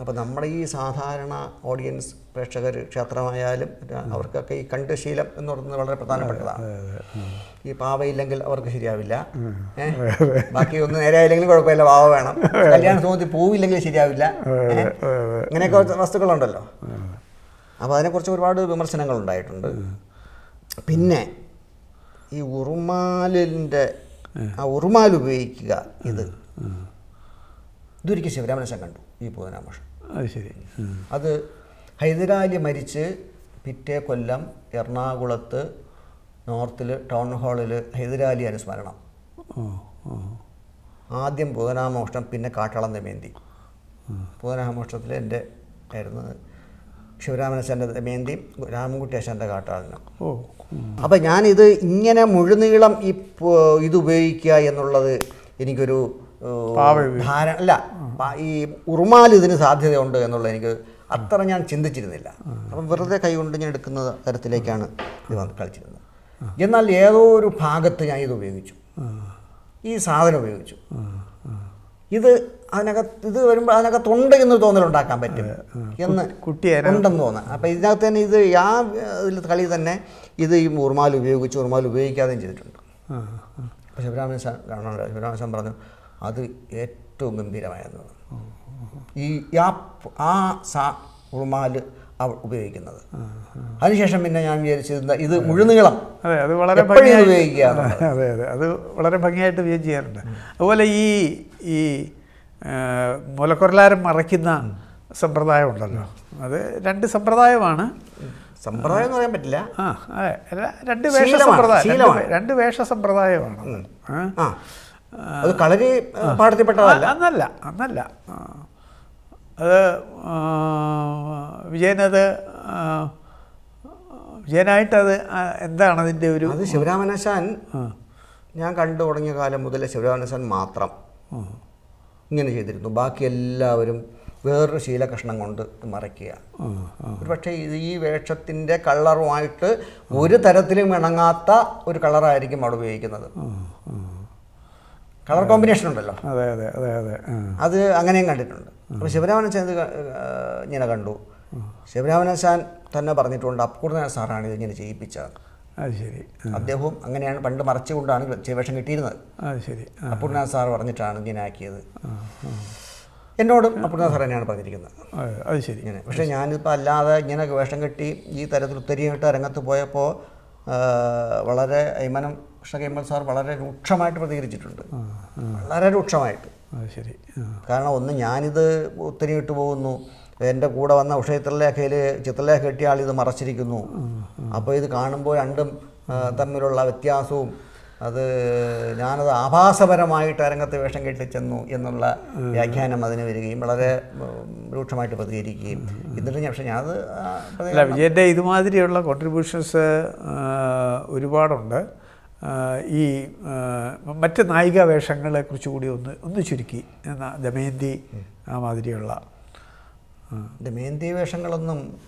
അപ്പോൾ നമ്മുടെ ഈ സാധാരണ ഓഡിയൻസ് പ്രേക്ഷകർ ക്ഷേത്രമായാലും അവർക്കൊക്കെ ഈ കണ്ട് ശീലം എന്ന് പറയുന്നത് വളരെ പ്രധാനപ്പെട്ടതാണ്. ഈ പാവയില്ലെങ്കിൽ അവർക്ക് ശരിയാവില്ല? ബാക്കി ഒന്നും നേരെയായില്ലെങ്കിലും കുഴപ്പമില്ല പാവ വേണം. കല്യാണ സമൂഹത്തിൽ പൂവില്ലെങ്കിൽ ശരിയാവില്ല. ഇങ്ങനെയൊക്കെ വസ്തുക്കളുണ്ടല്ലോ. അപ്പോൾ അതിനെക്കുറിച്ച് ഒരുപാട് വിമർശനങ്ങൾ ഉണ്ടായിട്ടുണ്ട്. പിന്നെ ഈ ഉറുമാലിന്റെ ആ ഉറുമാൽ ഉപയോഗിക്കുക ഇത്. ഇതൊരിക്കൽ ശിവരാമനശം കണ്ടു. ഈ പൂതനാമോഷം അത് ശരി. അത് ഹൈദരാലി മരിച്ച് പിറ്റേ കൊല്ലം എറണാകുളത്ത് നോർത്തിൽ ടൗൺ ഹാളിൽ ഹൈദരാലി അനുസ്മരണം. ആദ്യം പൂതനാമോഷ്ടം പിന്നെ കാട്ടാളം ദമയന്തി പൂതനാമോഷ്ടത്തിൽ എന്റെ ആയിരുന്നു ശിവരാമനശന്റെ ദമയന്തിയും രാമൻകുട്ടി അശന്റെ കാട്ടാളനും. അപ്പം ഞാനിത് ഇങ്ങനെ മുഴുനീളം ഈ ഇത് ഉപയോഗിക്കുക എന്നുള്ളത് എനിക്കൊരു ധാരണ അല്ല ഈ ഉറുമാൽ ഇതിന് സാധ്യതയുണ്ട് എന്നുള്ളത് എനിക്ക് അത്ര ഞാൻ ചിന്തിച്ചിരുന്നില്ല. അപ്പം വെറുതെ കൈകൊണ്ട് ഞാൻ എടുക്കുന്ന തരത്തിലേക്കാണ് ഇത് വന്ന് കളിച്ചിരുന്നത്. എന്നാൽ ഏതോ ഒരു ഭാഗത്ത് ഞാൻ ഇത് ഉപയോഗിച്ചു. ഈ സാധനം ഉപയോഗിച്ചു. ഇത് അതിനകത്ത് ഇത് വരുമ്പോൾ അതിനകത്തുണ്ട് എന്ന് തോന്നലുണ്ടാക്കാൻ പറ്റും എന്ന് ഉണ്ടെന്ന് തോന്നാം. അപ്പം ഇതിനകത്ത് തന്നെ ഇത് ആ ഇതിൽ കളി തന്നെ ഇത് ഈ ഉറുമാൽ ഉപയോഗിച്ച് ഉറുമാൽ ഉപയോഗിക്കാതെയും ചെയ്തിട്ടുണ്ട്. ശിവരാമൻ ശിവരാമൻ പറഞ്ഞു അത് ഏറ്റവും ഗംഭീരമായെന്ന് ഈ ആ ആ സാ ഉറുമാൽ അവർ ഉപയോഗിക്കുന്നത്. അതിനുശേഷം പിന്നെ ഞാൻ വിചാരിച്ചിരുന്ന ഇത് മുഴുനീളം അതെ അത് വളരെ എപ്പോഴും ഇത് ഭംഗിയായി ഉപയോഗിക്കുക അതെ അതെ. അത് വളരെ ഭംഗിയായിട്ട് ഉപയോഗം ചെയ്യാറുണ്ട്. അതുപോലെ ഈ ഈ മുലക്കൊരലാരം മറയ്ക്കുന്ന സമ്പ്രദായം ഉണ്ടല്ലോ അത് രണ്ട് സമ്പ്രദായമാണ്. സമ്പ്രദായം എന്ന് പറയാൻ പറ്റില്ല. ആ അതെ. രണ്ട് വേഷ സമ്പ്രദായം. രണ്ട് വേഷ സമ്പ്രദായമാണ്. ആ. അത് കളരി പാഠത്തിൽപ്പെട്ടതല്ല അന്നല്ല അന്നല്ല. അത് വിജയനത് വിജയനായിട്ടത് എന്താണ് അതിന്റെ ഒരു അത് ശിവരാമനശാൻ ഞാൻ കണ്ടു തുടങ്ങിയ കാലം മുതൽ ശിവരാമനശാൻ മാത്രം ഇങ്ങനെ ചെയ്തിരുന്നു. ബാക്കി എല്ലാവരും വേറൊരു ശീലകഷ്ണം കൊണ്ട് മറയ്ക്കുക. ഒരു പക്ഷേ ഇത് ഈ വേഷത്തിന്റെ കളറുമായിട്ട് ഒരു തരത്തിലും ഇണങ്ങാത്ത ഒരു കളറായിരിക്കും അവിടെ ഉപയോഗിക്കുന്നത്. കളർ കോമ്പിനേഷൻ ഉണ്ടല്ലോ. അതെ അതെ അതെ അതെ. അത് അങ്ങനെയും കണ്ടിട്ടുണ്ട്. അപ്പോൾ ശിവരാമനശാൻ ഇത് ഇങ്ങനെ കണ്ടു. ശിവരാമനശാൻ തന്നെ പറഞ്ഞിട്ടുണ്ട് അപ്പൂർണ സാറാണ് ഇതിങ്ങനെ ചെയ്യിപ്പിച്ചത്. അത് ശരി. അദ്ദേഹവും അങ്ങനെയാണ് പണ്ട് മറച്ചുകൊണ്ടാണ് വേഷം കിട്ടിയിരുന്നത്. അത് ശരി. അപ്പൂർണ സാർ പറഞ്ഞിട്ടാണ് ഇങ്ങനെ ആക്കിയത്. എന്നോടും അപ്പൂർണ സാർ തന്നെയാണ് പറഞ്ഞിരിക്കുന്നത്. അത് ശരി. ഇങ്ങനെ. പക്ഷേ ഞാനിപ്പോൾ അല്ലാതെ ഇങ്ങനെ വേഷം കെട്ടി ഈ തരത്തിൽ ഉത്തരിയിട്ട് രംഗത്ത് പോയപ്പോൾ വളരെ ഐമനം കൃഷ്ണ സാർ വളരെ രൂക്ഷമായിട്ട് പ്രതികരിച്ചിട്ടുണ്ട്. വളരെ രൂക്ഷമായിട്ട്. ശരി. കാരണം ഒന്ന് ഞാനിത് ഒത്തിരി ഇട്ട് പോകുന്നു. എന്റെ കൂടെ വന്ന ഉഷ ചിത്രലേഖയിൽ ചിത്രലേഖ കെട്ടിയ ആൾ ഇത് മറച്ചിരിക്കുന്നു. അപ്പോൾ ഇത് കാണുമ്പോൾ രണ്ടും തമ്മിലുള്ള വ്യത്യാസവും അത് ഞാനത് ആഭാസപരമായിട്ട് അരങ്ങത്തെ വേഷം കെട്ടിച്ചെന്നു എന്നുള്ള വ്യാഖ്യാനം അതിന് വരികയും വളരെ രൂക്ഷമായിട്ട് പ്രതികരിക്കുകയും എന്നിട്ട് ഞാൻ പക്ഷേ ഞാനത് വിജയന്റെ ഇതുമാതിരിയുള്ള കോൺട്രിബ്യൂഷൻസ് ഒരുപാടുണ്ട്. ഈ മറ്റ് നായിക വേഷങ്ങളെ കുറിച്ച് കൂടി ഒന്ന് ഒന്ന് ചുരുക്കി. എന്ന ദമയന്തി ആ മാതിരിയുള്ള ദമയന്തി വേഷങ്ങളൊന്നും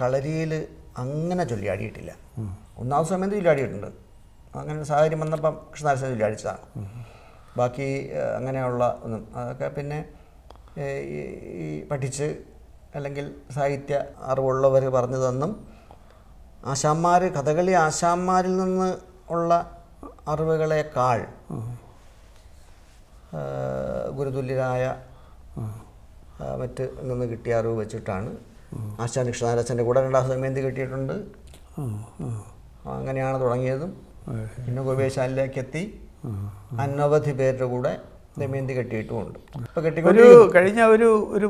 കളരിയിൽ അങ്ങനെ ചൊല്ലിയാടിയിട്ടില്ല. ഒന്നാമത് സമയത്ത് ചൊല്ലിയാടിയിട്ടുണ്ട്. അങ്ങനെ ഒരു സാഹചര്യം വന്നപ്പം കൃഷ്ണദാസൻ ചൊല്ലിയാടിച്ചതാണ്. ബാക്കി അങ്ങനെയുള്ള ഒന്നും. അതൊക്കെ പിന്നെ ഈ ഈ പഠിച്ച് അല്ലെങ്കിൽ സാഹിത്യ അറിവുള്ളവർ പറഞ്ഞു തന്നും ആശാന്മാർ കഥകളി ആശാന്മാരിൽ നിന്ന് ഉള്ള അറിവുകളെക്കാൾ ഗുരുതുല്യരായ മറ്റ് നിന്ന് കിട്ടിയ അറിവ് വെച്ചിട്ടാണ് ആശാൻ കൃഷ്ണനാരച്ചന്റെ കൂടെ രണ്ടാം ദമയന്തി കിട്ടിയിട്ടുണ്ട്. അങ്ങനെയാണ് തുടങ്ങിയതും. പിന്നെ ഗോപേശാലിലേക്കെത്തി അനവധി പേരുടെ കൂടെ ദമയന്തി കെട്ടിയിട്ടുമുണ്ട്. ഒരു കഴിഞ്ഞ ഒരു ഒരു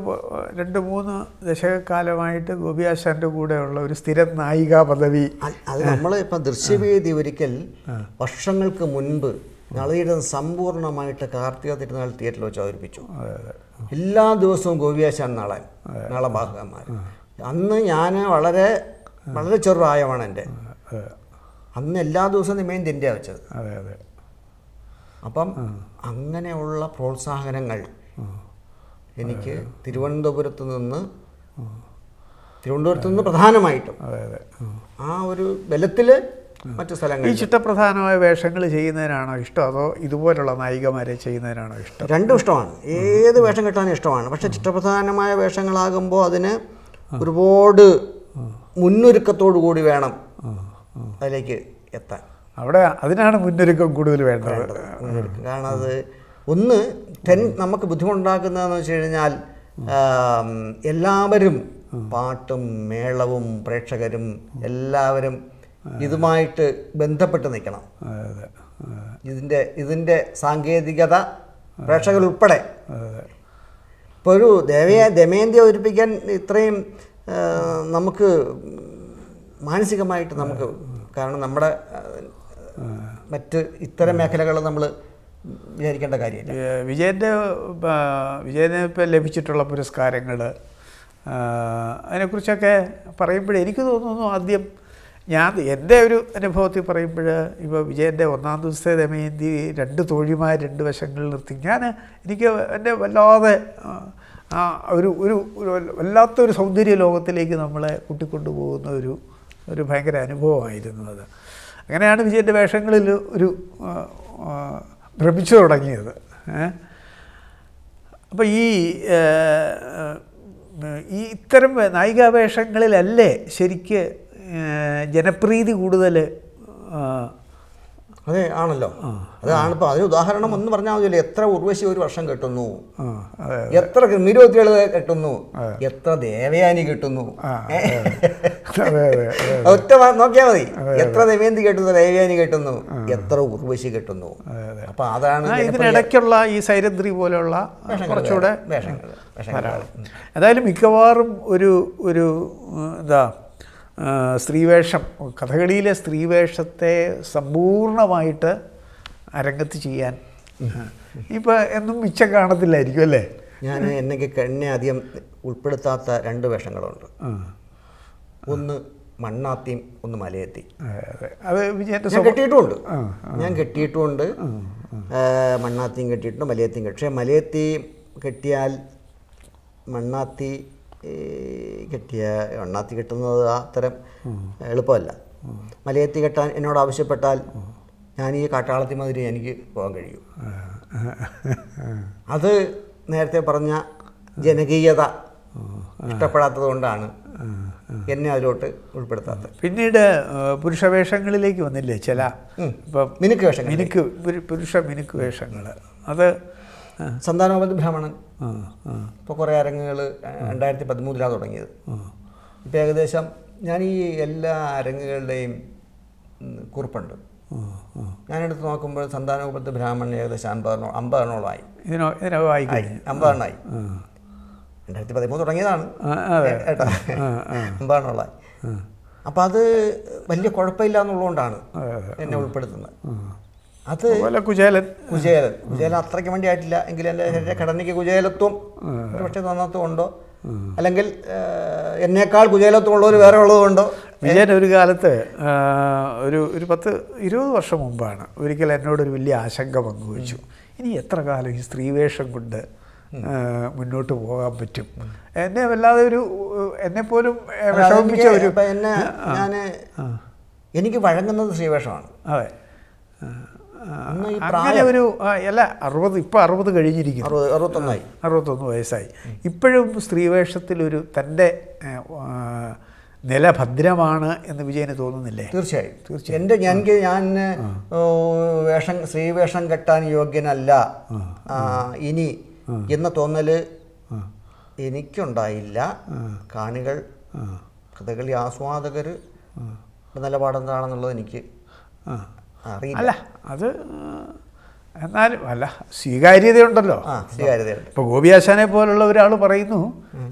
രണ്ട് മൂന്ന് ദശകക്കാലമായിട്ട് ഗോപിയാശാന്റെ കൂടെയുള്ള ഒരു സ്ഥിര നായിക പദവി. അത് നമ്മൾ ഇപ്പം ദൃശ്യവേദി ഒരിക്കൽ വർഷങ്ങൾക്ക് മുൻപ് നളിയുടെ സമ്പൂർണമായിട്ട് കാർത്തിക തിരുനാൾ തിയേറ്ററിൽ വെച്ച് അവതരിപ്പിച്ചു. എല്ലാ ദിവസവും ഗോപിയാശാൻ നാളൻ നാളെ ഭാഗന്മാർ അന്ന് ഞാൻ വളരെ വളരെ ചെറുപ്രായമാണ് എന്റെ. അന്ന് എല്ലാ ദിവസവും നിമയും തിന്റെ വെച്ചത്. അതെ അതെ. അപ്പം അങ്ങനെയുള്ള പ്രോത്സാഹനങ്ങൾ എനിക്ക് തിരുവനന്തപുരത്ത് നിന്ന് തിരുവനന്തപുരത്ത് നിന്ന് പ്രധാനമായിട്ടും ആ. ഒരു ബലത്തിൽ മറ്റു സ്ഥലങ്ങൾ ഈ ചിത്രപ്രധാനമായ ചിട്ടപ്രധാനമായ വേഷങ്ങൾ ചെയ്യുന്നതിനാണോ ഇഷ്ടം? അതോ ഇതുപോലുള്ള നായികമാരെ ചെയ്യുന്നതിനാണോ ഇഷ്ടം? രണ്ടും ഇഷ്ടമാണ്. ഏത് വേഷം കിട്ടാനും ഇഷ്ടമാണ്. പക്ഷെ ചിത്രപ്രധാനമായ വേഷങ്ങളാകുമ്പോൾ അതിന് ഒരുപാട് മുന്നൊരുക്കത്തോടു കൂടി വേണം അതിലേക്ക് എത്താൻ. അവിടെ അതിനാണ് മുന്നൊരുക്കം കൂടുതൽ വേണ്ടത്. കാരണം അത് ഒന്ന് ടെൻ നമുക്ക് ബുദ്ധിമുട്ടുണ്ടാക്കുന്നതെന്ന് വെച്ച് കഴിഞ്ഞാൽ എല്ലാവരും പാട്ടും മേളവും പ്രേക്ഷകരും എല്ലാവരും ഇതുമായിട്ട് ബന്ധപ്പെട്ട് നിൽക്കണം. ഇതിന്റെ ഇതിന്റെ സാങ്കേതികത പ്രേക്ഷകരുൾപ്പെടെ ഉൾപ്പെടെ. ഇപ്പോൾ ഒരു ദേവയെ ദമയന്തി അവതരിപ്പിക്കാൻ ഇത്രയും നമുക്ക് മാനസികമായിട്ട് നമുക്ക് കാരണം നമ്മുടെ മറ്റ് ഇത്തരം മേഖലകൾ നമ്മൾ വിചാരിക്കേണ്ട കാര്യമില്ല. വിജയന്റെ വിജയന് ഇപ്പം ലഭിച്ചിട്ടുള്ള പുരസ്കാരങ്ങൾ അതിനെക്കുറിച്ചൊക്കെ പറയുമ്പോഴേ എനിക്ക് തോന്നുന്നു ആദ്യം ഞാൻ എന്റെ ഒരു അനുഭവത്തിൽ പറയുമ്പോൾ ഇപ്പോൾ വിജയന്റെ ഒന്നാം ദിവസത്തെ ദമയന്തി രണ്ട് തോഴിമാർ രണ്ട് വശങ്ങളിൽ നിർത്തി. ഞാൻ എനിക്ക് എന്റെ വല്ലാതെ ഒരു ഒരു വല്ലാത്തൊരു സൗന്ദര്യ ലോകത്തിലേക്ക് നമ്മളെ കൂട്ടിക്കൊണ്ടുപോകുന്ന ഒരു ഒരു ഭയങ്കര അനുഭവമായിരുന്നു അത്. അങ്ങനെയാണ് വിജയന്റെ വേഷങ്ങളിൽ ഒരു ഭ്രമിച്ചു തുടങ്ങിയത്. അപ്പോൾ ഈ ഈ ഇത്തരം നായികാവേഷങ്ങളിലല്ലേ ശരിക്ക് ജനപ്രീതി കൂടുതൽ അതെ ആണല്ലോ. അതാണ് ഇപ്പൊ അതിന് ഉദാഹരണം ഒന്ന് പറഞ്ഞാൽ മതിയല്ലോ. എത്ര ഉർവശി ഒരു വർഷം കിട്ടുന്നു? എത്ര നിരോധികൾ കിട്ടുന്നു? എത്ര ദേവയാനി കിട്ടുന്നു? ഒറ്റ നോക്കിയാ നോക്കിയാൽ മതി എത്ര ദേവേന്തി കിട്ടുന്നു ദേവയാനി കിട്ടുന്നു? എത്ര ഉർവശി കിട്ടുന്നു? അപ്പൊ അതാണ് ഇതിനിടയ്ക്കുള്ള ഈ സൈരദ്രി പോലെയുള്ള കുറച്ചുകൂടെ വേഷങ്ങൾ എന്തായാലും മിക്കവാറും ഒരു ഒരു ഇതാ എന്താ സ്ത്രീവേഷം. കഥകളിയിലെ സ്ത്രീവേഷത്തെ സമ്പൂർണമായിട്ട് അരങ്ങത്ത് ചെയ്യാൻ. ഇപ്പം എന്നും മിച്ചം കാണത്തില്ലായിരിക്കും അല്ലേ? ഞാൻ എന്നെങ്കിൽ എന്നെ അധികം ഉൾപ്പെടുത്താത്ത രണ്ട് വേഷങ്ങളുണ്ട്. ഒന്ന് മണ്ണാത്തിയും ഒന്ന് മലയെത്തി. അതെ. ഞാൻ കെട്ടിയിട്ടുമുണ്ട്. ഞാൻ കെട്ടിയിട്ടുമുണ്ട്. മണ്ണാത്തിയും കെട്ടിയിട്ടുണ്ട് മലയത്തിയും കെട്ടി. പക്ഷേ മലയത്തി കെട്ടിയാൽ മണ്ണാത്തി കെട്ടിയ എണ്ണാത്തി കിട്ടുന്നത് ആ അത്തരം എളുപ്പമല്ല. മലയത്തി കെട്ടാൻ എന്നോട് ആവശ്യപ്പെട്ടാൽ ഞാൻ ഈ കാട്ടാളത്തി മാതിരി എനിക്ക് പോകാൻ കഴിയും. അത് നേരത്തെ പറഞ്ഞ ജനകീയത ഇഷ്ടപ്പെടാത്തത് കൊണ്ടാണ് എന്നെ അതിലോട്ട് ഉൾപ്പെടുത്താത്തത്. പിന്നീട് പുരുഷ വേഷങ്ങളിലേക്ക് വന്നില്ലേ ചില? ഇപ്പം മിനുക്ക് വേഷങ്ങൾ. മിനുക്ക് പുരുഷ മിനുക്ക് വേഷങ്ങൾ. അത് സന്താനോപതി ബ്രാഹ്മണൻ. ഇപ്പോൾ കുറേ അരങ്ങുകൾ രണ്ടായിരത്തി പതിമൂന്നിലാണ് തുടങ്ങിയത്. ഇപ്പോൾ ഏകദേശം ഞാൻ ഈ എല്ലാ അരങ്ങുകളുടെയും കുറിപ്പുണ്ട്. ഞാനെടുത്ത് നോക്കുമ്പോൾ സന്താനോപത്ത് ബ്രാഹ്മണൻ ഏകദേശം അമ്പതെണ്ണോ അമ്പതെണ്ണോളമായി അമ്പതെണ്ണമായി രണ്ടായിരത്തി പതിമൂന്ന് തുടങ്ങിയതാണ്. ആ, അതെ. ഏട്ടാ. അമ്പതെണ്ണോളമായി. അപ്പം അത് വലിയ കുഴപ്പമില്ല എന്നുള്ളതുകൊണ്ടാണ് എന്നെ ഉൾപ്പെടുത്തുന്നത്. അത് കുചേലൻ. കുചേലൻ. കുചേലൻ അത്രയ്ക്ക് വേണ്ടി ആയിട്ടില്ല. എങ്കിൽ എന്റെ ശരീര ഘടനയ്ക്ക് കുചേലത്വം പക്ഷേ നന്നത്വം ഉണ്ടോ? അല്ലെങ്കിൽ എന്നേക്കാൾ കുചേലത്വം ഉള്ളവർ വേറെ ഉള്ളതുകൊണ്ടോ വിജയൻ ഒരു കാലത്ത് ഒരു ഒരു പത്ത് ഇരുപത് വർഷം മുമ്പാണ് ഒരിക്കൽ എന്നോടൊരു വലിയ ആശങ്ക പങ്കുവച്ചു. ഇനി എത്ര കാലം ഈ സ്ത്രീവേഷം കൊണ്ട് മുന്നോട്ട് പോകാൻ പറ്റും? എന്നെ വല്ലാതെ ഒരു എന്നെ പോലും വിഷമിപ്പിച്ച ഒരു എന്നെ ഞാൻ എനിക്ക് വഴങ്ങുന്നത് സ്ത്രീവേഷമാണ്. അതെ. അങ്ങനെ ഒരു അല്ല അറുപത് ഇപ്പം അറുപത് കഴിഞ്ഞിരിക്കുന്നു. അറുപത് അറുപത്തൊന്നായി. അറുപത്തൊന്ന് വയസ്സായി. ഇപ്പോഴും സ്ത്രീവേഷത്തിലൊരു തന്റെ നില ഭദ്രമാണ് എന്ന് വിജയന് തോന്നുന്നില്ലേ? തീർച്ചയായും. തീർച്ചയായും. എന്റെ ഞാൻ ഞാൻ വേഷം സ്ത്രീവേഷം കെട്ടാൻ യോഗ്യനല്ല. ഇനി എന്ന തോന്നൽ എനിക്കുണ്ടായില്ല. കാണികൾ കഥകളി ആസ്വാദകർ നിലപാടെന്താണെന്നുള്ളത് എനിക്ക് അല്ല അത് എന്നാലും അല്ല സ്വീകാര്യതയുണ്ടല്ലോ. സ്വീകാര്യതയുണ്ട്. ഇപ്പോൾ ഗോപിയാശാനെ പോലുള്ള ഒരാൾ പറയുന്നു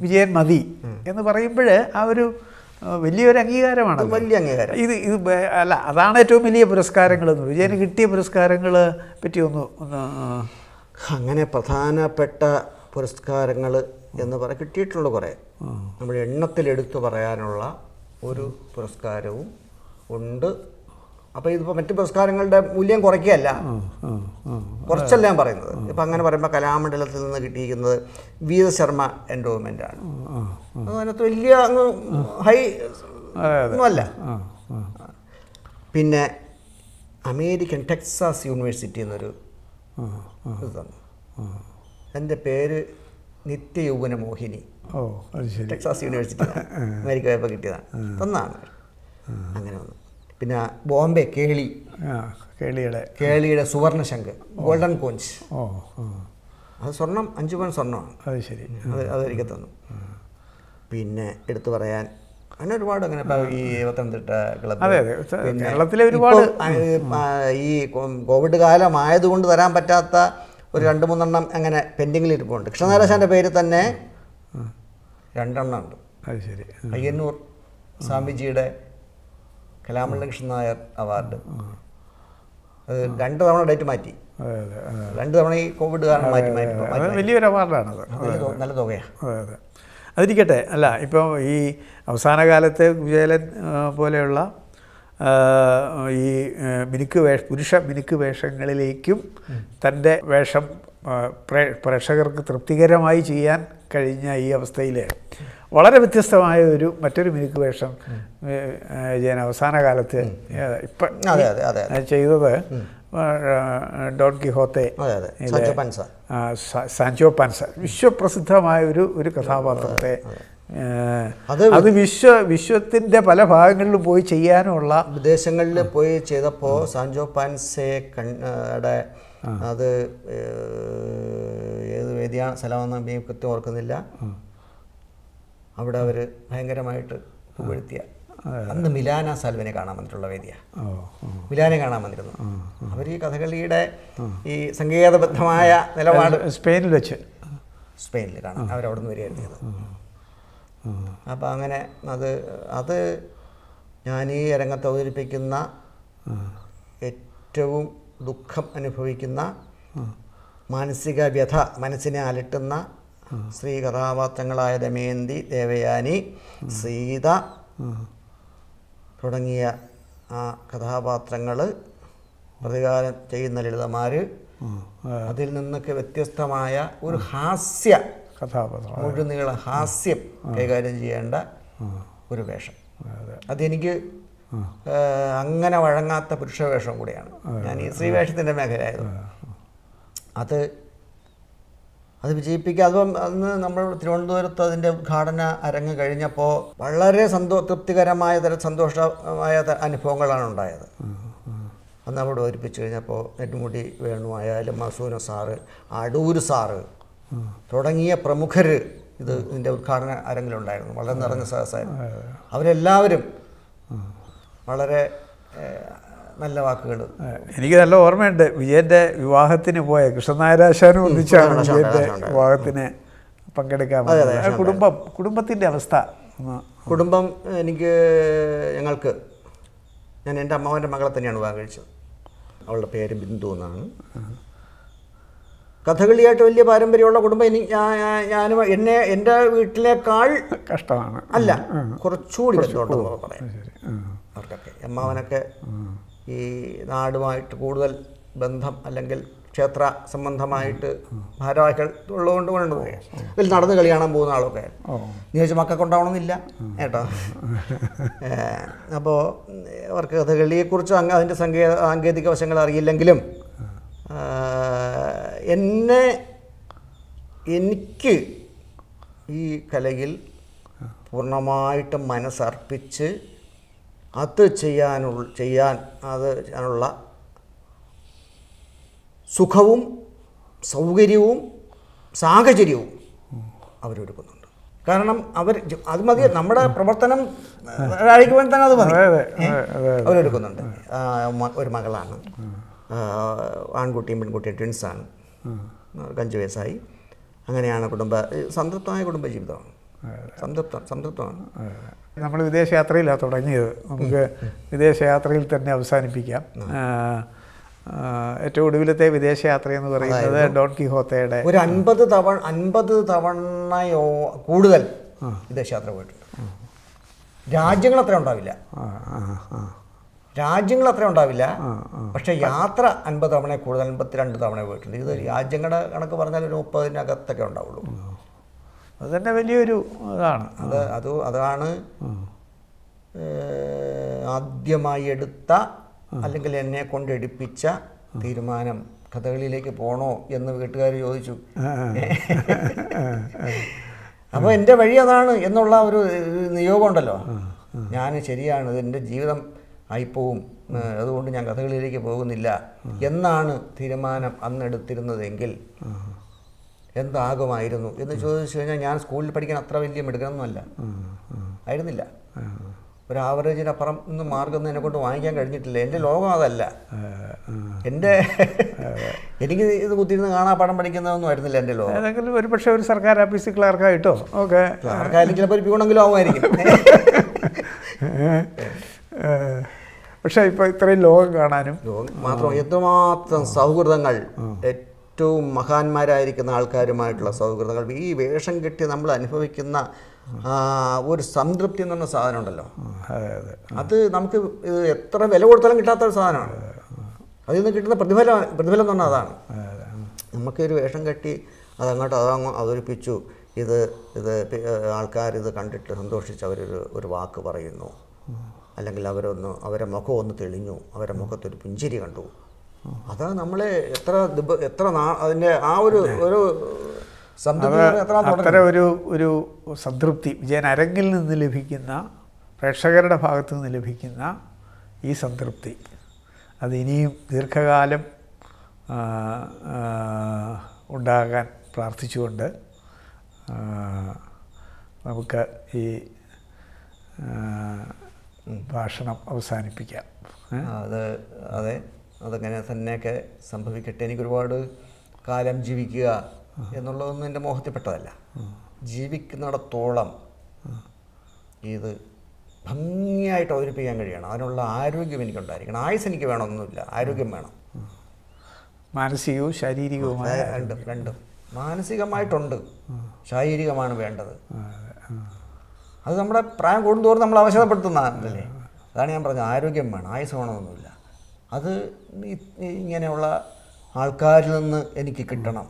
വിജയൻ മതി എന്ന് പറയുമ്പോൾ ആ ഒരു വലിയൊരു അംഗീകാരമാണ് വലിയ അംഗീകാരം. ഇത് ഇത് അല്ല അതാണ് ഏറ്റവും വലിയ പുരസ്കാരങ്ങൾ വിജയന് കിട്ടിയ പുരസ്കാരങ്ങൾ പറ്റി ഒന്ന് ഒന്ന് അങ്ങനെ പ്രധാനപ്പെട്ട പുരസ്കാരങ്ങൾ എന്ന് പറ കിട്ടിയിട്ടുള്ള കുറേ. നമ്മുടെ എണ്ണത്തിലെടുത്തു പറയാനുള്ള ഒരു പുരസ്കാരവും ഉണ്ട്. അപ്പോൾ ഇതിപ്പോൾ മറ്റു പുരസ്കാരങ്ങളുടെ മൂല്യം കുറയ്ക്കുകയല്ല. കുറച്ചല്ല ഞാൻ പറയുന്നത്. ഇപ്പം അങ്ങനെ പറയുമ്പോൾ കലാമണ്ഡലത്തിൽ നിന്ന് കിട്ടിയിരിക്കുന്നത് വീരശർമ്മ എൻഡോവ്മെന്റ് ആണ്. അത് അതിനകത്ത് വലിയ അങ്ങ് ഹൈ ഒന്നുമല്ല. പിന്നെ അമേരിക്കൻ ടെക്സാസ് യൂണിവേഴ്സിറ്റി എന്നൊരു. ഇത് തന്നു. എന്റെ പേര് Nithyayauvana Mohini. Texas university America പോയപ്പോൾ കിട്ടിയതാണ്. തന്നാണ്. അങ്ങനെ വന്നു. പിന്നെ ബോംബെ കേളി. കേളിയുടെ. കേളിയുടെ സുവർണ ശംഖ് ഗോൾഡൻ കോഞ്ച് ഓ. അത് സ്വർണം അഞ്ചു പവൻ സ്വർണമാണ് അത് ശരി. അത് അതൊരിക്കൽ തന്നു. പിന്നെ എടുത്തു പറയാൻ അങ്ങനെ ഒരുപാട് അങ്ങനെ ഈ പത്തനംതിട്ട ക്ലബ് അതെ, അതെ. കേരളത്തിലെ ഒരുപാട് ഈ കോവിഡ് കാലം ആയതുകൊണ്ട് തരാൻ പറ്റാത്ത ഒരു രണ്ട് മൂന്നെണ്ണം അങ്ങനെ പെൻഡിങ്ങിൽ ഇരിപ്പുണ്ട്. കൃഷ്ണനാരാശാന്റെ പേര് തന്നെ രണ്ടെണ്ണം ഉണ്ട്. അത് ശരി. അയ്യന്നൂർ സ്വാമിജിയുടെ കലാമണ്ഡലം കൃഷ്ണൻ നായർ അവാർഡ്. അത് രണ്ട് തവണ ഡേറ്റ് മാറ്റി. രണ്ട് തവണ ഈ കോവിഡ് കാരണം മാറ്റി മാറ്റി. വലിയൊരു അവാർഡാണ് നല്ല തുക- നല്ല തുകയാണ് അതെ അതെ. അതിരിക്കട്ടെ അല്ല ഇപ്പോൾ ഈ അവസാന കാലത്ത് കുചേലൻ ആ, പോലെയുള്ള ഈ മിനുക്ക് വേഷ പുരുഷ മിനുക്ക് വേഷങ്ങളിലേക്കും തന്റെ വേഷം പ്രേ- പ്രേക്ഷകർക്ക് തൃപ്തികരമായി ചെയ്യാൻ കഴിഞ്ഞ ഈ അവസ്ഥയിൽ വളരെ വ്യത്യസ്തമായ ഒരു മറ്റൊരു മിനുക്ക് വേഷം ജയൻ അവസാന കാലത്ത് ഇപ്പം ചെയ്തത് ഡോട്ട് ഡോൺ കിഹോത്തെ സാൻചോ പാൻസ. വിശ്വപ്രസിദ്ധമായ ഒരു ഒരു കഥാപാത്രത്തെ അത് വിശ്വ വിശ്വത്തിന്റെ പല ഭാഗങ്ങളിലും പോയി ചെയ്യാനുള്ള വിദേശങ്ങളിൽ പോയി ചെയ്തപ്പോൾ സാൻജോ പാൻസേ കണ്ണടെ അത് ഏത് വേദിയാണ് സ്ഥലമെന്ന് ഞാൻ കൃത്യം ഓർക്കുന്നില്ല. അവിടെ അവർ ഭയങ്കരമായിട്ട് പുകഴ്ത്തിയ. അന്ന് മിലാന സാൽവിനെ കാണാൻ വന്നിട്ടുള്ള വേദിയാണ്. മിലാനെ കാണാൻ വന്നിരുന്നു. അവർ ഈ കഥകളിയുടെ ഈ സംഗീതബദ്ധമായ നിലപാട് സ്പെയിനിൽ വെച്ച്. സ്പെയിനിൽ കാണാം അവരവിടെ നിന്ന് വരികയായിരുന്നു. അപ്പം അങ്ങനെ അത് അത് ഞാൻ ഈ രംഗത്ത് അവതരിപ്പിക്കുന്ന ഏറ്റവും ദുഃഖം അനുഭവിക്കുന്ന മാനസിക വ്യഥ മനസ്സിനെ അലട്ടുന്ന സ്ത്രീ കഥാപാത്രങ്ങളായ ദമയന്തി ദേവയാനി സീത തുടങ്ങിയ ആ കഥാപാത്രങ്ങൾ പ്രതികാരം ചെയ്യുന്ന ലളിതമാർ അതിൽ നിന്നൊക്കെ വ്യത്യസ്തമായ ഒരു ഹാസ്യ കഥാപാത്രം. ഒരു നീള ഹാസ്യം കൈകാര്യം ചെയ്യേണ്ട ഒരു വേഷം. അതെനിക്ക് അങ്ങനെ വഴങ്ങാത്ത പുരുഷവേഷം കൂടിയാണ്. ഞാൻ ഈ സ്ത്രീ വേഷത്തിന്റെ മേഖലയായിരുന്നു അത് അത് വിജയിപ്പിക്കുക. അതും അന്ന് നമ്മൾ തിരുവനന്തപുരത്ത് അതിന്റെ ഉദ്ഘാടന അരങ്ങ് കഴിഞ്ഞപ്പോൾ വളരെ സന്തോ തൃപ്തികരമായ തര സന്തോഷമായ അനുഭവങ്ങളാണ് ഉണ്ടായത്. അന്ന് അവിടെ ഒരുപ്പിച്ച് കഴിഞ്ഞപ്പോൾ നെടുമുടി വേണു ആയാലും മസൂന സാറ് അടൂര് സാറ് തുടങ്ങിയ പ്രമുഖർ ഇത് ഇതിന്റെ ഉദ്ഘാടന അരങ്ങിലുണ്ടായിരുന്നു. വളരെ നിറഞ്ഞ സഹസായിരുന്നു അവരെല്ലാവരും വളരെ നല്ല വാക്കുകൾ എനിക്ക് നല്ല ഓർമ്മയുണ്ട്. വിജയന്റെ വിവാഹത്തിന് പോയ കൃഷ്ണനായരാശാനും ഒന്നിച്ചാണ് വിജയന്റെ വിവാഹത്തിന് പങ്കെടുക്കാൻ കുടുംബം കുടുംബത്തിന്റെ അവസ്ഥ കുടുംബം എനിക്ക് ഞങ്ങൾക്ക് ഞാൻ എന്റെ അമ്മാവന്റെ മകളെ തന്നെയാണ് വിവാഹം കഴിച്ചത്. അവളുടെ പേര് ബിന്ദു എന്നാണ്. കഥകളിയായിട്ട് വലിയ പാരമ്പര്യമുള്ള കുടുംബം ഇനി ഞാൻ എന്നെ എന്റെ വീട്ടിലേക്കാൾ കഷ്ടമാണ്. അല്ല കുറച്ചുകൂടി ബന്ധമുണ്ടെന്ന് പറയാം. അവർക്കൊക്കെ അമ്മാവനൊക്കെ ഈ നാടുമായിട്ട് കൂടുതൽ ബന്ധം അല്ലെങ്കിൽ ക്ഷേത്ര സംബന്ധമായിട്ട് ഭാരവാഹികൾ ഉള്ളതുകൊണ്ട് കൊണ്ട് അതിൽ ഇതിൽ നടന്ന് കളി കാണാൻ പോകുന്ന ആളൊക്കെ. ഓ. മക്ക കൊണ്ടാവണമെന്നില്ല മക്കൾക്ക് ഉണ്ടാവണമെന്നില്ല കേട്ടോ. അപ്പോൾ അവർക്ക് കഥകളിയെക്കുറിച്ച് അങ്ങ് അതിന്റെ സങ്കേ സാങ്കേതിക വശങ്ങൾ അറിയില്ലെങ്കിലും എന്നെ എനിക്ക് ഈ കലയിൽ പൂർണമായിട്ടും മനസ്സർപ്പിച്ച് അത് ചെയ്യാനുള്ള ചെയ്യാൻ അത് ചെയ്യാനുള്ള സുഖവും സൗകര്യവും സാഹചര്യവും അവരൊരുക്കുന്നുണ്ട്. കാരണം അവർ അത് മതി നമ്മുടെ പ്രവർത്തനം അഴിക്കുവാൻ തന്നെ അത് മതി. മ- ഒരു മകളാണ്. ആൺകുട്ടിയും പെൺകുട്ടിയും ട്വിൻസാണ്. അഞ്ച് വയസ്സായി. അങ്ങനെയാണ് കുടുംബ സംതൃപ്തമായ കുടുംബ ജീവിതമാണ് സംതൃപ്തം സംതൃപ്തമാണ്. നമ്മൾ വിദേശയാത്രയിലാണ് തുടങ്ങിയത്. നമുക്ക് വിദേശയാത്രയിൽ തന്നെ അവസാനിപ്പിക്കാം. ഏറ്റവും ഒടുവിലത്തെ വിദേശയാത്ര എന്ന് പറയുന്നത് ഡോൺ കിഹോത്തയുടെ ഒരു അൻപത് തവണ അൻപത് തവണയോ കൂടുതൽ വിദേശയാത്ര പോയിട്ടുണ്ട്. രാജ്യങ്ങൾ അത്ര ഉണ്ടാവില്ല. രാജ്യങ്ങൾ അത്ര ഉണ്ടാവില്ല. പക്ഷേ യാത്ര അൻപത് തവണ കൂടുതൽ അൻപത്തിരണ്ട് തവണ പോയിട്ടുണ്ട്. ഇത് രാജ്യങ്ങളുടെ കണക്ക് പറഞ്ഞാൽ ഒരു മുപ്പതിനകത്തൊക്കെ ഉണ്ടാവുള്ളൂ. അത് തന്നെ വലിയൊരു ഇതാണ്. അത് അത് അതാണ് ആദ്യമായി എടുത്ത അല്ലെങ്കിൽ എന്നെ കൊണ്ട് എടുപ്പിച്ച തീരുമാനം. കഥകളിയിലേക്ക് പോണോ എന്ന് വീട്ടുകാർ ചോദിച്ചു. അപ്പോൾ എന്റെ വഴി അതാണ് എന്നുള്ള ഒരു നിയോഗം ഉണ്ടല്ലോ ഞാൻ ശരിയാണ് എന്റെ ജീവിതം ആയിപ്പോവും അതുകൊണ്ട് ഞാൻ കഥകളിയിലേക്ക് പോകുന്നില്ല എന്നാണ് തീരുമാനം അന്ന് എടുത്തിരുന്നതെങ്കിൽ എന്താകുമായിരുന്നു എന്ന് ചോദിച്ചു കഴിഞ്ഞാൽ ഞാൻ സ്കൂളിൽ പഠിക്കാൻ അത്ര വലിയ മിടുക്കനൊന്നുമല്ല. ആയിരുന്നില്ല. ഒരു ആവറേജിനപ്പുറം ഒന്നും മാർഗം എന്നെ കൊണ്ട് വാങ്ങിക്കാൻ കഴിഞ്ഞിട്ടില്ല. എന്റെ ലോകം അതല്ല. എന്റെ എനിക്ക് ഇത് കുത്തിയിരുന്ന് കാണാൻ പടം പഠിക്കുന്നതൊന്നും ആയിരുന്നില്ല എന്റെ ലോകം. ഏതെങ്കിലും ഒരു പക്ഷേ ഒരു സർക്കാർ ഓഫീസിൽ ക്ലർക്കായിട്ടോ ഓക്കെ. ക്ലർക്കായാലും ചിലപ്പോൾ ഒരു പ്യൂണെങ്കിലും ആവുമായിരിക്കും. പക്ഷേ ഇപ്പോൾ ഇത്രയും ലോകം കാണാനും മാത്രം എത്രമാത്രം സൗഹൃദങ്ങൾ ഏറ്റവും മഹാന്മാരായിരിക്കുന്ന ആൾക്കാരുമായിട്ടുള്ള സൗഹൃദങ്ങൾ. ഈ വേഷം കെട്ടി നമ്മൾ അനുഭവിക്കുന്ന ഒരു സംതൃപ്തി എന്ന് പറഞ്ഞ സാധനം ഉണ്ടല്ലോ അതെ. നമുക്ക് ഇത് എത്ര വില കൊടുത്താലും കിട്ടാത്ത ഒരു സാധനമാണ്. അതിൽ നിന്ന് കിട്ടുന്ന പ്രതിഫലം പ്രതിഫലം എന്ന് പറഞ്ഞാൽ അതാണ്. നമുക്കൊരു വേഷം കെട്ടി അതങ്ങോട്ട് അതങ്ങ് അവതരിപ്പിച്ചു. ഇത് ഇത് ആൾക്കാർ ഇത് കണ്ടിട്ട് സന്തോഷിച്ച് അവരൊരു ഒരു വാക്ക് പറയുന്നു. അല്ലെങ്കിൽ അവരൊന്ന് അവരെ മുഖം ഒന്ന് തെളിഞ്ഞു. അവരെ മുഖത്തൊരു പുഞ്ചിരി കണ്ടു. അത് നമ്മളെ എത്ര എത്ര അതിന്റെ അതിന്റെ ആ ഒരു ഒരു അത്ര ഒരു ഒരു സംതൃപ്തി വിജയൻ അരങ്ങിൽ നിന്ന് ലഭിക്കുന്ന പ്രേക്ഷകരുടെ ഭാഗത്തു നിന്ന് ലഭിക്കുന്ന ഈ സംതൃപ്തി. അത് ഇനിയും ദീർഘകാലം ഉണ്ടാകാൻ പ്രാർത്ഥിച്ചുകൊണ്ട് നമുക്ക് ഈ ഭാഷണം അവസാനിപ്പിക്കാം. അത് അതെ. അതങ്ങനെ തന്നെയൊക്കെ സംഭവിക്കട്ടെ. എനിക്ക് ഒരുപാട് കാലം ജീവിക്കുക എന്നുള്ളതൊന്നും എന്റെ മോഹത്തിൽപ്പെട്ടതല്ല. ജീവിക്കുന്നിടത്തോളം ഇത് ഭംഗിയായിട്ട് അവതരിപ്പിക്കാൻ കഴിയണം. അതിനുള്ള ആരോഗ്യം എനിക്കുണ്ടായിരിക്കണം. ആയുസ് എനിക്ക് വേണമെന്നൊന്നുമില്ല. ആരോഗ്യം വേണം. മാനസികവും ശാരീരികവുമായ രണ്ടും രണ്ടും. മാനസികമായിട്ടുണ്ട്. ശാരീരികമാണ് വേണ്ടത്. അത് നമ്മുടെ പ്രായം കൂടുന്തോറും നമ്മൾ അവശതപ്പെടുത്തുന്നതല്ലേ? അതാണ് ഞാൻ പറഞ്ഞത്. ആരോഗ്യം വേണം. ആയുസ് വേണമെന്നൊന്നുമില്ല. അത് ഇങ്ങനെയുള്ള ആൾക്കാരിൽ നിന്ന് എനിക്ക് കിട്ടണം.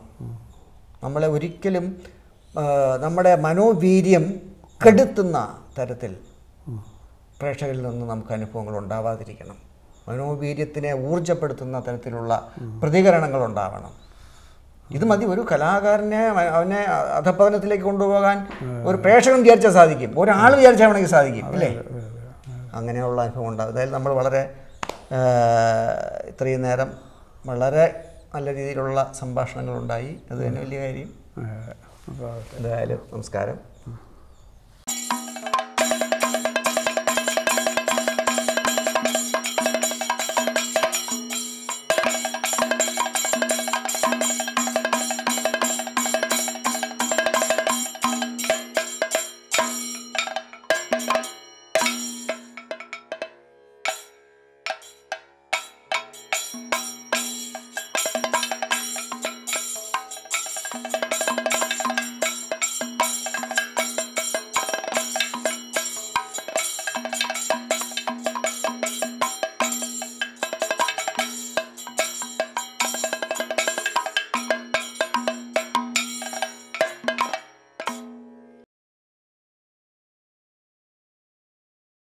നമ്മളെ ഒരിക്കലും നമ്മുടെ മനോവീര്യം കെടുത്തുന്ന തരത്തിൽ പ്രേക്ഷകരിൽ നിന്ന് നമുക്ക് അനുഭവങ്ങൾ ഉണ്ടാവാതിരിക്കണം. മനോവീര്യത്തിനെ ഊർജപ്പെടുത്തുന്ന തരത്തിലുള്ള പ്രതികരണങ്ങൾ ഉണ്ടാവണം. ഇത് മതി ഒരു കലാകാരനെ അവനെ അധപ്പതനത്തിലേക്ക് കൊണ്ടുപോകാൻ ഒരു പ്രേക്ഷകൻ വിചാരിച്ചാൽ സാധിക്കും. ഒരാൾ വിചാരിച്ചാൽ വേണമെങ്കിൽ സാധിക്കും അല്ലേ അങ്ങനെയുള്ള അനുഭവം ഉണ്ടാകും അതായത് നമ്മൾ വളരെ ഇത്രയും നേരം വളരെ നല്ല രീതിയിലുള്ള സംഭാഷണങ്ങളുണ്ടായി. അത് തന്നെ വലിയ കാര്യം. എന്തായാലും നമസ്കാരം.